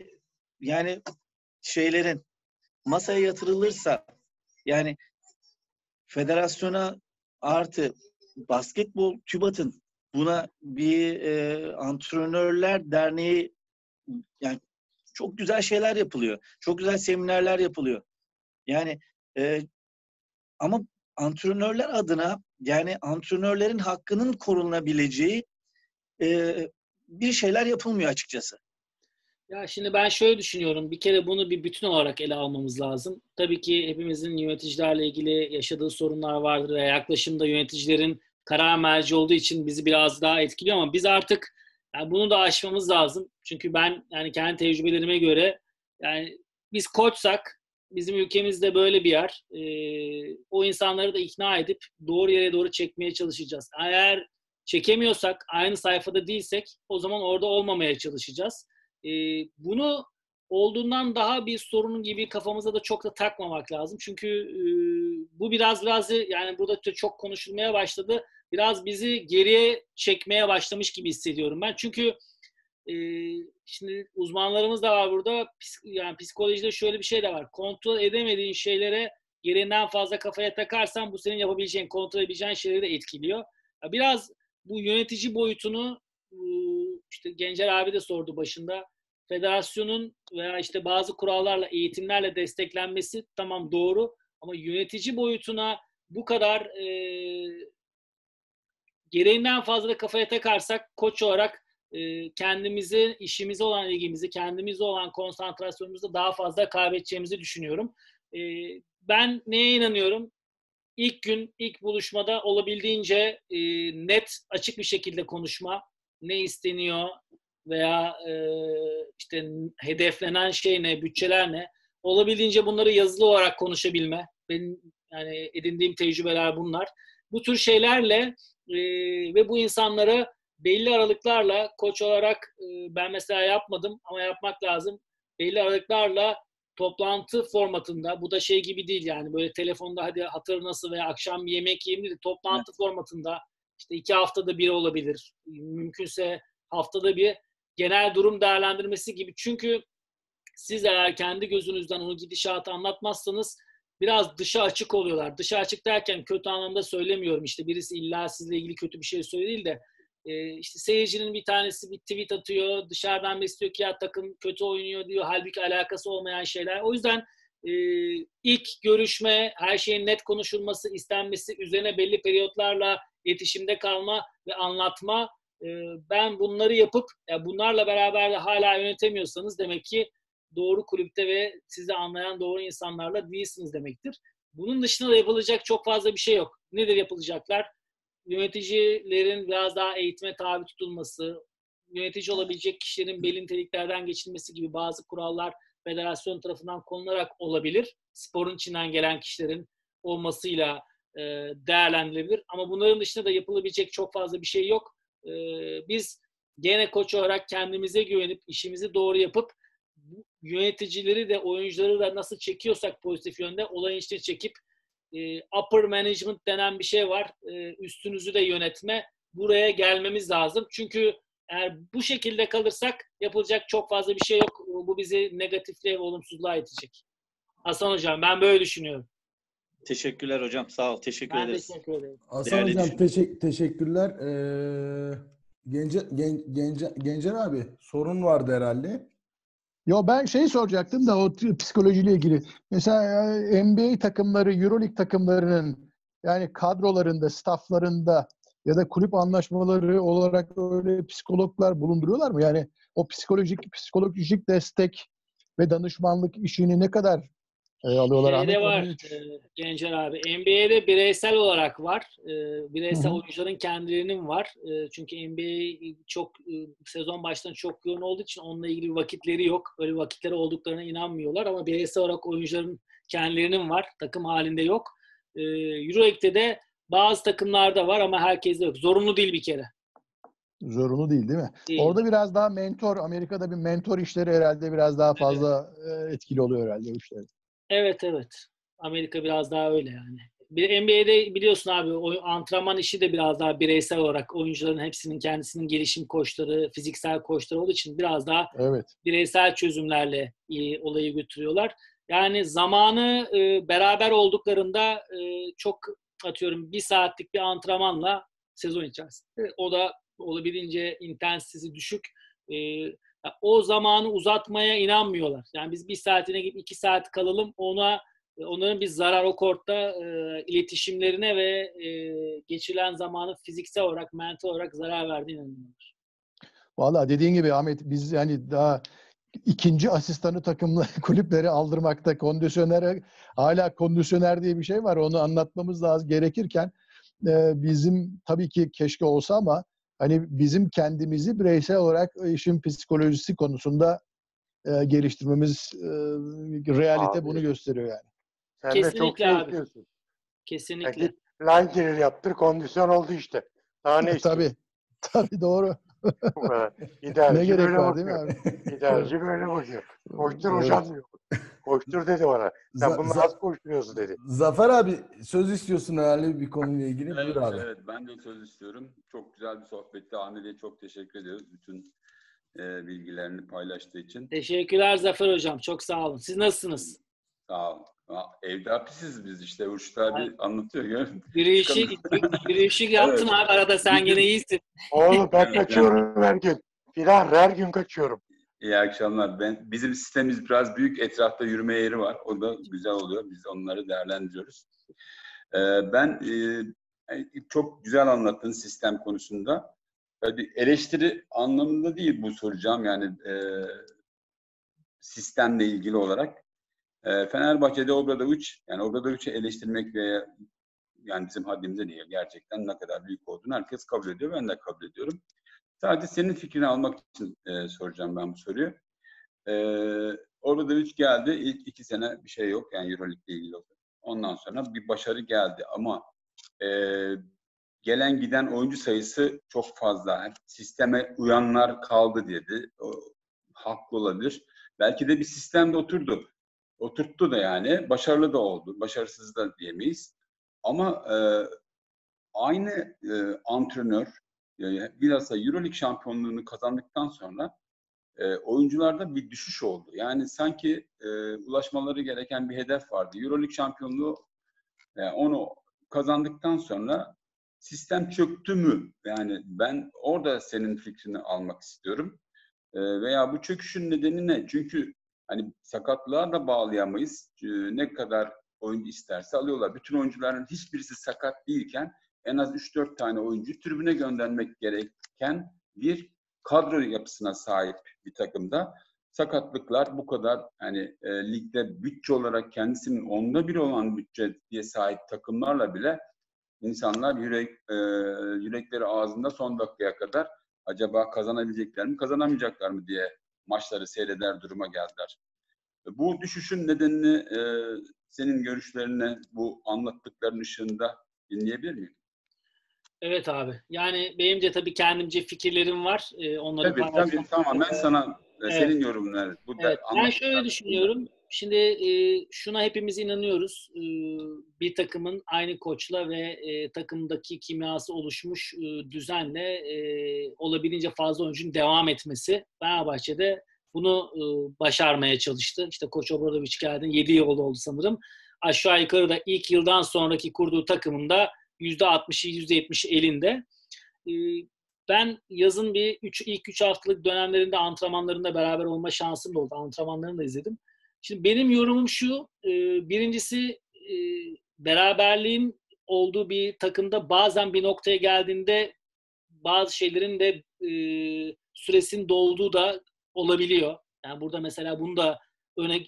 yani şeylerin masaya yatırılırsa yani federasyona artı basketbol TÜBAT'ın buna bir e, antrenörler derneği yani çok güzel şeyler yapılıyor. Çok güzel seminerler yapılıyor. Yani e, ama antrenörler adına yani antrenörlerin hakkının korunabileceği e, bir şeyler yapılmıyor açıkçası. Ya şimdi ben şöyle düşünüyorum. Bir kere bunu bir bütün olarak ele almamız lazım. Tabii ki hepimizin yöneticilerle ilgili yaşadığı sorunlar vardır yaklaşımda yöneticilerin karar merci olduğu için bizi biraz daha etkiliyor ama biz artık Yani bunu da aşmamız lazım. Çünkü ben yani kendi tecrübelerime göre yani biz koçsak bizim ülkemizde böyle bir yer. E, o insanları da ikna edip doğru yere doğru çekmeye çalışacağız. Eğer çekemiyorsak, aynı sayfada değilsek o zaman orada olmamaya çalışacağız. E, bunu olduğundan daha bir sorun gibi kafamıza da çok da takmamak lazım. Çünkü e, bu biraz biraz yani burada çok konuşulmaya başladı. Biraz bizi geriye çekmeye başlamış gibi hissediyorum ben. Çünkü e, şimdi uzmanlarımız da var burada. Yani psikolojide şöyle bir şey de var. Kontrol edemediğin şeylere gereğinden fazla kafaya takarsan bu senin yapabileceğin, kontrol edebileceğin şeyleri de etkiliyor. Biraz bu yönetici boyutunu işte Gencer abi de sordu başında. Federasyonun veya işte bazı kurallarla, eğitimlerle desteklenmesi tamam doğru ama yönetici boyutuna bu kadar e, gereğinden fazla kafaya takarsak koç olarak e, kendimizi, işimize olan ilgimizi, kendimize olan konsantrasyonumuzu daha fazla kaybedeceğimizi düşünüyorum. E, ben neye inanıyorum? İlk gün, ilk buluşmada olabildiğince e, net, açık bir şekilde konuşma, ne isteniyor veya e, işte hedeflenen şey ne, bütçeler ne, olabildiğince bunları yazılı olarak konuşabilme. Benim yani edindiğim tecrübeler bunlar. Bu tür şeylerle e, ve bu insanları belli aralıklarla koç olarak e, ben mesela yapmadım ama yapmak lazım. Belli aralıklarla toplantı formatında bu da şey gibi değil yani böyle telefonda hadi hatır nasıl veya akşam bir yemek yiyeyim değil toplantı evet. formatında işte iki haftada bir olabilir. Mümkünse haftada bir genel durum değerlendirmesi gibi. Çünkü siz eğer kendi gözünüzden onu gidişatı anlatmazsanız biraz dışa açık oluyorlar. Dışa açık derken kötü anlamda söylemiyorum. İşte birisi illa sizle ilgili kötü bir şey söylüyor değil de e, işte seyircinin bir tanesi bir tweet atıyor. Dışarıdan besliyor ki ya takım kötü oynuyor diyor. Halbuki alakası olmayan şeyler. O yüzden e, ilk görüşme, her şeyin net konuşulması, istenmesi, üzerine belli periyotlarla iletişimde kalma ve anlatma. E, ben bunları yapıp ya bunlarla beraber de hala yönetemiyorsanız demek ki doğru kulüpte ve sizi anlayan doğru insanlarla değilsiniz demektir. Bunun dışında da yapılacak çok fazla bir şey yok. Nedir yapılacaklar? Yöneticilerin biraz daha eğitime tabi tutulması, yönetici olabilecek kişilerin belli niteliklerden geçilmesi gibi bazı kurallar federasyon tarafından konularak olabilir. Sporun içinden gelen kişilerin olmasıyla e, değerlendirilebilir. Ama bunların dışında da yapılabilecek çok fazla bir şey yok. E, biz gene koç olarak kendimize güvenip işimizi doğru yapıp yöneticileri de oyuncuları da nasıl çekiyorsak pozitif yönde olayın içine çekip e, upper management denen bir şey var. E, üstünüzü de yönetme. Buraya gelmemiz lazım. Çünkü eğer bu şekilde kalırsak yapılacak çok fazla bir şey yok. Bu bizi negatifliğe ve olumsuzluğa itecek. Hasan Hocam ben böyle düşünüyorum. Teşekkürler hocam. Sağ ol. Teşekkür ben ederiz. teşekkür ederim. Hasan Değerli Hocam düşün- teşek- teşekkürler. Ee, Gencer, Gen- Gencer, Gencer abi sorun vardı herhalde. Yo ben şey soracaktım da o t- psikolojiyle ilgili. Mesela e, NBA takımları, Euroleague takımlarının yani kadrolarında, stafflarında ya da kulüp anlaşmaları olarak öyle psikologlar bulunduruyorlar mı? Yani o psikolojik psikolojik destek ve danışmanlık işini ne kadar e, alıyorlar? Şeyde var e, Gencer abi. NBA'de bireysel olarak var. E, bireysel Hı hı. oyuncuların kendilerinin var. E, çünkü NBA çok e, sezon baştan çok yoğun olduğu için onunla ilgili bir vakitleri yok. Öyle vakitleri olduklarına inanmıyorlar ama bireysel olarak oyuncuların kendilerinin var. Takım halinde yok. E, Euroleague'de de bazı takımlarda var ama herkeste yok. Zorunlu değil bir kere. Zorunlu değil değil mi? Değil. Orada biraz daha mentor, Amerika'da bir mentor işleri herhalde biraz daha fazla e, etkili oluyor herhalde o işler. Evet evet. Amerika biraz daha öyle yani. Bir NBA'de biliyorsun abi o antrenman işi de biraz daha bireysel olarak oyuncuların hepsinin kendisinin gelişim koçları, fiziksel koçları olduğu için biraz daha Evet. bireysel çözümlerle e, olayı götürüyorlar. Yani zamanı e, beraber olduklarında e, çok atıyorum bir saatlik bir antrenmanla sezon içerisinde. O da olabildiğince intensitesi düşük. E, o zamanı uzatmaya inanmıyorlar. Yani biz bir saatine gidip iki saat kalalım ona onların bir zarar o kortta e, iletişimlerine ve e, geçilen zamanı fiziksel olarak, mental olarak zarar verdiğine inanıyorlar. Valla dediğin gibi Ahmet biz yani daha ikinci asistanı takımla kulüpleri aldırmakta kondisyonere hala kondisyoner diye bir şey var onu anlatmamız lazım gerekirken e, bizim tabii ki keşke olsa ama hani bizim kendimizi bireysel olarak işin psikolojisi konusunda e, geliştirmemiz e, realite Abi. bunu gösteriyor yani. Sen de çok Kesinlikle şey abi. istiyorsun. Kesinlikle. Peki line gelir yaptır kondisyon oldu işte. Daha ne istiyorsun? Tabii. Tabii doğru. İdealci ne gerek var değil mi bakıyor. abi? İdealci böyle bakıyor. Koştur Evet. Koştur dedi bana. Sen Za- bunu za- nasıl koşturuyorsun dedi. Zafer abi söz istiyorsun herhalde bir konuyla ilgili. Evet, Buyur abi. evet ben de söz istiyorum. Çok güzel bir sohbetti. Ahmet'e çok teşekkür ediyoruz. Bütün e, bilgilerini paylaştığı için. Teşekkürler Zafer Hocam. Çok sağ olun. Siz nasılsınız? Sağ ol. Ha, Evde hapisiz biz işte. Urşit abi anlatıyor. görüyor musun? Yürüyüşü, yürüyüşü yaptın Evet. abi arada. Sen gene iyisin. Oğlum ben kaçıyorum her gün. Firar her gün kaçıyorum. İyi akşamlar. Ben bizim sistemimiz biraz büyük. Etrafta yürüme yeri var. O da güzel oluyor. Biz onları değerlendiriyoruz. Ee, ben e, çok güzel anlattın sistem konusunda. Tabii eleştiri anlamında değil bu soracağım yani e, sistemle ilgili olarak. E, Fenerbahçe'de Obradovic, yani Obradovic'i eleştirmek veya yani bizim haddimize değil gerçekten ne kadar büyük olduğunu herkes kabul ediyor. Ben de kabul ediyorum. Sadece senin fikrini almak için e, soracağım ben bu soruyu. E, Obradovic geldi. İlk iki sene bir şey yok. Yani Euroleague ile ilgili. Ondan sonra bir başarı geldi ama e, gelen giden oyuncu sayısı çok fazla. Sisteme uyanlar kaldı dedi. O, haklı olabilir. Belki de bir sistemde oturdu. Oturttu da yani. Başarılı da oldu. Başarısız da diyemeyiz. Ama e, aynı e, antrenör bilhassa Euroleague şampiyonluğunu kazandıktan sonra e, oyuncularda bir düşüş oldu. Yani sanki e, ulaşmaları gereken bir hedef vardı. Euroleague şampiyonluğu e, onu kazandıktan sonra sistem çöktü mü? Yani ben orada senin fikrini almak istiyorum. E, veya bu çöküşün nedeni ne? Çünkü hani sakatlığa da bağlayamayız. E, ne kadar oyuncu isterse alıyorlar. Bütün oyuncuların hiçbirisi sakat değilken en az 3-4 tane oyuncu tribüne göndermek gereken bir kadro yapısına sahip bir takımda sakatlıklar bu kadar hani e, ligde bütçe olarak kendisinin onda bir olan bütçe diye sahip takımlarla bile insanlar yürek e, yürekleri ağzında son dakikaya kadar acaba kazanabilecekler mi kazanamayacaklar mı diye maçları seyreder duruma geldiler. Bu düşüşün nedenini e, senin görüşlerine bu anlattıkların ışığında dinleyebilir miyim? Evet abi. Yani benim de tabii kendimce fikirlerim var. Ee, onları Tabii tabii tamamen sana e, Evet. senin yorumların. Bu Evet, ben şöyle düşünüyorum. Şimdi e, şuna hepimiz inanıyoruz. E, bir takımın aynı koçla ve e, takımdaki kimyası oluşmuş e, düzenle e, olabildiğince fazla oyuncunun devam etmesi. Fenerbahçe'de bunu e, başarmaya çalıştı. İşte Koç Obradoviç geldi. 7 yıl oldu sanırım. Aşağı yukarı da ilk yıldan sonraki kurduğu takımında %60'ı %70'i elinde. E, ben yazın bir üç, ilk 3 haftalık dönemlerinde antrenmanlarında beraber olma şansım da oldu. Antrenmanlarını da izledim. Şimdi benim yorumum şu. e, birincisi e, beraberliğin olduğu bir takımda bazen bir noktaya geldiğinde bazı şeylerin de e, süresinin dolduğu da olabiliyor. Yani burada mesela bunu da öne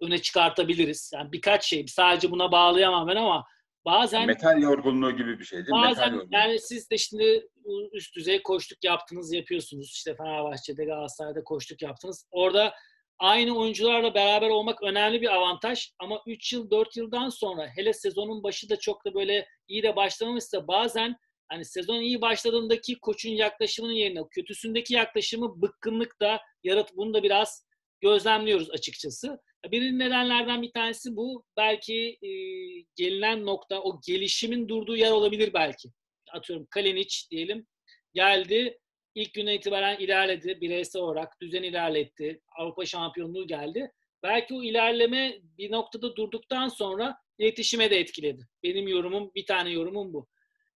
öne çıkartabiliriz. Yani birkaç şey. Sadece buna bağlayamam ben ama bazen metal yorgunluğu gibi bir şey değil mi? Bazen yani siz de şimdi üst düzey koştuk yaptınız yapıyorsunuz. İşte Fenerbahçe'de Galatasaray'da koştuk yaptınız. Orada aynı oyuncularla beraber olmak önemli bir avantaj ama 3 yıl 4 yıldan sonra hele sezonun başı da çok da böyle iyi de başlamamışsa bazen hani sezon iyi başladığındaki koçun yaklaşımının yerine kötüsündeki yaklaşımı bıkkınlık da yarat bunu da biraz gözlemliyoruz açıkçası. Bir nedenlerden bir tanesi bu. Belki e, gelinen nokta o gelişimin durduğu yer olabilir belki. Atıyorum Kalinic diyelim geldi. İlk güne itibaren ilerledi. Bireysel olarak düzen ilerletti. Avrupa şampiyonluğu geldi. Belki o ilerleme bir noktada durduktan sonra iletişime de etkiledi. Benim yorumum, bir tane yorumum bu.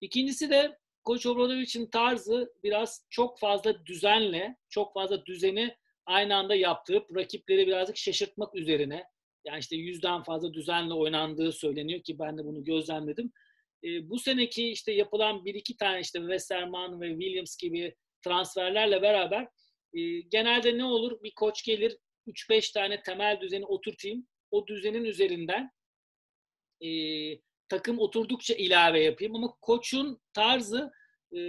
İkincisi de Koç Obradovic'in tarzı biraz çok fazla düzenle, çok fazla düzeni aynı anda yaptırıp rakipleri birazcık şaşırtmak üzerine. Yani işte yüzden fazla düzenle oynandığı söyleniyor ki ben de bunu gözlemledim. E, bu seneki işte yapılan bir iki tane işte Westerman ve Williams gibi transferlerle beraber e, genelde ne olur? Bir koç gelir 3-5 tane temel düzeni oturtayım. O düzenin üzerinden e, takım oturdukça ilave yapayım ama koçun tarzı e,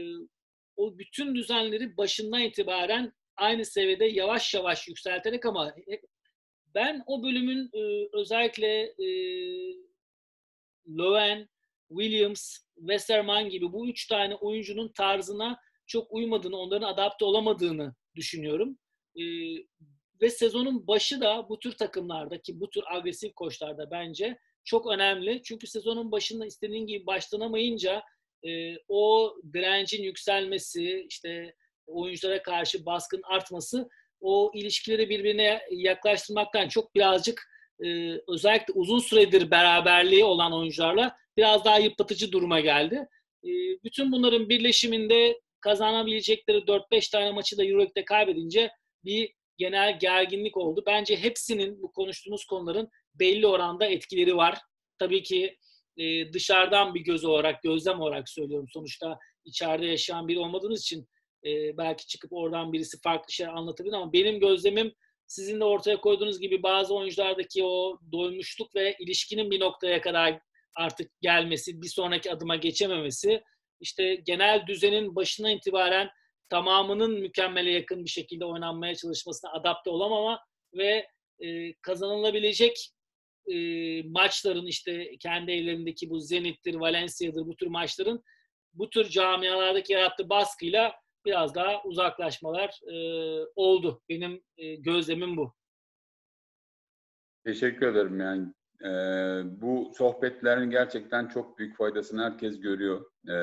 o bütün düzenleri başından itibaren aynı seviyede yavaş yavaş yükselterek ama ben o bölümün e, özellikle e, Lowen, Williams, Westerman gibi bu üç tane oyuncunun tarzına çok uymadığını, onların adapte olamadığını düşünüyorum. E, ve sezonun başı da bu tür takımlarda ki bu tür agresif koçlarda bence çok önemli. Çünkü sezonun başında istediğin gibi başlanamayınca e, o direncin yükselmesi, işte oyunculara karşı baskın artması o ilişkileri birbirine yaklaştırmaktan çok birazcık e, özellikle uzun süredir beraberliği olan oyuncularla biraz daha yıpratıcı duruma geldi. E, bütün bunların birleşiminde kazanabilecekleri 4-5 tane maçı da Euroleague'de kaybedince bir genel gerginlik oldu. Bence hepsinin bu konuştuğumuz konuların belli oranda etkileri var. Tabii ki e, dışarıdan bir göz olarak, gözlem olarak söylüyorum. Sonuçta içeride yaşayan biri olmadığınız için e, belki çıkıp oradan birisi farklı şeyler anlatabilir ama benim gözlemim sizin de ortaya koyduğunuz gibi bazı oyunculardaki o doymuşluk ve ilişkinin bir noktaya kadar artık gelmesi, bir sonraki adıma geçememesi, işte genel düzenin başına itibaren tamamının mükemmele yakın bir şekilde oynanmaya çalışmasına adapte olamama ve e, kazanılabilecek e, maçların işte kendi ellerindeki bu Zenit'tir, Valencia'dır bu tür maçların bu tür camialardaki yarattığı baskıyla biraz daha uzaklaşmalar e, oldu. Benim e, gözlemim bu. Teşekkür ederim yani. E, bu sohbetlerin gerçekten çok büyük faydasını herkes görüyor. E,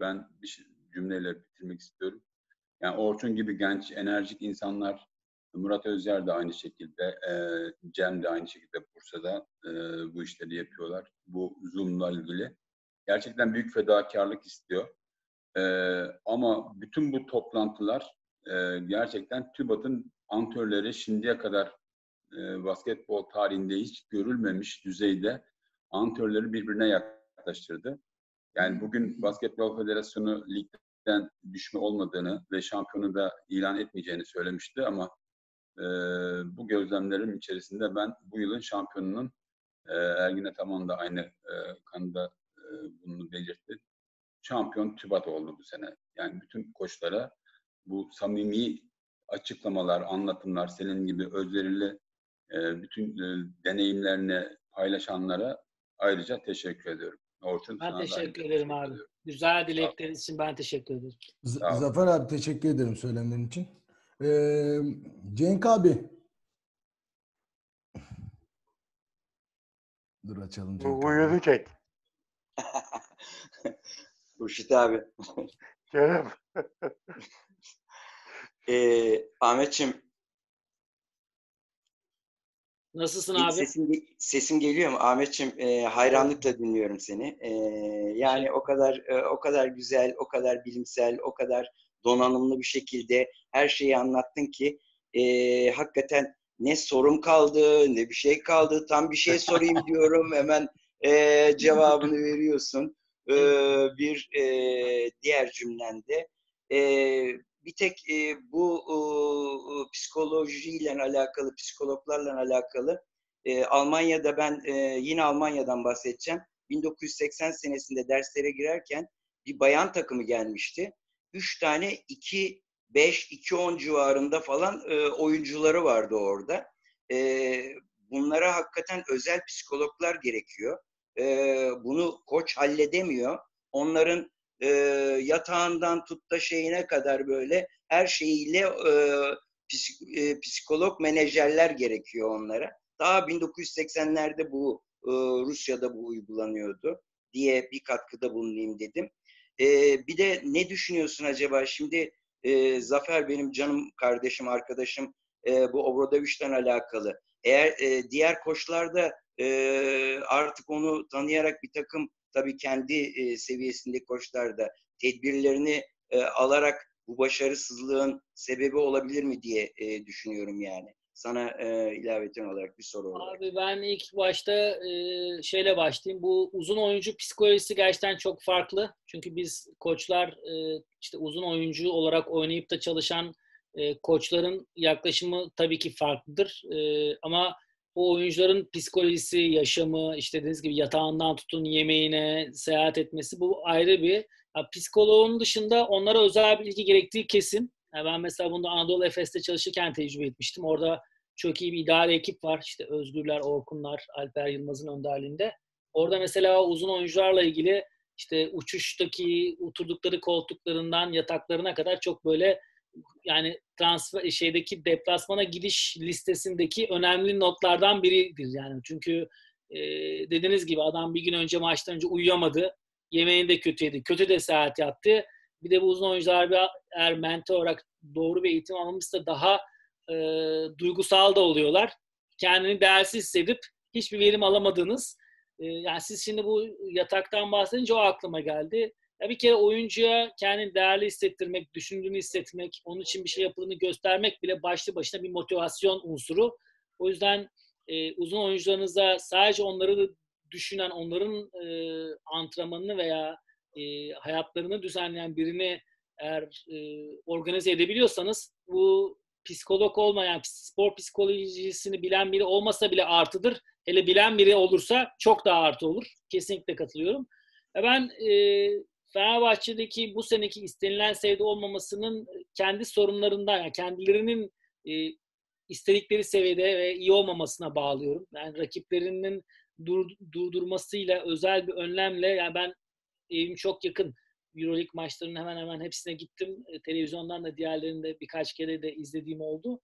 ben bir şey, cümleyle bitirmek istiyorum. Yani Orçun gibi genç, enerjik insanlar, Murat Özyer de aynı şekilde, e, Cem de aynı şekilde Bursa'da e, bu işleri yapıyorlar. Bu Zoom'la ilgili. Gerçekten büyük fedakarlık istiyor. E, ama bütün bu toplantılar e, gerçekten TÜBAT'ın antrenörleri şimdiye kadar e, basketbol tarihinde hiç görülmemiş düzeyde antrenörleri birbirine yaklaştırdı. Yani bugün Basketbol Federasyonu ligden düşme olmadığını ve şampiyonu da ilan etmeyeceğini söylemişti ama e, bu gözlemlerin içerisinde ben bu yılın şampiyonunun e, Ergin Ataman da aynı e, kanıda e, bunu belirtti şampiyon TÜBAT oldu bu sene. Yani bütün koçlara bu samimi açıklamalar, anlatımlar, senin gibi özverili e, bütün e, deneyimlerini paylaşanlara ayrıca teşekkür ediyorum. Orçun, ben teşekkür ederim abi. Ediyorum. Güzel dileklerin için ben teşekkür ederim. Z- Zafer abi teşekkür ederim söylemlerin için. Ee, Cenk abi. Dur açalım Cenk Uyudu Cenk. Hurşit abi. Canım. ee, Ahmetçim. Nasılsın abi? Sesin, sesin geliyor mu? Ahmetçim e, hayranlıkla dinliyorum seni. E, yani o kadar e, o kadar güzel, o kadar bilimsel, o kadar donanımlı bir şekilde her şeyi anlattın ki e, hakikaten ne sorum kaldı, ne bir şey kaldı. Tam bir şey sorayım diyorum. Hemen e, cevabını veriyorsun e, bir e, diğer cümlende. E, bir tek e, bu e, psikolojiyle alakalı, psikologlarla alakalı e, Almanya'da ben e, yine Almanya'dan bahsedeceğim. 1980 senesinde derslere girerken bir bayan takımı gelmişti. Üç tane 2 5 2 10 civarında falan e, oyuncuları vardı orada. E, bunlara hakikaten özel psikologlar gerekiyor e, bunu koç halledemiyor. Onların e, yatağından tut da şeyine kadar böyle her şeyiyle e, psik, e, psikolog menajerler gerekiyor onlara. Daha 1980'lerde bu e, Rusya'da bu uygulanıyordu diye bir katkıda bulunayım dedim. E, bir de ne düşünüyorsun acaba? Şimdi e, Zafer benim canım kardeşim, arkadaşım e, bu Obradoviç'ten alakalı. Eğer e, diğer koçlar da e, artık onu tanıyarak bir takım tabii kendi e, seviyesindeki koçlar da tedbirlerini e, alarak bu başarısızlığın sebebi olabilir mi diye e, düşünüyorum yani. Sana e, ilaveten olarak bir soru olarak. Abi ben ilk başta e, şeyle başlayayım. Bu uzun oyuncu psikolojisi gerçekten çok farklı. Çünkü biz koçlar e, işte uzun oyuncu olarak oynayıp da çalışan e, koçların yaklaşımı tabii ki farklıdır. E, ama bu oyuncuların psikolojisi, yaşamı, işte dediğiniz gibi yatağından tutun yemeğine, seyahat etmesi bu ayrı bir Ha, psikoloğun dışında onlara özel bilgi gerektiği kesin. Yani ben mesela bunda Anadolu Efes'te çalışırken tecrübe etmiştim. Orada çok iyi bir idare ekip var. İşte Özgürler, Orkunlar, Alper Yılmaz'ın önderliğinde. Orada mesela uzun oyuncularla ilgili işte uçuştaki oturdukları koltuklarından yataklarına kadar çok böyle yani transfer şeydeki deplasmana gidiş listesindeki önemli notlardan biridir yani. Çünkü e, dediğiniz gibi adam bir gün önce maçtan önce uyuyamadı. Yemeğini de kötüydü. Kötü de seyahat yaptı. Bir de bu uzun oyuncular bir eğer mentor olarak doğru bir eğitim almamışsa daha e, duygusal da oluyorlar. Kendini değersiz hissedip hiçbir verim alamadığınız e, yani siz şimdi bu yataktan bahsedince o aklıma geldi. Ya bir kere oyuncuya kendini değerli hissettirmek, düşündüğünü hissetmek, onun için bir şey yapıldığını göstermek bile başlı başına bir motivasyon unsuru. O yüzden e, uzun oyuncularınıza sadece onları düşünen, onların e, antrenmanını veya e, hayatlarını düzenleyen birini eğer e, organize edebiliyorsanız bu psikolog olmayan, spor psikolojisini bilen biri olmasa bile artıdır. Hele bilen biri olursa çok daha artı olur. Kesinlikle katılıyorum. Ben e, Fenerbahçe'deki bu seneki istenilen seviyede olmamasının kendi sorunlarından, yani kendilerinin e, istedikleri seviyede ve iyi olmamasına bağlıyorum. Yani rakiplerinin dur, durdurmasıyla özel bir önlemle yani ben evim çok yakın. Euroleague maçlarının hemen hemen hepsine gittim. E, televizyondan da diğerlerini de birkaç kere de izlediğim oldu.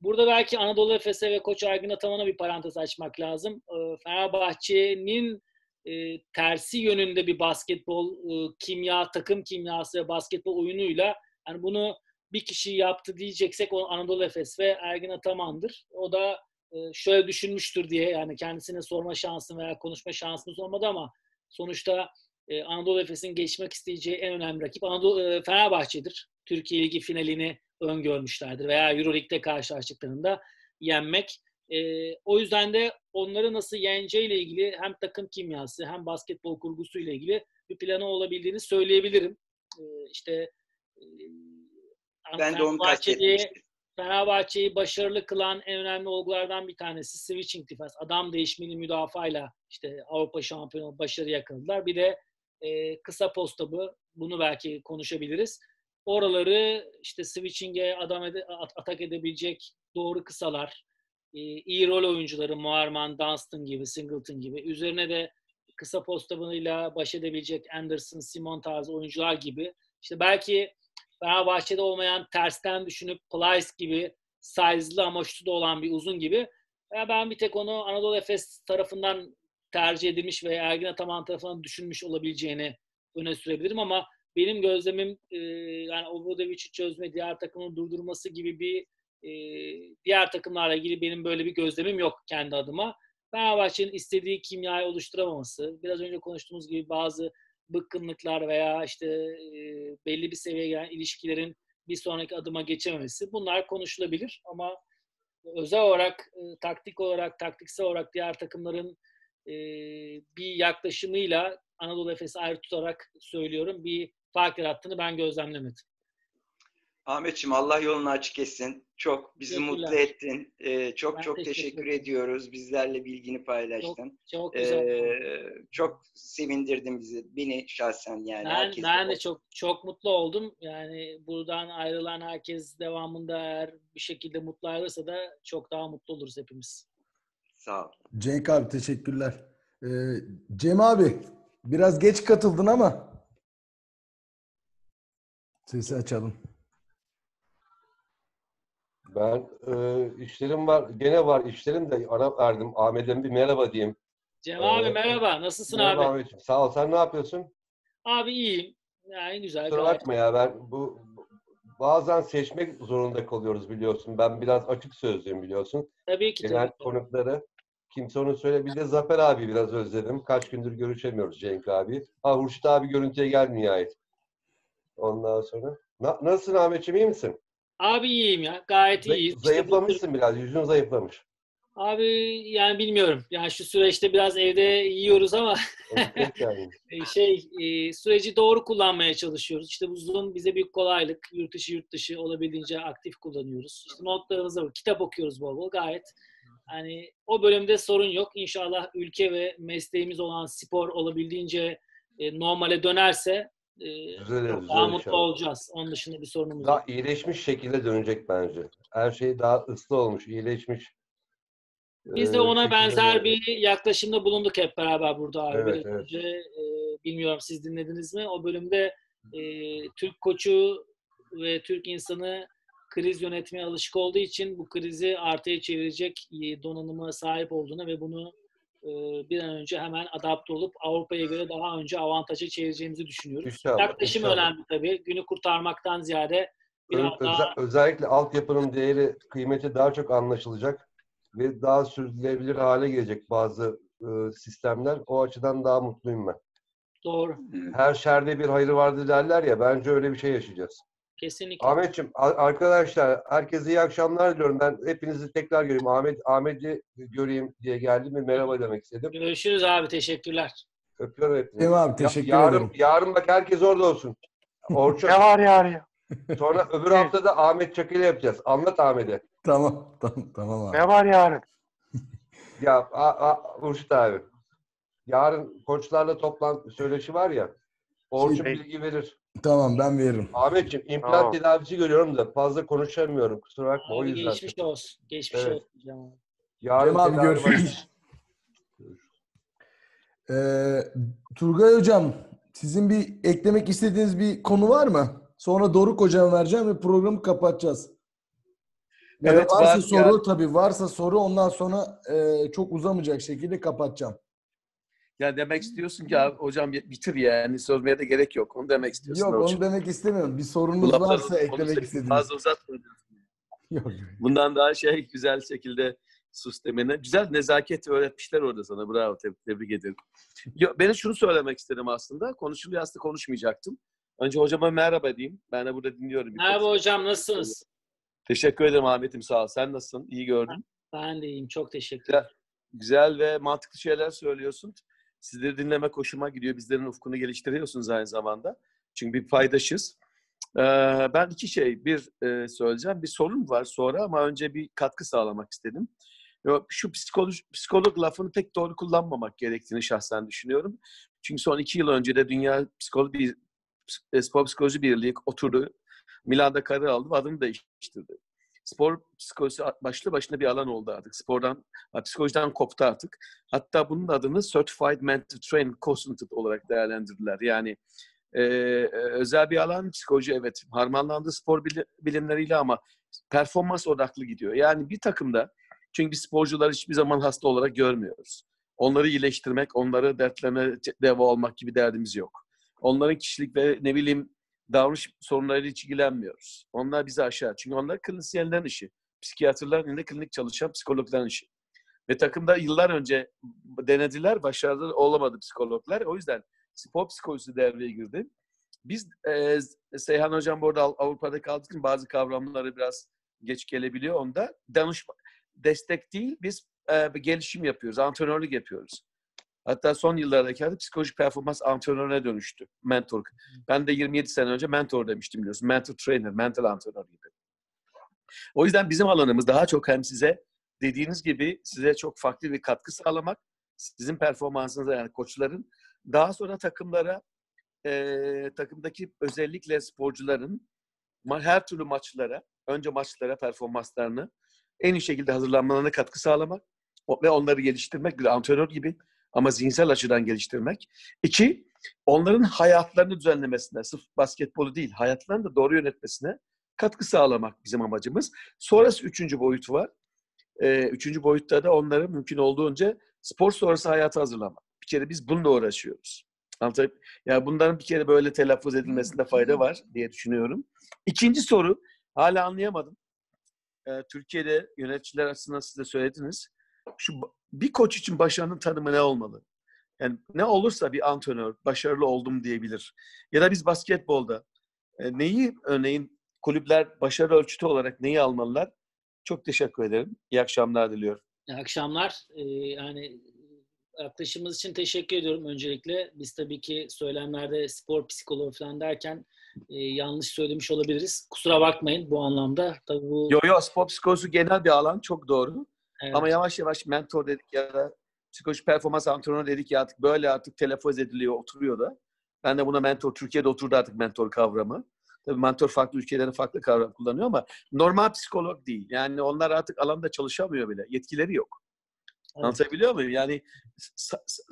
Burada belki Anadolu Efes'e ve Koç Ergin Ataman'a bir parantez açmak lazım. E, Fenerbahçe'nin e, tersi yönünde bir basketbol e, kimya, takım kimyası ve basketbol oyunuyla yani bunu bir kişi yaptı diyeceksek o Anadolu Efes ve Ergin Ataman'dır. O da e, şöyle düşünmüştür diye yani kendisine sorma şansım veya konuşma şansımız olmadı ama sonuçta e, Anadolu Efes'in geçmek isteyeceği en önemli rakip Anadolu e, Fenerbahçe'dir. Türkiye Ligi finalini öngörmüşlerdir veya Euroleague'de karşılaştıklarında yenmek. E, o yüzden de onları nasıl yeneceğiyle ilgili hem takım kimyası hem basketbol kurgusu ile ilgili bir planı olabildiğini söyleyebilirim. E, işte e, ben de onu kastetmiştim. Fenerbahçe'yi başarılı kılan en önemli olgulardan bir tanesi switching defense. Adam değişmeli müdafayla işte Avrupa şampiyonu başarı yakaladılar. Bir de e, kısa postabı bunu belki konuşabiliriz. Oraları işte switching'e adam ede, atak edebilecek doğru kısalar, e, iyi rol oyuncuları Muarman, Dunstan gibi, Singleton gibi. Üzerine de kısa postabıyla baş edebilecek Anderson, Simon tarzı oyuncular gibi. İşte belki Fenerbahçe'de olmayan tersten düşünüp Plyce gibi size'lı ama şutu olan bir uzun gibi. Ya ben bir tek onu Anadolu Efes tarafından tercih edilmiş ve Ergin Ataman tarafından düşünmüş olabileceğini öne sürebilirim ama benim gözlemim e, yani Obradovic'i çözme, diğer takımın durdurması gibi bir e, diğer takımlarla ilgili benim böyle bir gözlemim yok kendi adıma. Fenerbahçe'nin istediği kimyayı oluşturamaması, biraz önce konuştuğumuz gibi bazı bıkkınlıklar veya işte e, belli bir seviyeye gelen ilişkilerin bir sonraki adıma geçememesi bunlar konuşulabilir ama özel olarak e, taktik olarak taktiksel olarak diğer takımların e, bir yaklaşımıyla Anadolu Efes'i ayrı tutarak söylüyorum bir fark yarattığını ben gözlemlemedim. Ahmetciğim Allah yolunu açık etsin. Çok bizi mutlu ettin. Ee, çok ben çok teşekkür, teşekkür ediyoruz. Bizlerle bilgini paylaştın. Çok, çok güzel. Ee, çok sevindirdin bizi. Beni şahsen yani. Ben, ben de çok çok mutlu oldum. Yani buradan ayrılan herkes devamında eğer bir şekilde mutlu ayrılırsa da çok daha mutlu oluruz hepimiz. Sağ ol. Cenk abi teşekkürler. Ee, Cem abi biraz geç katıldın ama sesi açalım. Ben e, işlerim var, gene var işlerim de ara verdim. Ahmet'e bir merhaba diyeyim. Cem ee, abi merhaba, nasılsın merhaba abi? Ahmetciğim. Sağ ol, sen ne yapıyorsun? Abi iyiyim. Yani güzel. Kusura bakma ya ben bu bazen seçmek zorunda kalıyoruz biliyorsun. Ben biraz açık sözlüyüm biliyorsun. Tabii ki. Gelen tabii. konukları kimse onu söyle. Bir de Zafer abi biraz özledim. Kaç gündür görüşemiyoruz Cenk abi. Ha Hurşit abi görüntüye geldi nihayet. Ondan sonra. Na, nasılsın Ahmetciğim iyi misin? Abi iyiyim ya. Gayet iyiyim. Zayıflamışsın işte, biraz. Yüzün zayıflamış. Abi yani bilmiyorum. Yani şu süreçte biraz evde yiyoruz ama yani. şey e, süreci doğru kullanmaya çalışıyoruz. İşte bu Zoom bize bir kolaylık. Yurt dışı yurt dışı olabildiğince aktif kullanıyoruz. İşte notlarımızda var. Kitap okuyoruz bol bol. Gayet hani o bölümde sorun yok. İnşallah ülke ve mesleğimiz olan spor olabildiğince e, normale dönerse e, Düzeliriz, daha mutlu inşallah. olacağız. Onun dışında bir sorunumuz Daha yok. iyileşmiş şekilde dönecek bence. Her şey daha ıslı olmuş, iyileşmiş. Biz de ona şekilde benzer dönecek. bir yaklaşımda bulunduk hep beraber burada abi. Evet, evet. önce e, bilmiyorum siz dinlediniz mi? O bölümde e, Türk koçu ve Türk insanı kriz yönetmeye alışık olduğu için bu krizi artıya çevirecek donanıma sahip olduğunu ve bunu bir an önce hemen adapte olup Avrupa'ya göre daha önce avantaja çevireceğimizi düşünüyoruz. İnşallah, Yaklaşım inşallah. önemli tabii. Günü kurtarmaktan ziyade biraz Ö- daha öze- özellikle altyapının değeri, kıymeti daha çok anlaşılacak ve daha sürdürülebilir hale gelecek bazı e, sistemler. O açıdan daha mutluyum ben. doğru. Her şerde bir hayrı vardır derler ya, bence öyle bir şey yaşayacağız. Kesinlikle. Ahmetciğim, arkadaşlar herkese iyi akşamlar diliyorum. Ben hepinizi tekrar göreyim. Ahmet Ahmet'i göreyim diye geldim ve merhaba demek istedim. Görüşürüz abi. Teşekkürler. Öpüyorum hepinizi. Mi abi? Ya- Teşekkür yarın, ederim. Yarın bak herkes orada olsun. Orçun. Ne var yani? Sonra öbür hafta da Ahmet Çakı ile yapacağız. Anlat Ahmet'e. Tamam, tamam, tamam abi. Ne var yarın? Ya a, a, Urşit abi. Yarın koçlarla toplantı söyleşi var ya. Orçun Şey- bilgi verir. Tamam ben veririm. Ahmetciğim implant Tamam. tedavisi görüyorum da fazla konuşamıyorum. Kusura bakma o Abi yüzden. geçmiş olsun. Geçmiş Evet. olsun canım. Yarın Cem abi tedavi görüşürüz. Ee, Turgay Hocam, sizin bir eklemek istediğiniz bir konu var mı? Sonra Doruk Hocam vereceğim ve programı kapatacağız. Ya da Evet, varsa var. soru tabii varsa soru ondan sonra e, çok uzamayacak şekilde kapatacağım. Ya demek istiyorsun ki abi, hocam bitir yani sormaya da gerek yok. Onu demek istiyorsun. Yok Orçun. onu demek istemiyorum. Bir sorunuz lafları varsa eklemek istediğiniz. Fazla uzatma. Yok. Bundan daha şey güzel şekilde sus demene. Güzel nezaket öğretmişler orada sana. Bravo. Tebrik, tebrik ederim. Yo, ben şunu söylemek istedim aslında. Konuşuluyor aslında konuşmayacaktım. Önce hocama merhaba diyeyim. Ben de burada dinliyorum. bir Merhaba hocam nasılsınız? Teşekkür ederim Ahmet'im sağ ol. Sen nasılsın? İyi gördüm. Ben de iyiyim. Çok teşekkürler. Güzel, güzel ve mantıklı şeyler söylüyorsun. Sizleri dinlemek hoşuma gidiyor. Bizlerin ufkunu geliştiriyorsunuz aynı zamanda. Çünkü bir paydaşız. Ee, ben iki şey, bir e, söyleyeceğim. Bir sorun var sonra ama önce bir katkı sağlamak istedim. Şu psikolog, psikolog lafını pek doğru kullanmamak gerektiğini şahsen düşünüyorum. Çünkü son iki yıl önce de Dünya Psikoloji, Spor Psikoloji Birliği oturdu. Milan'da karar aldı ve adını değiştirdi. Spor psikolojisi başlı başına bir alan oldu artık. Spordan, psikolojiden koptu artık. Hatta bunun adını Certified Mental Train Consultant olarak değerlendirdiler. Yani e, özel bir alan psikoloji evet harmanlandı spor bili- bilimleriyle ama performans odaklı gidiyor. Yani bir takımda çünkü biz sporcuları hiçbir zaman hasta olarak görmüyoruz. Onları iyileştirmek, onları dertlerine deva olmak gibi derdimiz yok. Onların kişilik ve ne bileyim davranış sorunlarıyla hiç ilgilenmiyoruz. Onlar bizi aşağı. Çünkü onlar klinisyenlerin işi. Psikiyatrların yanında klinik çalışan psikologların işi. Ve takımda yıllar önce denediler, başarılı olamadı psikologlar. O yüzden spor psikolojisi devreye girdi. Biz e, Seyhan Hocam bu arada Av- Avrupa'da kaldık için bazı kavramları biraz geç gelebiliyor onda. Danışma, destek değil, biz e, gelişim yapıyoruz, antrenörlük yapıyoruz. Hatta son yıllardaki adı psikolojik performans antrenörüne dönüştü. Mentor. Ben de 27 sene önce mentor demiştim biliyorsun. Mentor trainer, mental antrenör gibi. O yüzden bizim alanımız daha çok hem size dediğiniz gibi size çok farklı bir katkı sağlamak, sizin performansınıza yani koçların daha sonra takımlara e, takımdaki özellikle sporcuların her türlü maçlara, önce maçlara performanslarını en iyi şekilde hazırlanmalarına katkı sağlamak ve onları geliştirmek bir antrenör gibi ama zihinsel açıdan geliştirmek. İki, onların hayatlarını düzenlemesine, sırf basketbolu değil, hayatlarını da doğru yönetmesine katkı sağlamak bizim amacımız. Sonrası üçüncü boyutu var. Ee, üçüncü boyutta da onları mümkün olduğunca spor sonrası hayata hazırlamak. Bir kere biz bununla uğraşıyoruz. Anlatabiliyor Yani bunların bir kere böyle telaffuz edilmesinde fayda var diye düşünüyorum. İkinci soru, hala anlayamadım. Ee, Türkiye'de yöneticiler açısından siz de söylediniz. Şu bir koç için başarının tanımı ne olmalı? Yani ne olursa bir antrenör başarılı oldum diyebilir. Ya da biz basketbolda e, neyi örneğin kulüpler başarı ölçütü olarak neyi almalılar? Çok teşekkür ederim. İyi akşamlar diliyorum. İyi akşamlar. Ee, yani yaklaşımınız için teşekkür ediyorum öncelikle. Biz tabii ki söylemlerde spor psikoloğu falan derken e, yanlış söylemiş olabiliriz. Kusura bakmayın bu anlamda. Tabii bu Yo yo spor psikolojisi genel bir alan çok doğru. Evet. Ama yavaş yavaş mentor dedik ya da psikoloji performans antrenörü dedik ya artık böyle artık telaffuz ediliyor, oturuyor da. Ben de buna mentor, Türkiye'de oturdu artık mentor kavramı. Tabii mentor farklı ülkelerin farklı kavram kullanıyor ama normal psikolog değil. Yani onlar artık alanda çalışamıyor bile. Yetkileri yok. Evet. Anlatabiliyor muyum? Yani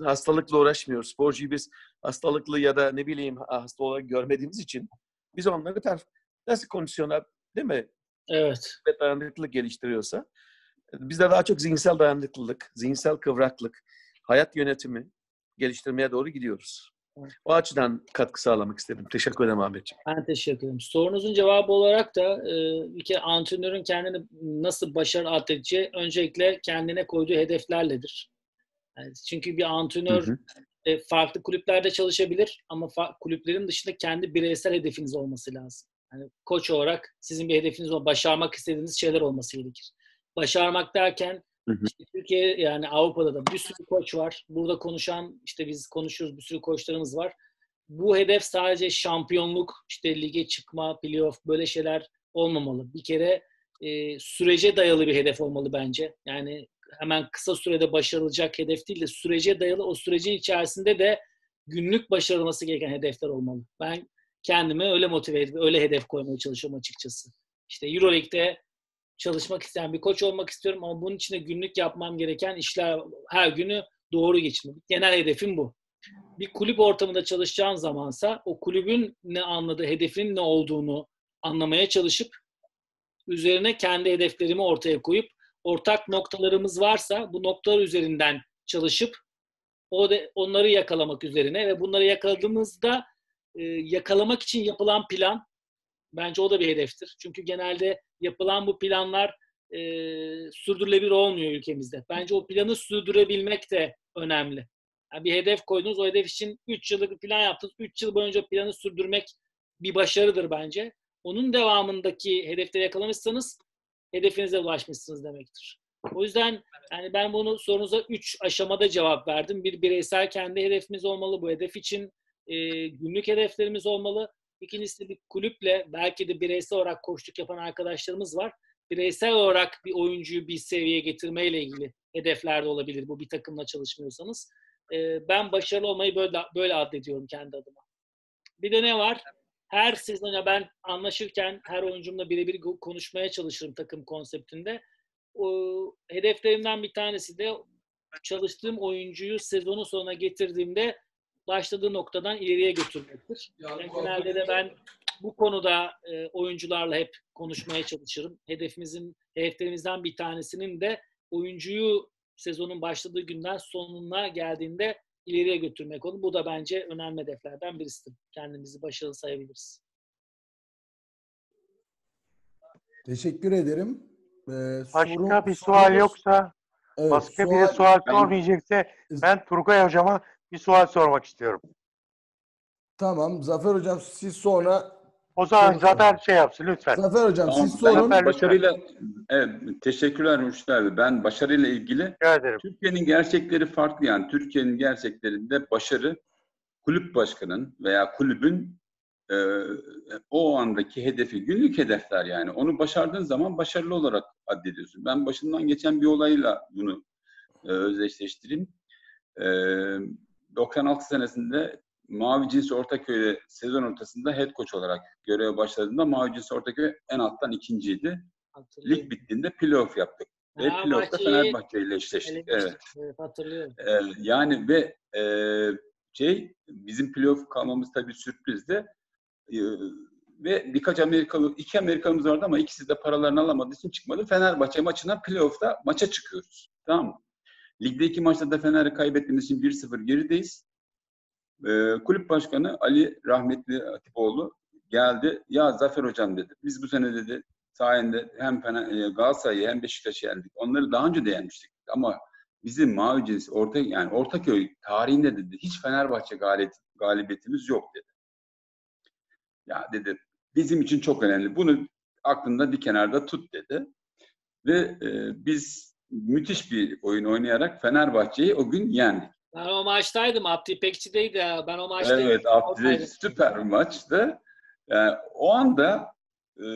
hastalıkla uğraşmıyoruz. Sporcuyu biz hastalıklı ya da ne bileyim hasta olarak görmediğimiz için biz onları nasıl kondisyonlar değil mi? Evet. Ve dayanıklılık geliştiriyorsa bizde daha çok zihinsel dayanıklılık, zihinsel kıvraklık, hayat yönetimi geliştirmeye doğru gidiyoruz. O açıdan katkı sağlamak istedim. Teşekkür ederim Ahmetciğim. Ben teşekkür ederim. Sorunuzun cevabı olarak da e, bir kere antrenörün kendini nasıl başarı elde edeceği öncelikle kendine koyduğu hedeflerledir. Yani çünkü bir antrenör hı hı. E, farklı kulüplerde çalışabilir ama kulüplerin dışında kendi bireysel hedefiniz olması lazım. Yani koç olarak sizin bir hedefiniz var. Başarmak istediğiniz şeyler olması gerekir. Başarmak derken Hı hı. İşte Türkiye yani Avrupa'da da bir sürü koç var. Burada konuşan işte biz konuşuyoruz bir sürü koçlarımız var. Bu hedef sadece şampiyonluk, işte lige çıkma, playoff böyle şeyler olmamalı. Bir kere e, sürece dayalı bir hedef olmalı bence. Yani hemen kısa sürede başarılacak hedef değil de sürece dayalı o sürecin içerisinde de günlük başarılması gereken hedefler olmalı. Ben kendimi öyle motive edip öyle hedef koymaya çalışıyorum açıkçası. İşte Euroleague'de çalışmak isteyen bir koç olmak istiyorum ama bunun için de günlük yapmam gereken işler her günü doğru geçirmek. Genel hedefim bu. Bir kulüp ortamında çalışacağın zamansa o kulübün ne anladığı, hedefinin ne olduğunu anlamaya çalışıp üzerine kendi hedeflerimi ortaya koyup ortak noktalarımız varsa bu noktalar üzerinden çalışıp o de, onları yakalamak üzerine ve bunları yakaladığımızda e, yakalamak için yapılan plan bence o da bir hedeftir. Çünkü genelde yapılan bu planlar e, sürdürülebilir olmuyor ülkemizde. Bence o planı sürdürebilmek de önemli. Yani bir hedef koydunuz, o hedef için 3 yıllık bir plan yaptınız. 3 yıl boyunca planı sürdürmek bir başarıdır bence. Onun devamındaki hedefleri yakalamışsanız hedefinize ulaşmışsınız demektir. O yüzden yani ben bunu sorunuza 3 aşamada cevap verdim. Bir bireysel kendi hedefimiz olmalı. Bu hedef için e, günlük hedeflerimiz olmalı. İkincisi bir kulüple belki de bireysel olarak koçluk yapan arkadaşlarımız var. Bireysel olarak bir oyuncuyu bir seviyeye getirmeyle ilgili hedefler de olabilir bu bir takımla çalışmıyorsanız. Ee, ben başarılı olmayı böyle, böyle addediyorum kendi adıma. Bir de ne var? Her sezona ben anlaşırken her oyuncumla birebir konuşmaya çalışırım takım konseptinde. O, hedeflerimden bir tanesi de çalıştığım oyuncuyu sezonun sonuna getirdiğimde başladığı noktadan ileriye götürmektir. Yani genelde de ben bu konuda e, oyuncularla hep konuşmaya çalışırım. Hedefimizin, hedeflerimizden bir tanesinin de oyuncuyu sezonun başladığı günden sonuna geldiğinde ileriye götürmek olur. Bu da bence önemli hedeflerden birisidir. Kendimizi başarılı sayabiliriz. Teşekkür ederim. Ee, Başka sorun, bir sual sorun, yoksa evet, başka sual, bir sual sormayacaksa ben Turgay Hocam'a bir sual sormak istiyorum. Tamam. Zafer Hocam siz sonra o zaman Zafer şey yapsın lütfen. Zafer Hocam tamam, siz sorun. Ben başarıyla evet, teşekkürler Müşter Ben başarıyla ilgili Türkiye'nin gerçekleri farklı yani. Türkiye'nin gerçeklerinde başarı kulüp başkanının veya kulübün e, o andaki hedefi, günlük hedefler yani. Onu başardığın zaman başarılı olarak addediyorsun. Ben başından geçen bir olayla bunu e, özdeşleştireyim. E, 96 senesinde Mavi Cins Ortaköy'de sezon ortasında head coach olarak göreve başladığında Mavi Cins Ortaköy en alttan ikinciydi. Lig bittiğinde playoff yaptık. Ve playoff'ta Fenerbahçe ile eşleştik. Evet. evet. Hatırlıyorum. Ee, yani ve e, şey bizim playoff kalmamız tabii sürprizdi. Ee, ve birkaç Amerikalı, iki Amerikalımız vardı ama ikisi de paralarını alamadığı için çıkmadı. Fenerbahçe maçına playoff'ta maça çıkıyoruz. Tamam mı? Ligde iki maçta da Fener'i kaybettiğimiz için 1-0 gerideyiz. Ee, kulüp başkanı Ali Rahmetli Atipoğlu geldi. Ya Zafer Hocam dedi. Biz bu sene dedi sayende hem Fener, e, Galatasaray'ı hem Beşiktaş'ı yendik. Onları daha önce de yenmiştik. Ama bizim Mavi Cins orta, yani Ortaköy tarihinde dedi hiç Fenerbahçe galibiyet, galibiyetimiz yok dedi. Ya dedi bizim için çok önemli. Bunu aklında bir kenarda tut dedi. Ve e, biz müthiş bir oyun oynayarak Fenerbahçe'yi o gün yendik. Ben o maçtaydım. Abdi İpekçi'deydi ya. Ben o maçtaydım. Evet Abdi süper bir maçtı. Yani o anda e,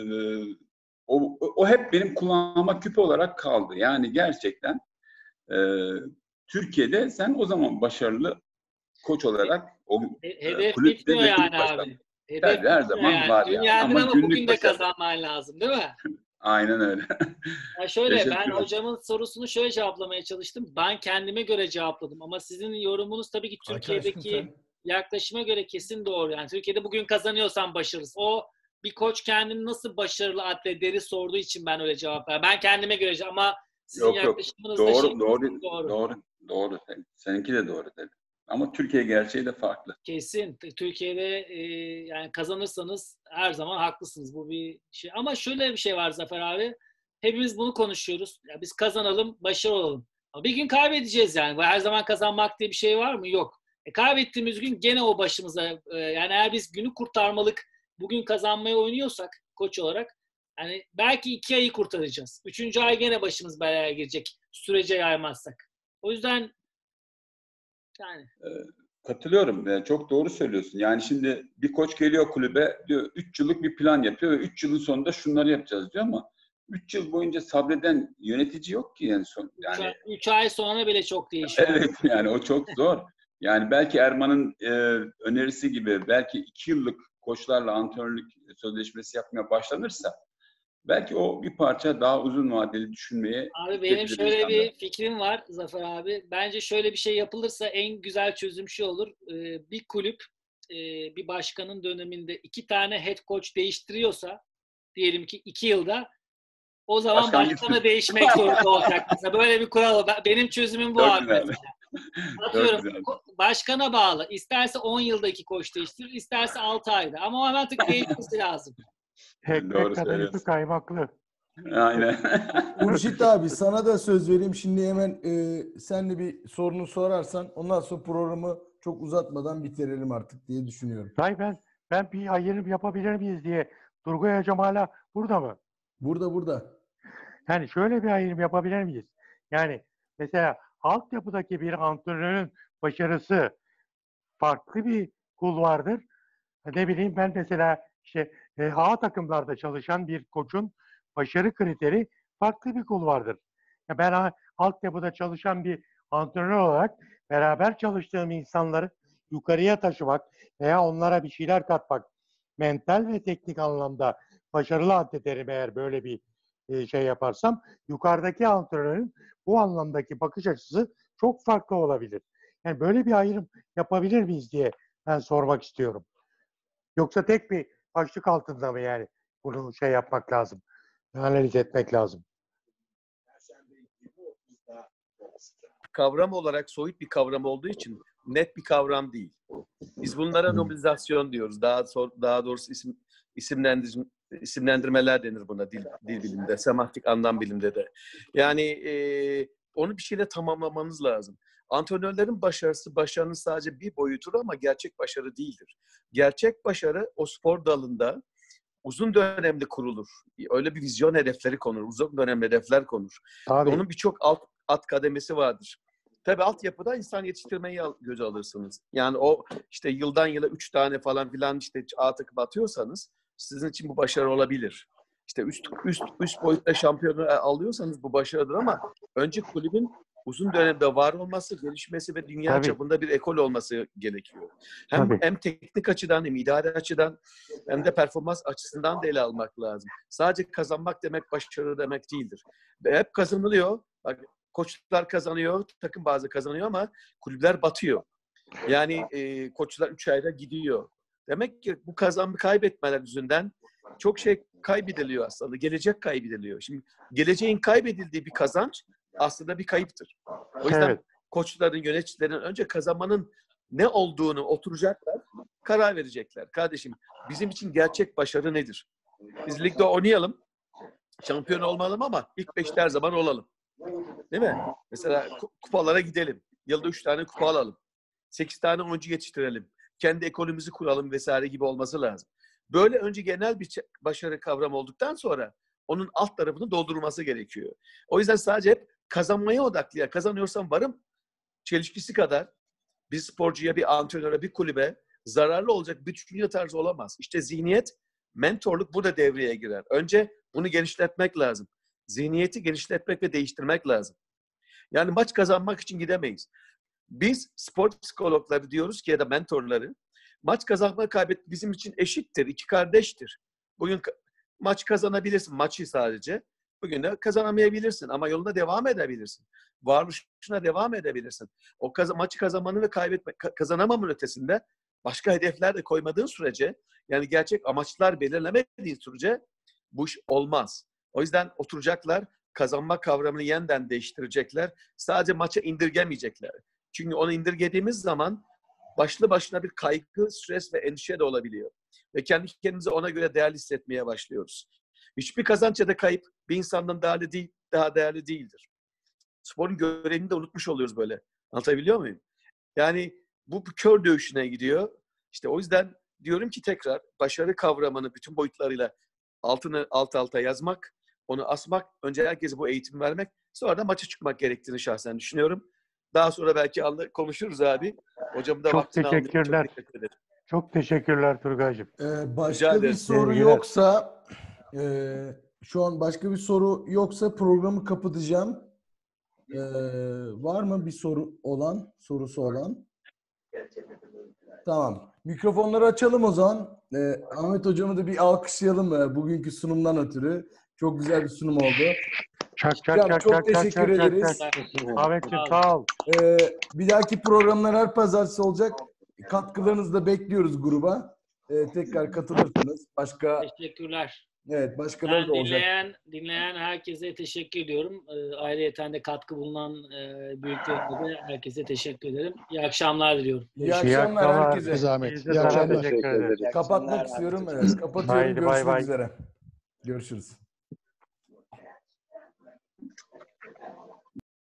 o, o hep benim kulağıma küpe olarak kaldı. Yani gerçekten e, Türkiye'de sen o zaman başarılı koç olarak o He- Hedef kulüpte bitmiyor yani abi. Hedef her zaman yani. var Dün yani. Ama ama bugün de kazanman lazım değil mi? Aynen öyle. Ya şöyle ben hocamın sorusunu şöyle cevaplamaya çalıştım. Ben kendime göre cevapladım ama sizin yorumunuz tabii ki Türkiye'deki yaklaşıma göre kesin doğru. Yani Türkiye'de bugün kazanıyorsan başarısın. O bir koç kendini nasıl başarılı atletleri sorduğu için ben öyle cevap verdim. Ben kendime göre ama sizin Yok yok. yaklaşımınız da Doğru, şey, doğru, doğru. doğru, doğru. Seninki de doğru dedi. Ama Türkiye gerçeği de farklı. Kesin. Türkiye'de e, yani kazanırsanız her zaman haklısınız. Bu bir şey. Ama şöyle bir şey var Zafer abi. Hepimiz bunu konuşuyoruz. Ya biz kazanalım, başarılı olalım. Ama bir gün kaybedeceğiz yani. Her zaman kazanmak diye bir şey var mı? Yok. E, kaybettiğimiz gün gene o başımıza e, yani eğer biz günü kurtarmalık bugün kazanmaya oynuyorsak koç olarak yani belki iki ayı kurtaracağız. Üçüncü ay gene başımız belaya girecek. Sürece yaymazsak. O yüzden yani Katılıyorum. Yani çok doğru söylüyorsun. Yani şimdi bir koç geliyor kulübe diyor 3 yıllık bir plan yapıyor ve 3 yılın sonunda şunları yapacağız diyor ama 3 yıl boyunca sabreden yönetici yok ki yani son yani ay, üç ay sonra bile çok değişiyor. evet yani o çok zor. Yani belki Erman'ın e, önerisi gibi belki 2 yıllık koçlarla antrenörlük sözleşmesi yapmaya başlanırsa belki o bir parça daha uzun vadeli düşünmeye Abi benim şöyle bir fikrim var Zafer abi. Bence şöyle bir şey yapılırsa en güzel çözüm şu olur. Ee, Bir kulüp e, bir başkanın döneminde iki tane head coach değiştiriyorsa diyelim ki iki yılda o zaman Başkan başkanı değişmek zorunda olacak. Mesela böyle bir kural. Benim çözümüm bu Çok abi. güzel. Atıyorum başkana bağlı. İsterse 10 yılda iki koç değiştirir, isterse 6 ayda. Ama o hemen değişmesi lazım. Doğru Ekmek kadayıfı söylüyorsun. kaymaklı. Aynen. Hurşit abi sana da söz vereyim. Şimdi hemen e, sen de bir sorunu sorarsan ondan sonra programı çok uzatmadan bitirelim artık diye düşünüyorum. Hay ben ben bir ayrım yapabilir miyiz diye Turgay Hocam hala burada mı? Burada burada. Yani şöyle bir ayrım yapabilir miyiz? Yani mesela altyapıdaki bir antrenörün başarısı farklı bir kulvardır. Ne bileyim ben mesela işte e, A takımlarda çalışan bir koçun başarı kriteri farklı bir kulvardır. Ya ben altyapıda çalışan bir antrenör olarak beraber çalıştığım insanları yukarıya taşımak veya onlara bir şeyler katmak mental ve teknik anlamda başarılı atleterim eğer böyle bir e, şey yaparsam yukarıdaki antrenörün bu anlamdaki bakış açısı çok farklı olabilir. Yani böyle bir ayrım yapabilir miyiz diye ben sormak istiyorum. Yoksa tek bir başlık altında mı yani bunu şey yapmak lazım, analiz etmek lazım. kavram olarak soyut bir kavram olduğu için net bir kavram değil. Biz bunlara nominalizasyon diyoruz. Daha sor, daha doğrusu isim isimlendir, isimlendirmeler denir buna dil, dil bilimde, semantik anlam bilimde de. Yani e, onu bir şeyle tamamlamanız lazım. Antrenörlerin başarısı başarının sadece bir boyutudur ama gerçek başarı değildir. Gerçek başarı o spor dalında uzun dönemli kurulur. Öyle bir vizyon hedefleri konur, uzun dönemli hedefler konur. Tabii. Onun birçok alt, alt kademesi vardır. Tabii altyapıda insan yetiştirmeyi göze alırsınız. Yani o işte yıldan yıla üç tane falan filan işte A takım atıyorsanız sizin için bu başarı olabilir. İşte üst üst üst boyutta şampiyonu alıyorsanız bu başarıdır ama önce kulübün uzun dönemde var olması, gelişmesi ve dünya Tabii. çapında bir ekol olması gerekiyor. Hem Tabii. hem teknik açıdan hem idari açıdan hem de performans açısından da ele almak lazım. Sadece kazanmak demek başarı demek değildir. Ve hep kazanılıyor. Bak, koçlar kazanıyor, takım bazı kazanıyor ama kulüpler batıyor. Yani e, koçlar 3 ayda gidiyor. Demek ki bu kazan kaybetmeler yüzünden çok şey kaybediliyor aslında. Gelecek kaybediliyor. Şimdi geleceğin kaybedildiği bir kazanç aslında bir kayıptır. O yüzden Evet. koçların, yöneticilerin önce kazanmanın ne olduğunu oturacaklar, karar verecekler. Kardeşim bizim için gerçek başarı nedir? Biz ligde oynayalım, şampiyon olmalım ama ilk beşte her zaman olalım. Değil mi? Mesela ku- kupalara gidelim. Yılda üç tane kupa alalım. Sekiz tane oyuncu yetiştirelim. Kendi ekonomimizi kuralım vesaire gibi olması lazım. Böyle önce genel bir başarı kavramı olduktan sonra onun alt tarafını doldurulması gerekiyor. O yüzden sadece hep kazanmaya odaklı. Ya kazanıyorsam varım çelişkisi kadar bir sporcuya, bir antrenöre, bir kulübe zararlı olacak bir düşünce tarzı olamaz. İşte zihniyet, mentorluk burada devreye girer. Önce bunu genişletmek lazım. Zihniyeti genişletmek ve değiştirmek lazım. Yani maç kazanmak için gidemeyiz. Biz spor psikologları diyoruz ki ya da mentorları maç kazanma kaybetmek bizim için eşittir. iki kardeştir. Bugün maç kazanabilirsin. Maçı sadece. Bugün de kazanamayabilirsin ama yoluna devam edebilirsin. Varoluşuna devam edebilirsin. O kaz- maçı kazanmanın ve kaybetme ka- kazanamamanın ötesinde başka hedefler de koymadığın sürece yani gerçek amaçlar belirlemediğin sürece bu iş olmaz. O yüzden oturacaklar, kazanma kavramını yeniden değiştirecekler. Sadece maça indirgemeyecekler. Çünkü onu indirgediğimiz zaman başlı başına bir kaygı, stres ve endişe de olabiliyor. Ve kendi kendimizi ona göre değerli hissetmeye başlıyoruz. Hiçbir kazanç ya da kayıp bir insandan değerli değil, daha değerli değildir. Sporun görevini de unutmuş oluyoruz böyle. Anlatabiliyor muyum? Yani bu bir kör dövüşüne gidiyor. İşte o yüzden diyorum ki tekrar başarı kavramını bütün boyutlarıyla altını alt alta yazmak, onu asmak, önce herkese bu eğitim vermek, sonra da maça çıkmak gerektiğini şahsen düşünüyorum. Daha sonra belki konuşuruz abi. Hocam da Çok teşekkürler. Çok teşekkür ederim. Çok teşekkürler Turgay'cığım. Ee, Rica başka bir soru yoksa e, şu an başka bir soru yoksa programı kapatacağım. Ee, var mı bir soru olan, sorusu olan? Tamam. Mikrofonları açalım o zaman. Ee, Ahmet hocamı da bir alkışlayalım e, bugünkü sunumdan ötürü. Çok güzel bir sunum oldu. Çak çak Hocam çak çok çak çak teşekkür çak ederiz. çak. Ahmetciğim sağ ol. Ee, bir dahaki programlar her pazartesi olacak. Katkılarınızı da bekliyoruz gruba. Ee, tekrar katılırsınız. Başka Teşekkürler. Evet başkaları Ben da olacak. dinleyen, dinleyen herkese teşekkür ediyorum. Ee, ayrıyeten de katkı bulunan e, de herkese teşekkür ederim. İyi akşamlar diliyorum. İyi akşamlar herkese. Zahmet. İyi akşamlar. teşekkür ederiz. İyi Kapatmak akşamlar istiyorum. Evet, kapatıyorum. Haydi bay Görüşmek bay. üzere. Görüşürüz.